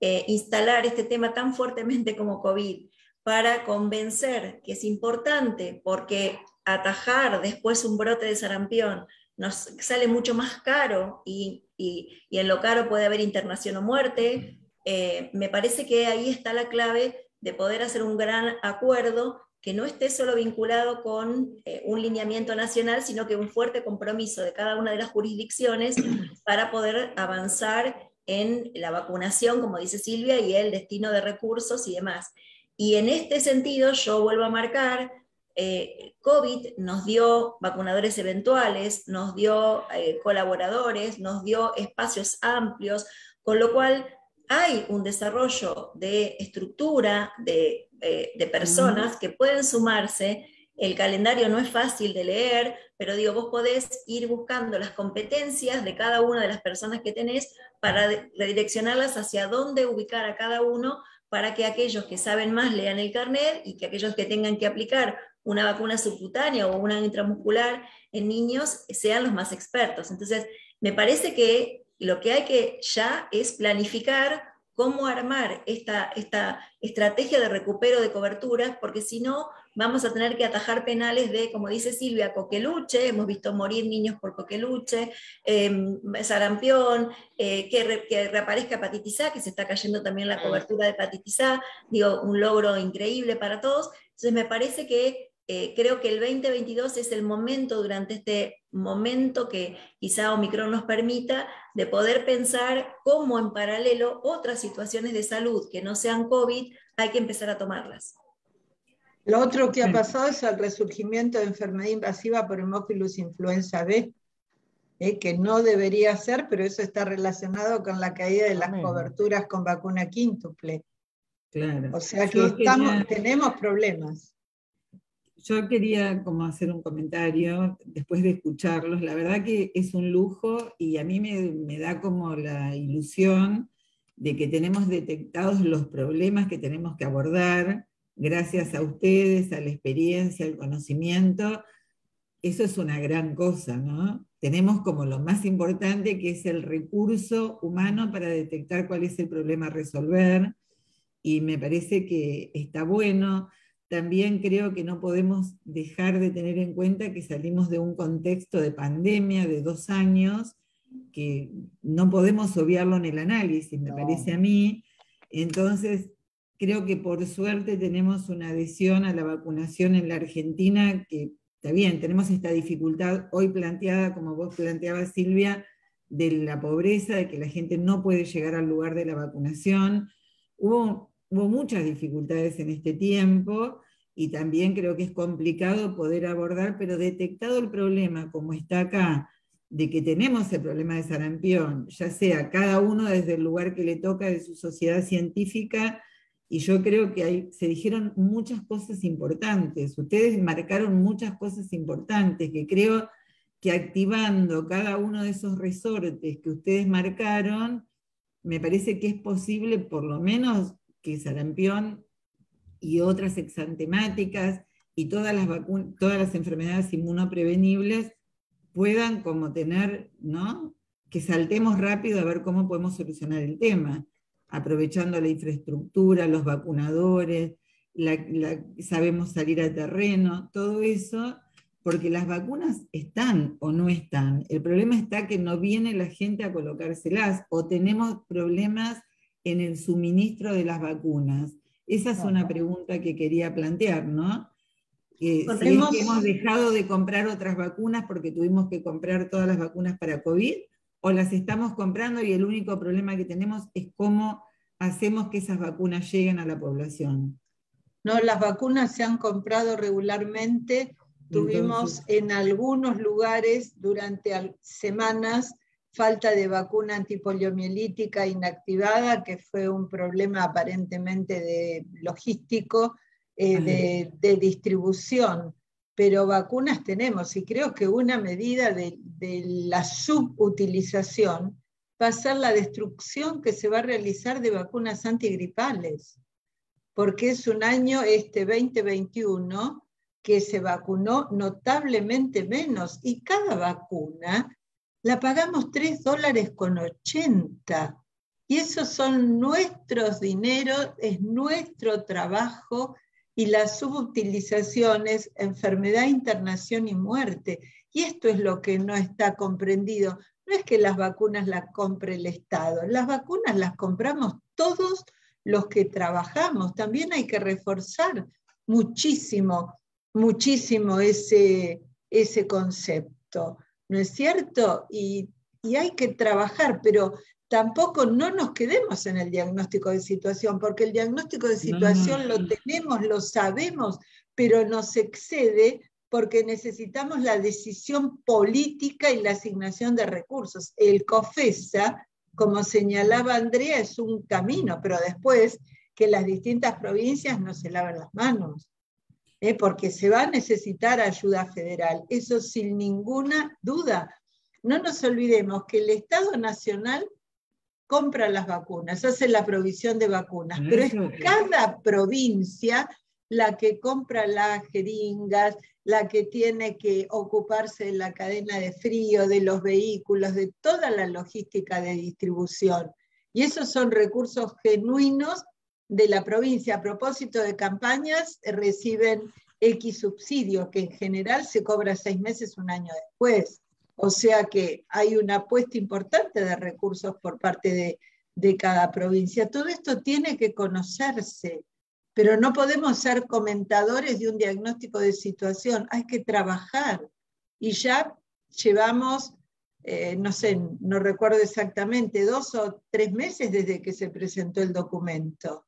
eh, instalar este tema tan fuertemente *laughs* como COVID, para convencer que es importante porque atajar después un brote de sarampión nos sale mucho más caro y, en lo caro puede haber internación o muerte, eh, me parece que ahí está la clave de poder hacer un gran acuerdo que no esté solo vinculado con eh, un lineamiento nacional, sino que un fuerte compromiso de cada una de las jurisdicciones *clears throat* para poder avanzar en la vacunación, como dice Silvia, y el destino de recursos y demás. Y en este sentido, yo vuelvo a marcar, eh, COVID nos dio vacunadores eventuales, nos dio eh, colaboradores, nos dio espacios amplios, con lo cual hay un desarrollo de estructura de, eh, de personas que pueden sumarse. El calendario no es fácil de leer, pero digo, vos podés ir buscando las competencias de cada una de las personas que tenés para redireccionarlas hacia dónde ubicar a cada uno para que aquellos que saben más lean el carnet y que aquellos que tengan que aplicar una vacuna subcutánea o una intramuscular en niños sean los más expertos. Entonces, me parece que lo que hay que ya es planificar cómo armar esta, esta estrategia de recupero de coberturas, porque si no, vamos a tener que atajar penales de, como dice Silvia, coqueluche, hemos visto morir niños por coqueluche, em, sarampión, eh, que, reaparezca hepatitis A, que se está cayendo también la cobertura de hepatitis A, digo, un logro increíble para todos. Entonces me parece que eh, creo que el 2022 es el momento, durante este momento que quizá Omicron nos permita, de poder pensar cómo en paralelo otras situaciones de salud que no sean COVID hay que empezar a tomarlas. Lo otro que ha pasado es el resurgimiento de enfermedad invasiva por Hemophilus influenza B, eh, que no debería ser, pero eso está relacionado con la caída de las coberturas con vacuna quíntuple. Claro. O sea que estamos, tenemos problemas. Yo quería como hacer un comentario después de escucharlos. La verdad que es un lujo y a mí me, me da como la ilusión de que tenemos detectados los problemas que tenemos que abordar, gracias a ustedes, a la experiencia, al conocimiento, eso es una gran cosa, ¿no? Tenemos como lo más importante que es el recurso humano para detectar cuál es el problema a resolver y me parece que está bueno. También creo que no podemos dejar de tener en cuenta que salimos de un contexto de pandemia de dos años, que no podemos obviarlo en el análisis, me parece a mí. Entonces, Creo que por suerte tenemos una adhesión a la vacunación en la Argentina que está bien, tenemos esta dificultad hoy planteada, como vos planteabas Silvia, de la pobreza, de que la gente no puede llegar al lugar de la vacunación. Hubo, hubo muchas dificultades en este tiempo y también creo que es complicado poder abordar, pero detectado el problema como está acá, de que tenemos el problema de sarampión, ya sea cada uno desde el lugar que le toca de su sociedad científica, y yo creo que ahí se dijeron muchas cosas importantes. Ustedes marcaron muchas cosas importantes que creo que activando cada uno de esos resortes que ustedes marcaron, me parece que es posible por lo menos que sarampión y otras exantemáticas y todas las, todas las enfermedades inmunoprevenibles puedan como tener, ¿no? Que saltemos rápido a ver cómo podemos solucionar el tema aprovechando la infraestructura, los vacunadores, sabemos salir a terreno, todo eso, porque las vacunas están o no están. El problema está que no viene la gente a colocárselas o tenemos problemas en el suministro de las vacunas. Esa es una pregunta que quería plantear, ¿no? si es que hemos dejado de comprar otras vacunas porque tuvimos que comprar todas las vacunas para COVID o las estamos comprando y el único problema que tenemos es cómo hacemos que esas vacunas lleguen a la población. No, las vacunas se han comprado regularmente. Tuvimos en algunos lugares durante semanas falta de vacuna antipoliomielítica inactivada, que fue un problema aparentemente de logístico, eh, de, distribución. Pero vacunas tenemos y creo que una medida de, de la subutilización va a ser la destrucción que se va a realizar de vacunas antigripales, porque es un año, este 2021, que se vacunó notablemente menos y cada vacuna la pagamos 3 dólares con 80. Y esos son nuestros dineros, es nuestro trabajo y la subutilización es enfermedad, internación y muerte. Y esto es lo que no está comprendido. No es que las vacunas las compre el Estado, las vacunas las compramos todos los que trabajamos. También hay que reforzar muchísimo, muchísimo ese, ese concepto. ¿No es cierto? Y, hay que trabajar, pero tampoco no nos quedemos en el diagnóstico de situación, porque el diagnóstico de situación lo tenemos, lo sabemos, pero nos excede porque necesitamos la decisión política y la asignación de recursos. El COFESA, como señalaba Andrea, es un camino, pero después que las distintas provincias no se laven las manos. ¿Eh? porque se va a necesitar ayuda federal, eso sin ninguna duda. No nos olvidemos que el Estado Nacional compra las vacunas, hace la provisión de vacunas, pero es cada provincia la que compra las jeringas, la que tiene que ocuparse de la cadena de frío, de los vehículos, de toda la logística de distribución. Y esos son recursos genuinos de la provincia a propósito de campañas reciben X subsidio, que en general se cobra seis meses, un año después. O sea que hay una apuesta importante de recursos por parte de, de cada provincia. Todo esto tiene que conocerse, pero no podemos ser comentadores de un diagnóstico de situación, hay que trabajar. Y ya llevamos eh, no sé, no recuerdo exactamente, dos o tres meses desde que se presentó el documento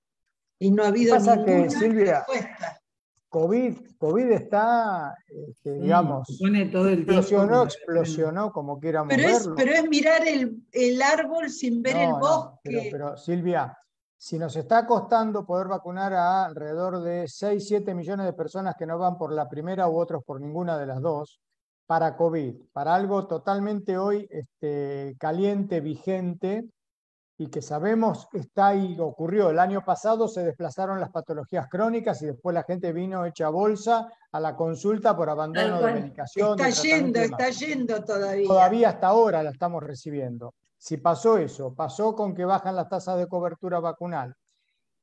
y no ha habido ninguna que, Silvia, respuesta. COVID, COVID está, este, digamos, todo el explosionó, explosionó, como quieramos pero verlo. Es, pero es mirar el, árbol sin ver el bosque. pero, Silvia, si nos está costando poder vacunar a alrededor de 6, 7 millones de personas que no van por la primera u otros por ninguna de las dos, para COVID, para algo totalmente hoy este, caliente, vigente, y que sabemos está ahí, ocurrió. El año pasado se desplazaron las patologías crónicas y después la gente vino hecha bolsa a la consulta por abandono de medicación. Está yendo, está yendo todavía. Todavía hasta ahora la estamos recibiendo. Si pasó eso, pasó con que bajan las tasas de cobertura vacunal.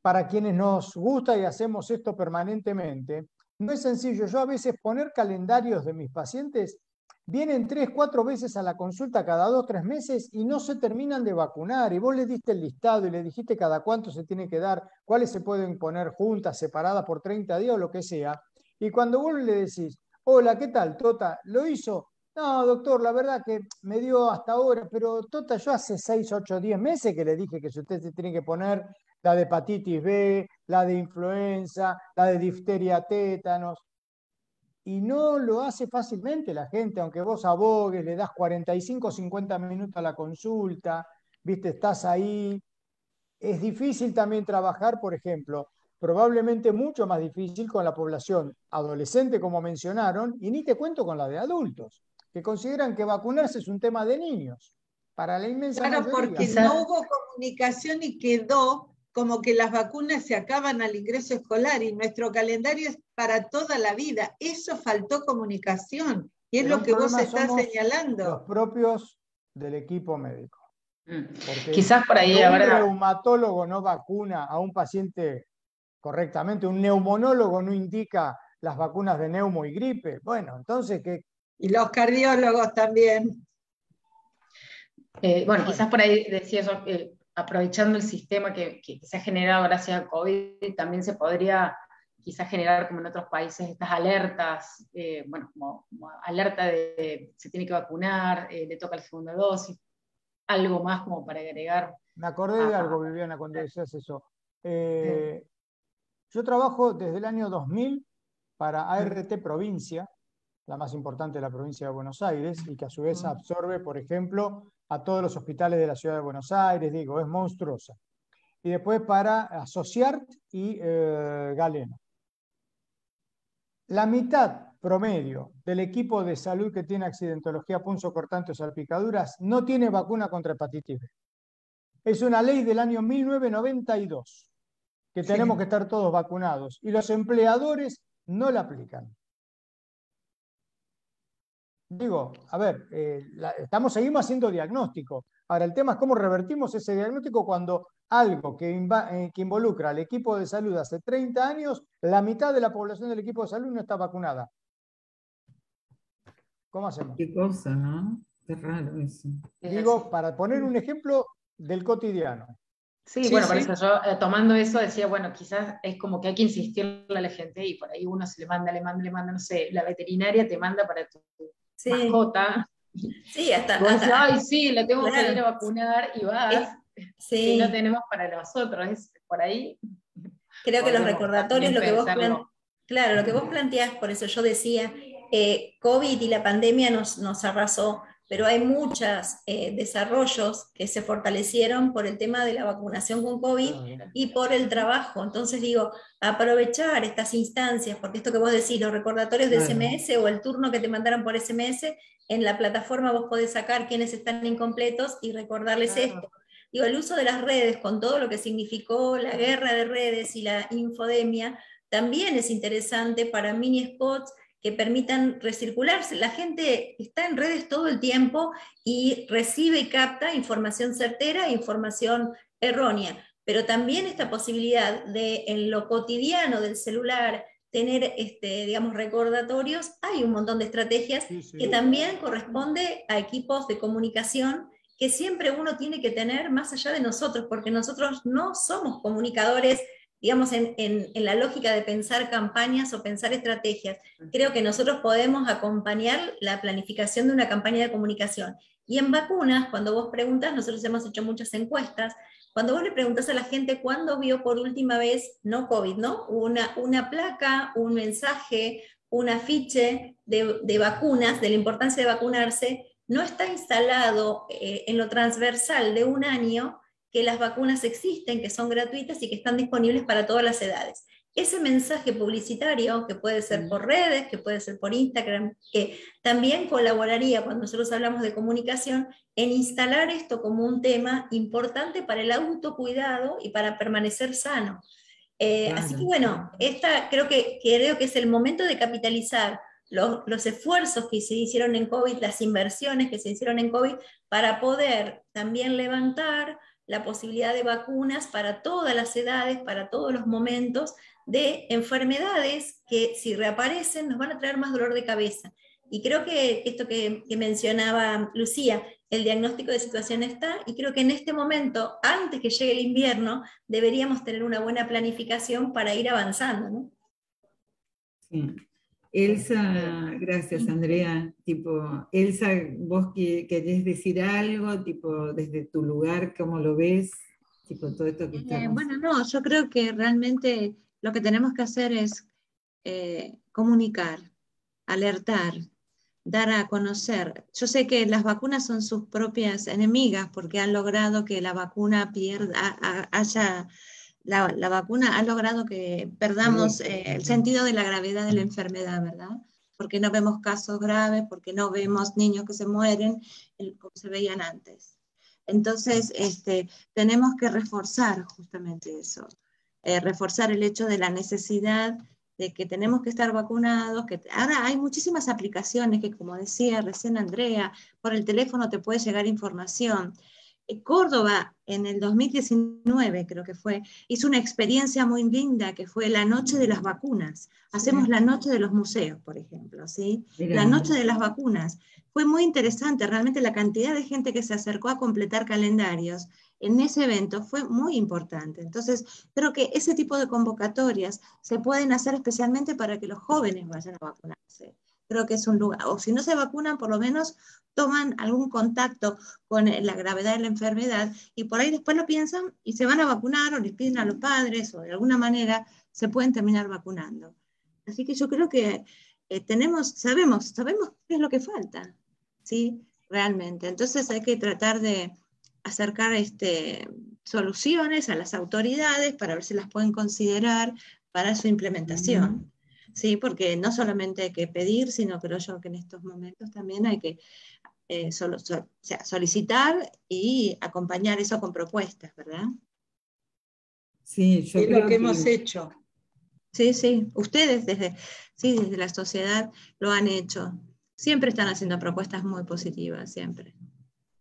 Para quienes nos gusta y hacemos esto permanentemente, no es sencillo. Yo a veces poner calendarios de mis pacientes vienen tres, cuatro veces a la consulta cada dos, tres meses y no se terminan de vacunar. Y vos le diste el listado y le dijiste cada cuánto se tiene que dar, cuáles se pueden poner juntas, separadas por 30 días o lo que sea. Y cuando vos le decís, hola, ¿qué tal, Tota? ¿Lo hizo? No, doctor, la verdad que me dio hasta ahora, pero Tota, yo hace 6, 8, 10 meses que le dije que si usted se tiene que poner la de hepatitis B, la de influenza, la de difteria tétanos, y no lo hace fácilmente la gente, aunque vos abogues, le das 45 50 minutos a la consulta, viste, estás ahí. Es difícil también trabajar, por ejemplo, probablemente mucho más difícil con la población adolescente, como mencionaron, y ni te cuento con la de adultos, que consideran que vacunarse es un tema de niños. Para la inmensa claro, porque no hubo comunicación y quedó como que las vacunas se acaban al ingreso escolar y nuestro calendario es para toda la vida. Eso faltó comunicación y es lo que vos estás señalando. Los propios del equipo médico. Mm. Quizás por ahí ahora. Un reumatólogo no vacuna a un paciente correctamente, un neumonólogo no indica las vacunas de neumo y gripe. Bueno, entonces ¿qué? Y los cardiólogos también. Eh, bueno, quizás por ahí decía eso, eh, aprovechando el sistema que, se ha generado gracias a COVID, también se podría quizás generar, como en otros países, estas alertas, eh, bueno, como, alerta de se tiene que vacunar, eh, le toca la segunda dosis. algo más como para agregar. Me acordé de algo, Viviana, cuando decías eso. Eh, yo trabajo desde el año 2000 para ART Provincia, la más importante de la provincia de Buenos Aires, y que a su vez absorbe, por ejemplo, a todos los hospitales de la ciudad de Buenos Aires, digo, es monstruosa. Y después para Asociart y eh, Galeno. La mitad promedio del equipo de salud que tiene accidentología punzo cortante o salpicaduras no tiene vacuna contra hepatitis B. Es una ley del año 1992 que tenemos que estar todos vacunados y los empleadores no la aplican. Digo, a ver, eh, estamos, seguimos haciendo diagnóstico. Ahora, el tema es cómo revertimos ese diagnóstico cuando algo que, eh, que, involucra al equipo de salud hace 30 años, la mitad de la población del equipo de salud no está vacunada. ¿Cómo hacemos? Qué cosa, ¿no? Qué raro eso. Digo, para poner un ejemplo del cotidiano. Sí, bueno, por eso yo eh, tomando eso decía, bueno, quizás es como que hay que insistirle a la gente y por ahí uno se le manda, le manda, le manda, no sé, la veterinaria te manda para tu mascota. Sí, hasta. Ay, sí, la tengo que ir a vacunar y vas. Sí. Y no tenemos para nosotros, es por ahí. Creo que los recordatorios, lo que vos claro, lo que vos planteás, por eso yo decía, eh, COVID y la pandemia nos, nos arrasó, pero hay muchos eh, desarrollos que se fortalecieron por el tema de la vacunación con COVID ah, y por el trabajo. Entonces digo, aprovechar estas instancias, porque esto que vos decís, los recordatorios de SMS o el turno que te mandaron por SMS, en la plataforma vos podés sacar quienes están incompletos y recordarles esto. Digo, el uso de las redes con todo lo que significó la guerra de redes y la infodemia, también es interesante para mini spots que permitan recircularse. La gente está en redes todo el tiempo y recibe y capta información certera e información errónea, pero también esta posibilidad de en lo cotidiano del celular tener, este, digamos, recordatorios, hay un montón de estrategias que también corresponde a equipos de comunicación que siempre uno tiene que tener más allá de nosotros, porque nosotros no somos comunicadores digamos, en, la lógica de pensar campañas o pensar estrategias. Creo que nosotros podemos acompañar la planificación de una campaña de comunicación. Y en vacunas, cuando vos preguntas, nosotros hemos hecho muchas encuestas, cuando vos le preguntas a la gente cuándo vio por última vez, no COVID, ¿no? Una, una placa, un mensaje, un afiche de, vacunas, de la importancia de vacunarse, no está instalado eh, en lo transversal de un año que las vacunas existen, que son gratuitas y que están disponibles para todas las edades. Ese mensaje publicitario, que puede ser por redes, que puede ser por Instagram, que también colaboraría cuando nosotros hablamos de comunicación en instalar esto como un tema importante para el autocuidado y para permanecer sano. Eh, así que bueno, esta creo que, creo que es el momento de capitalizar los, los, esfuerzos que se hicieron en COVID, las inversiones que se hicieron en COVID, para poder también levantar la posibilidad de vacunas para todas las edades, para todos los momentos de enfermedades que si reaparecen nos van a traer más dolor de cabeza. Y creo que esto que, mencionaba Lucía, el diagnóstico de situación está, y creo que en este momento, antes que llegue el invierno, deberíamos tener una buena planificación para ir avanzando. ¿no? Sí. Elsa, gracias Andrea. Tipo, Elsa, vos querés decir algo, tipo, desde tu lugar, ¿cómo lo ves? Tipo, todo esto que eh, bueno, no, yo creo que realmente lo que tenemos que hacer es eh, comunicar, alertar, dar a conocer. Yo sé que las vacunas son sus propias enemigas porque han logrado que la vacuna pierda, haya la, vacuna ha logrado que perdamos eh, el sentido de la gravedad de la enfermedad, ¿verdad? Porque no vemos casos graves, porque no vemos niños que se mueren como se veían antes. Entonces, este, tenemos que reforzar justamente eso, eh, reforzar el hecho de la necesidad de que tenemos que estar vacunados, que ahora hay muchísimas aplicaciones que, como decía recién Andrea, por el teléfono te puede llegar información. Eh, Córdoba en el 2019, creo que fue, hizo una experiencia muy linda que fue la noche de las vacunas. Hacemos la noche de los museos, por ejemplo, ¿sí? La noche de las vacunas. Fue muy interesante, realmente la cantidad de gente que se acercó a completar calendarios en ese evento fue muy importante. Entonces, creo que ese tipo de convocatorias se pueden hacer especialmente para que los jóvenes vayan a vacunarse creo que es un lugar, o si no se vacunan, por lo menos toman algún contacto con la gravedad de la enfermedad y por ahí después lo piensan y se van a vacunar o les piden a los padres o de alguna manera se pueden terminar vacunando. Así que yo creo que eh, tenemos, sabemos, sabemos qué es lo que falta, ¿sí? Realmente. Entonces hay que tratar de acercar este, soluciones a las autoridades para ver si las pueden considerar para su implementación. Sí, porque no solamente hay que pedir, sino creo yo que en estos momentos también hay que eh, solicitar y acompañar eso con propuestas, ¿verdad? Sí, yo es lo que, hemos hecho. Sí, sí, ustedes desde, sí, desde la sociedad lo han hecho. Siempre están haciendo propuestas muy positivas, siempre.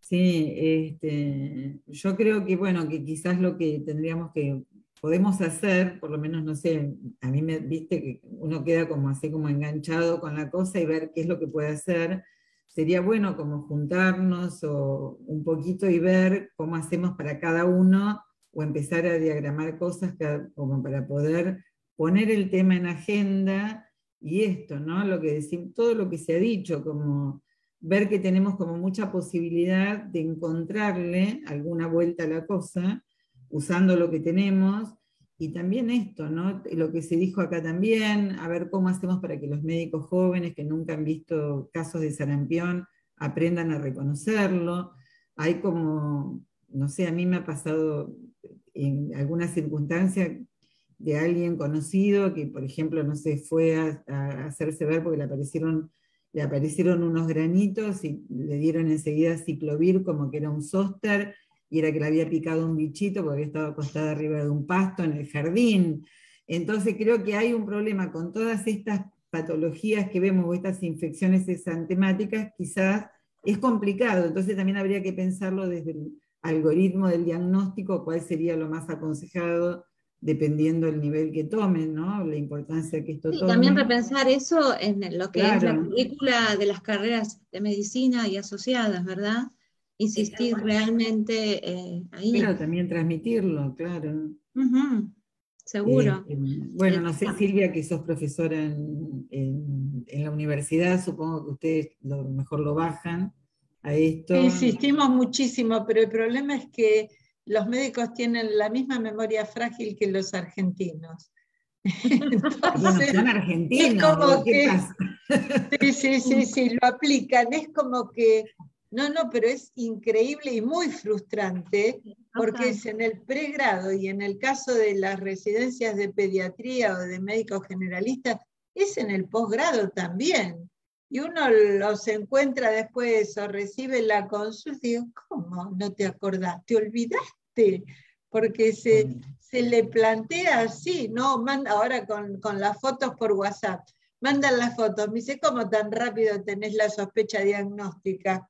Sí, este, yo creo que, bueno, que quizás lo que tendríamos que, podemos hacer, por lo menos, no sé, a mí me, viste que uno queda como así como enganchado con la cosa y ver qué es lo que puede hacer. Sería bueno como juntarnos o un poquito y ver cómo hacemos para cada uno o empezar a diagramar cosas como para poder poner el tema en agenda y esto, ¿no? Lo que decimos, todo lo que se ha dicho, como ver que tenemos como mucha posibilidad de encontrarle alguna vuelta a la cosa, usando lo que tenemos, y también esto, ¿no? Lo que se dijo acá también, a ver cómo hacemos para que los médicos jóvenes que nunca han visto casos de sarampión aprendan a reconocerlo. Hay como, no sé, a mí me ha pasado en alguna circunstancia de alguien conocido que, por ejemplo, no sé, fue a, hacerse ver porque le aparecieron le aparecieron unos granitos y le dieron enseguida ciclovir como que era un zóster y era que le había picado un bichito porque había estado acostada arriba de un pasto en el jardín. Entonces creo que hay un problema con todas estas patologías que vemos o estas infecciones exantemáticas, quizás es complicado, entonces también habría que pensarlo desde el algoritmo del diagnóstico, cuál sería lo más aconsejado dependiendo del nivel que tomen, ¿no? La importancia que esto sí, También repensar eso en lo que es la película de las carreras de medicina y asociadas, ¿verdad? Insistir realmente eh, ahí. Claro, también transmitirlo, claro. Seguro. Eh, bueno, no sé, Silvia, que sos profesora en, en, la universidad, supongo que ustedes lo mejor lo bajan a esto. Insistimos muchísimo, pero el problema es que los médicos tienen la misma memoria frágil que los argentinos. *laughs* Entonces, argentinos, es como que, *laughs* sí, sí, sí, sí, lo aplican. Es como que, no, no, pero es increíble y muy frustrante porque es en el pregrado y en el caso de las residencias de pediatría o de médicos generalistas, es en el posgrado también y uno los encuentra después o recibe la consulta y digo, ¿cómo no te acordás? ¿Te olvidaste? Porque se, le plantea así, ¿no? Manda ahora con, las fotos por WhatsApp. Mandan las fotos. Me dice, ¿cómo tan rápido tenés la sospecha diagnóstica?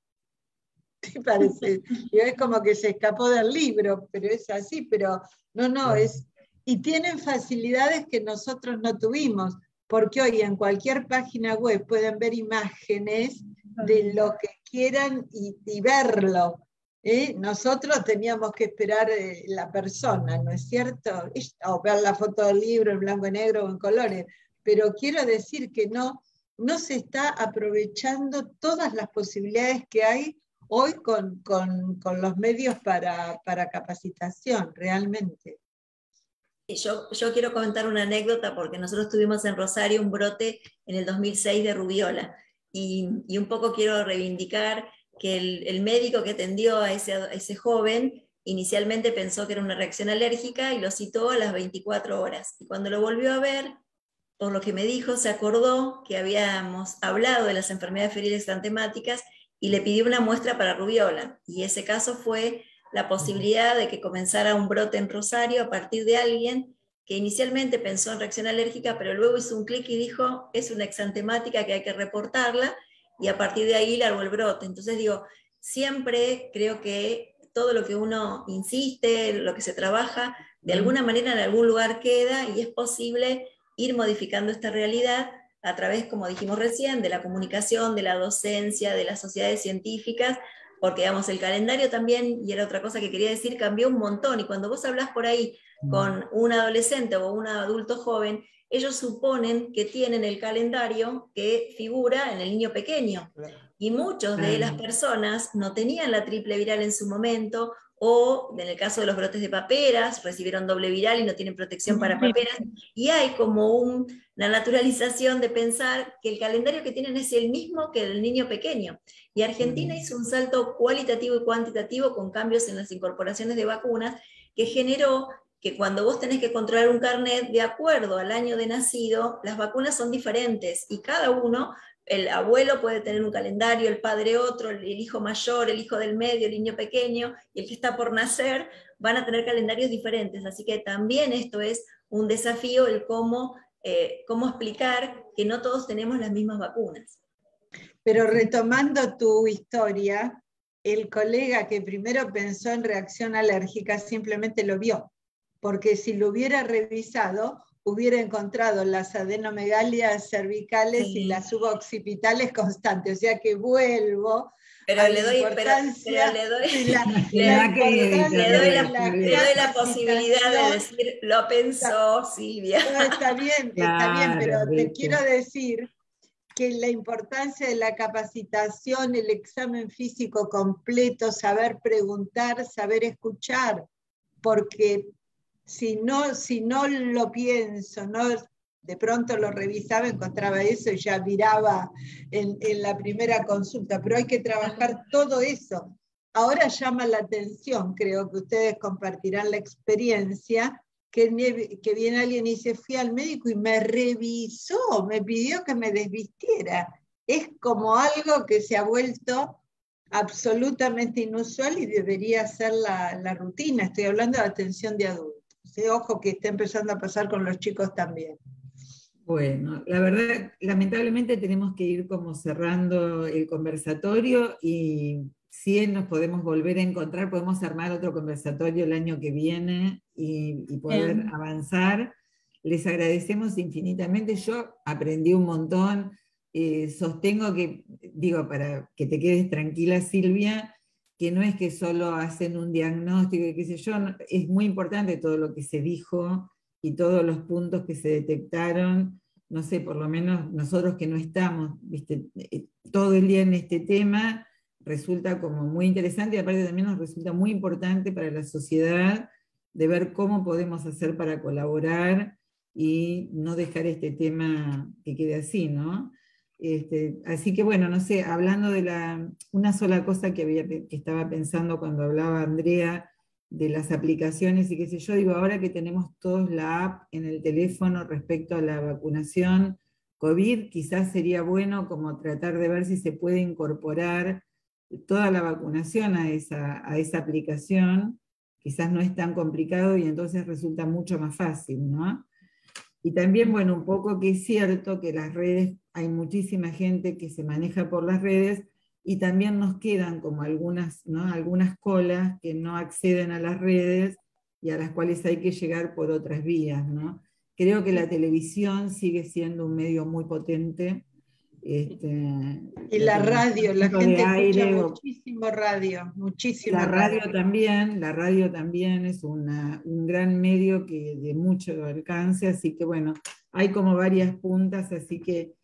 *laughs* ¿Te parece? Es como que se escapó del libro, pero es así, pero no, no, es... Y tienen facilidades que nosotros no tuvimos porque hoy en cualquier página web pueden ver imágenes de lo que quieran y, verlo. ¿eh? Nosotros teníamos que esperar eh, la persona, ¿no es cierto? O ver la foto del libro en blanco y negro o en colores. Pero quiero decir que no, no se está aprovechando todas las posibilidades que hay hoy con, los medios para, para capacitación, realmente. Yo, yo, quiero comentar una anécdota porque nosotros tuvimos en Rosario un brote en el 2006 de rubiola y, y un poco quiero reivindicar que el, el médico que atendió a ese, ese, joven inicialmente pensó que era una reacción alérgica y lo citó a las 24 horas. Y cuando lo volvió a ver, por lo que me dijo, se acordó que habíamos hablado de las enfermedades feriles antemáticas y le pidió una muestra para rubiola. Y ese caso fue la posibilidad de que comenzara un brote en Rosario a partir de alguien que inicialmente pensó en reacción alérgica, pero luego hizo un clic y dijo, es una exantemática que hay que reportarla, y a partir de ahí largó el brote. Entonces digo, siempre creo que todo lo que uno insiste, lo que se trabaja, de alguna manera en algún lugar queda y es posible ir modificando esta realidad a través, como dijimos recién, de la comunicación, de la docencia, de las sociedades científicas, porque digamos, el calendario también, y era otra cosa que quería decir, cambió un montón. Y cuando vos hablas por ahí mm. con un adolescente o un adulto joven, ellos suponen que tienen el calendario que figura en el niño pequeño. Y muchos de las personas no tenían la triple viral en su momento o en el caso de los brotes de paperas, recibieron doble viral y no tienen protección para paperas, y hay como una naturalización de pensar que el calendario que tienen es el mismo que el niño pequeño. Y Argentina hizo un salto cualitativo y cuantitativo con cambios en las incorporaciones de vacunas que generó que cuando vos tenés que controlar un carnet de acuerdo al año de nacido, las vacunas son diferentes y cada uno el abuelo puede tener un calendario, el padre otro, el hijo mayor, el hijo del medio, el niño pequeño y el que está por nacer van a tener calendarios diferentes. Así que también esto es un desafío, el cómo, eh, cómo explicar que no todos tenemos las mismas vacunas. Pero retomando tu historia, el colega que primero pensó en reacción alérgica simplemente lo vio, porque si lo hubiera revisado, hubiera encontrado las adenomegalias cervicales y las suboccipitales constantes. O sea que vuelvo. Pero le doy, pero, le doy, la, posibilidad de decir, lo pensó Silvia. está bien, *laughs* está bien, pero te quiero decir que la importancia de la capacitación, el examen físico completo, saber preguntar, saber escuchar, porque si no, si no lo pienso, no, de pronto lo revisaba, encontraba eso y ya miraba en, la primera consulta, pero hay que trabajar todo eso. Ahora llama la atención, creo que ustedes compartirán la experiencia, que, que viene alguien y dice, fui al médico y me revisó, me pidió que me desvistiera. Es como algo que se ha vuelto absolutamente inusual y debería ser la, la rutina. Estoy hablando de atención de adultos. Ojo que está empezando a pasar con los chicos también. Bueno, la verdad, lamentablemente tenemos que ir como cerrando el conversatorio y si nos podemos volver a encontrar, podemos armar otro conversatorio el año que viene y, poder avanzar. Les agradecemos infinitamente. Yo aprendí un montón. Eh, sostengo que, digo, para que te quedes tranquila, Silvia, que no es que solo hacen un diagnóstico y qué sé yo, es muy importante todo lo que se dijo y todos los puntos que se detectaron, no sé, por lo menos nosotros que no estamos ¿viste? Eh, todo el día en este tema, resulta como muy interesante y aparte también nos resulta muy importante para la sociedad de ver cómo podemos hacer para colaborar y no dejar este tema que quede así, ¿no? Este, así que bueno, no sé, hablando de la, una sola cosa que, había, que estaba pensando cuando hablaba Andrea de las aplicaciones y qué sé yo, digo, ahora que tenemos todos la app en el teléfono respecto a la vacunación COVID, quizás sería bueno como tratar de ver si se puede incorporar toda la vacunación a esa, a esa aplicación, quizás no es tan complicado y entonces resulta mucho más fácil, ¿no? Y también, bueno, un poco que es cierto que las redes hay muchísima gente que se maneja por las redes y también nos quedan como algunas, ¿no? algunas colas que no acceden a las redes y a las cuales hay que llegar por otras vías. ¿no? Creo que la televisión sigue siendo un medio muy potente. Este, y la radio, la gente escucha muchísimo radio, muchísimo. La radio, también, la radio también es una, un gran medio que de mucho alcance, así que bueno, hay como varias puntas, así que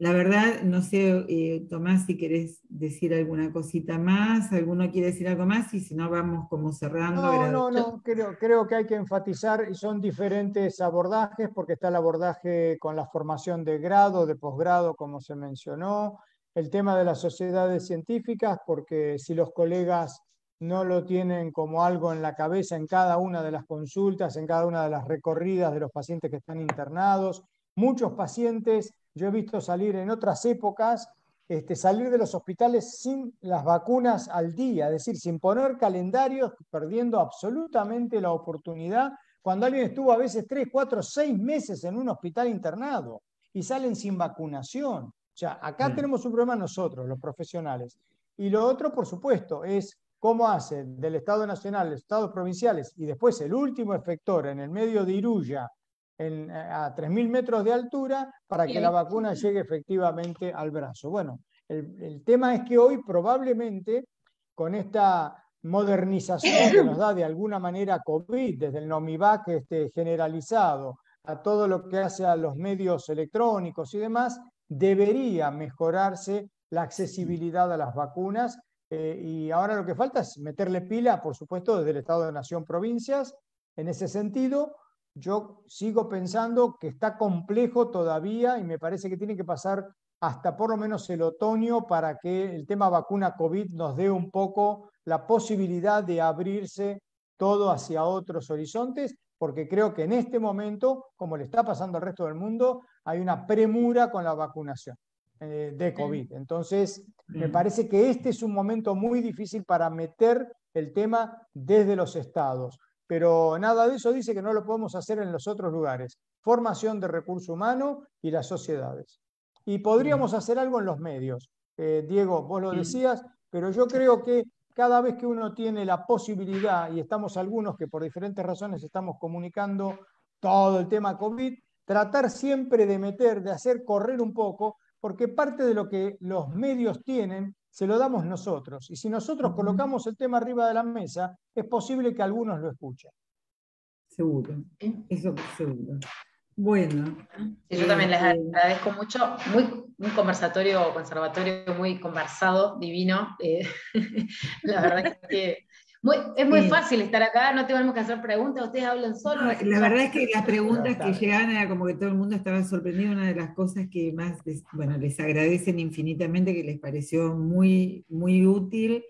la verdad, no sé, eh, Tomás, si querés decir alguna cosita más, alguno quiere decir algo más y si no vamos como cerrando. No, no, no, creo, creo que hay que enfatizar y son diferentes abordajes porque está el abordaje con la formación de grado, de posgrado, como se mencionó, el tema de las sociedades científicas, porque si los colegas no lo tienen como algo en la cabeza en cada una de las consultas, en cada una de las recorridas de los pacientes que están internados, muchos pacientes yo he visto salir en otras épocas, este, salir de los hospitales sin las vacunas al día, es decir, sin poner calendarios, perdiendo absolutamente la oportunidad, cuando alguien estuvo a veces tres, cuatro, seis meses en un hospital internado y salen sin vacunación. O sea, acá tenemos un problema nosotros, los profesionales. Y lo otro, por supuesto, es cómo hacen del Estado Nacional, los Estados provinciales y después el último efector en el medio de Iruya, en, a 3.000 metros de altura para que la vacuna llegue efectivamente al brazo. Bueno, el, tema es que hoy probablemente con esta modernización que nos da de alguna manera COVID, desde el NOMIVAC este, generalizado a todo lo que hace a los medios electrónicos y demás, debería mejorarse la accesibilidad a las vacunas. Eh, y ahora lo que falta es meterle pila, por supuesto, desde el Estado de Nación, provincias. En ese sentido, yo sigo pensando que está complejo todavía y me parece que tiene que pasar hasta por lo menos el otoño para que el tema vacuna COVID nos dé un poco la posibilidad de abrirse todo hacia otros horizontes, porque creo que en este momento, como le está pasando al resto del mundo, hay una premura con la vacunación eh, de COVID. Entonces, me parece que este es un momento muy difícil para meter el tema desde los estados. Pero nada de eso dice que no lo podemos hacer en los otros lugares. Formación de recurso humano y las sociedades. Y podríamos hacer algo en los medios. Eh, Diego, vos lo decías, pero yo creo que cada vez que uno tiene la posibilidad, y estamos algunos que por diferentes razones estamos comunicando todo el tema COVID, tratar siempre de meter, de hacer correr un poco, porque parte de lo que los medios tienen se lo damos nosotros. Y si nosotros colocamos el tema arriba de la mesa, es posible que algunos lo escuchen. Seguro, eso seguro. Bueno. yo también les eh, agradezco mucho. Muy, un conversatorio, conservatorio muy conversado, divino. Eh, *laughs* la verdad es es muy fácil estar acá, no tenemos que hacer preguntas, ustedes hablan solos. la verdad es que las preguntas que llegaban era como que todo el mundo estaba sorprendido. Una de las cosas que más, bueno, les agradecen infinitamente, que les pareció muy, muy útil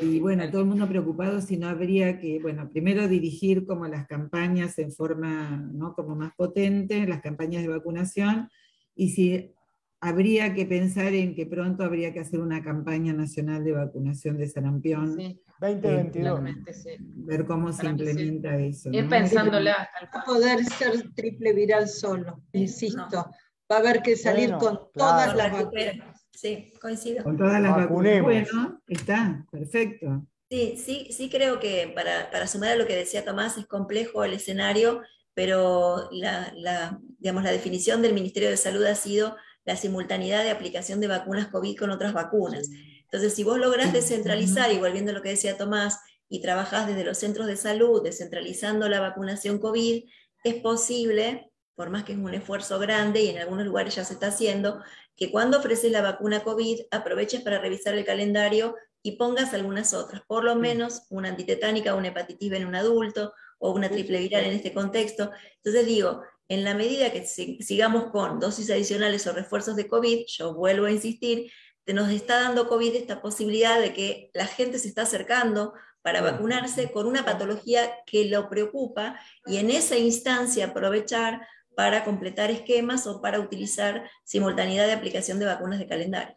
y bueno, todo el mundo preocupado si no habría que, bueno, primero dirigir como las campañas en forma, ¿no? Como más potente, las campañas de vacunación, y si habría que pensar en que pronto habría que hacer una campaña nacional de vacunación de sarampión. Sí, 2022. Eh, ver cómo se implementa eso. Es pensándola. Va a poder ser triple viral solo, insisto. Va a haber que salir con todas las vacunas. Sí, coincido. Con todas las vacunas. Bueno, está, perfecto. Sí, sí, sí creo que para, sumar a lo que decía Tomás, es complejo el escenario, pero la, digamos, la definición del Ministerio de Salud ha sido la simultaneidad de aplicación de vacunas COVID con otras vacunas. Entonces, si vos lográs descentralizar, y volviendo a lo que decía Tomás, y trabajás desde los centros de salud, descentralizando la vacunación COVID, es posible por más que es un esfuerzo grande y en algunos lugares ya se está haciendo, que cuando ofreces la vacuna COVID aproveches para revisar el calendario y pongas algunas otras, por lo menos una antitetánica, una hepatitis en un adulto o una triple viral en este contexto. Entonces digo, en la medida que sigamos con dosis adicionales o refuerzos de COVID, yo vuelvo a insistir, nos está dando COVID esta posibilidad de que la gente se está acercando para vacunarse con una patología que lo preocupa y en esa instancia aprovechar para completar esquemas o para utilizar simultaneidad de aplicación de vacunas de calendario.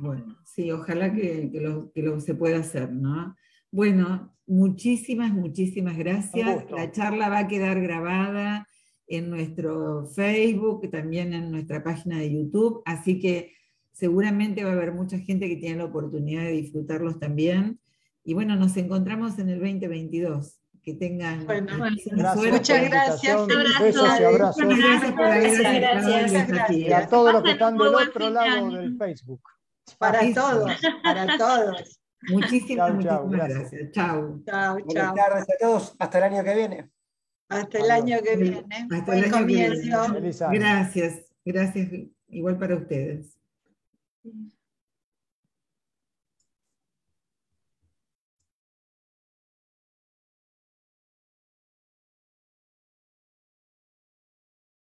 Bueno, sí, ojalá que, lo, se pueda hacer, ¿no? Bueno, muchísimas, muchísimas gracias. La charla va a quedar grabada en nuestro Facebook, también en nuestra página de YouTube, así que seguramente va a haber mucha gente que tiene la oportunidad de disfrutarlos también. Y bueno, nos encontramos en el 2022 que tengan bueno, muchas gracias. Besos y abrazos. Gracias por gracias. Y a todos los que están del otro lado del Facebook. Para todos, para todos. Muchísimas, muchísimas gracias. Chao. Chao, Buenas tardes a todos. Hasta el año que viene. Hasta el año que viene. Hasta el año comienzo. Que viene. Gracias, gracias. Igual para ustedes. Mm.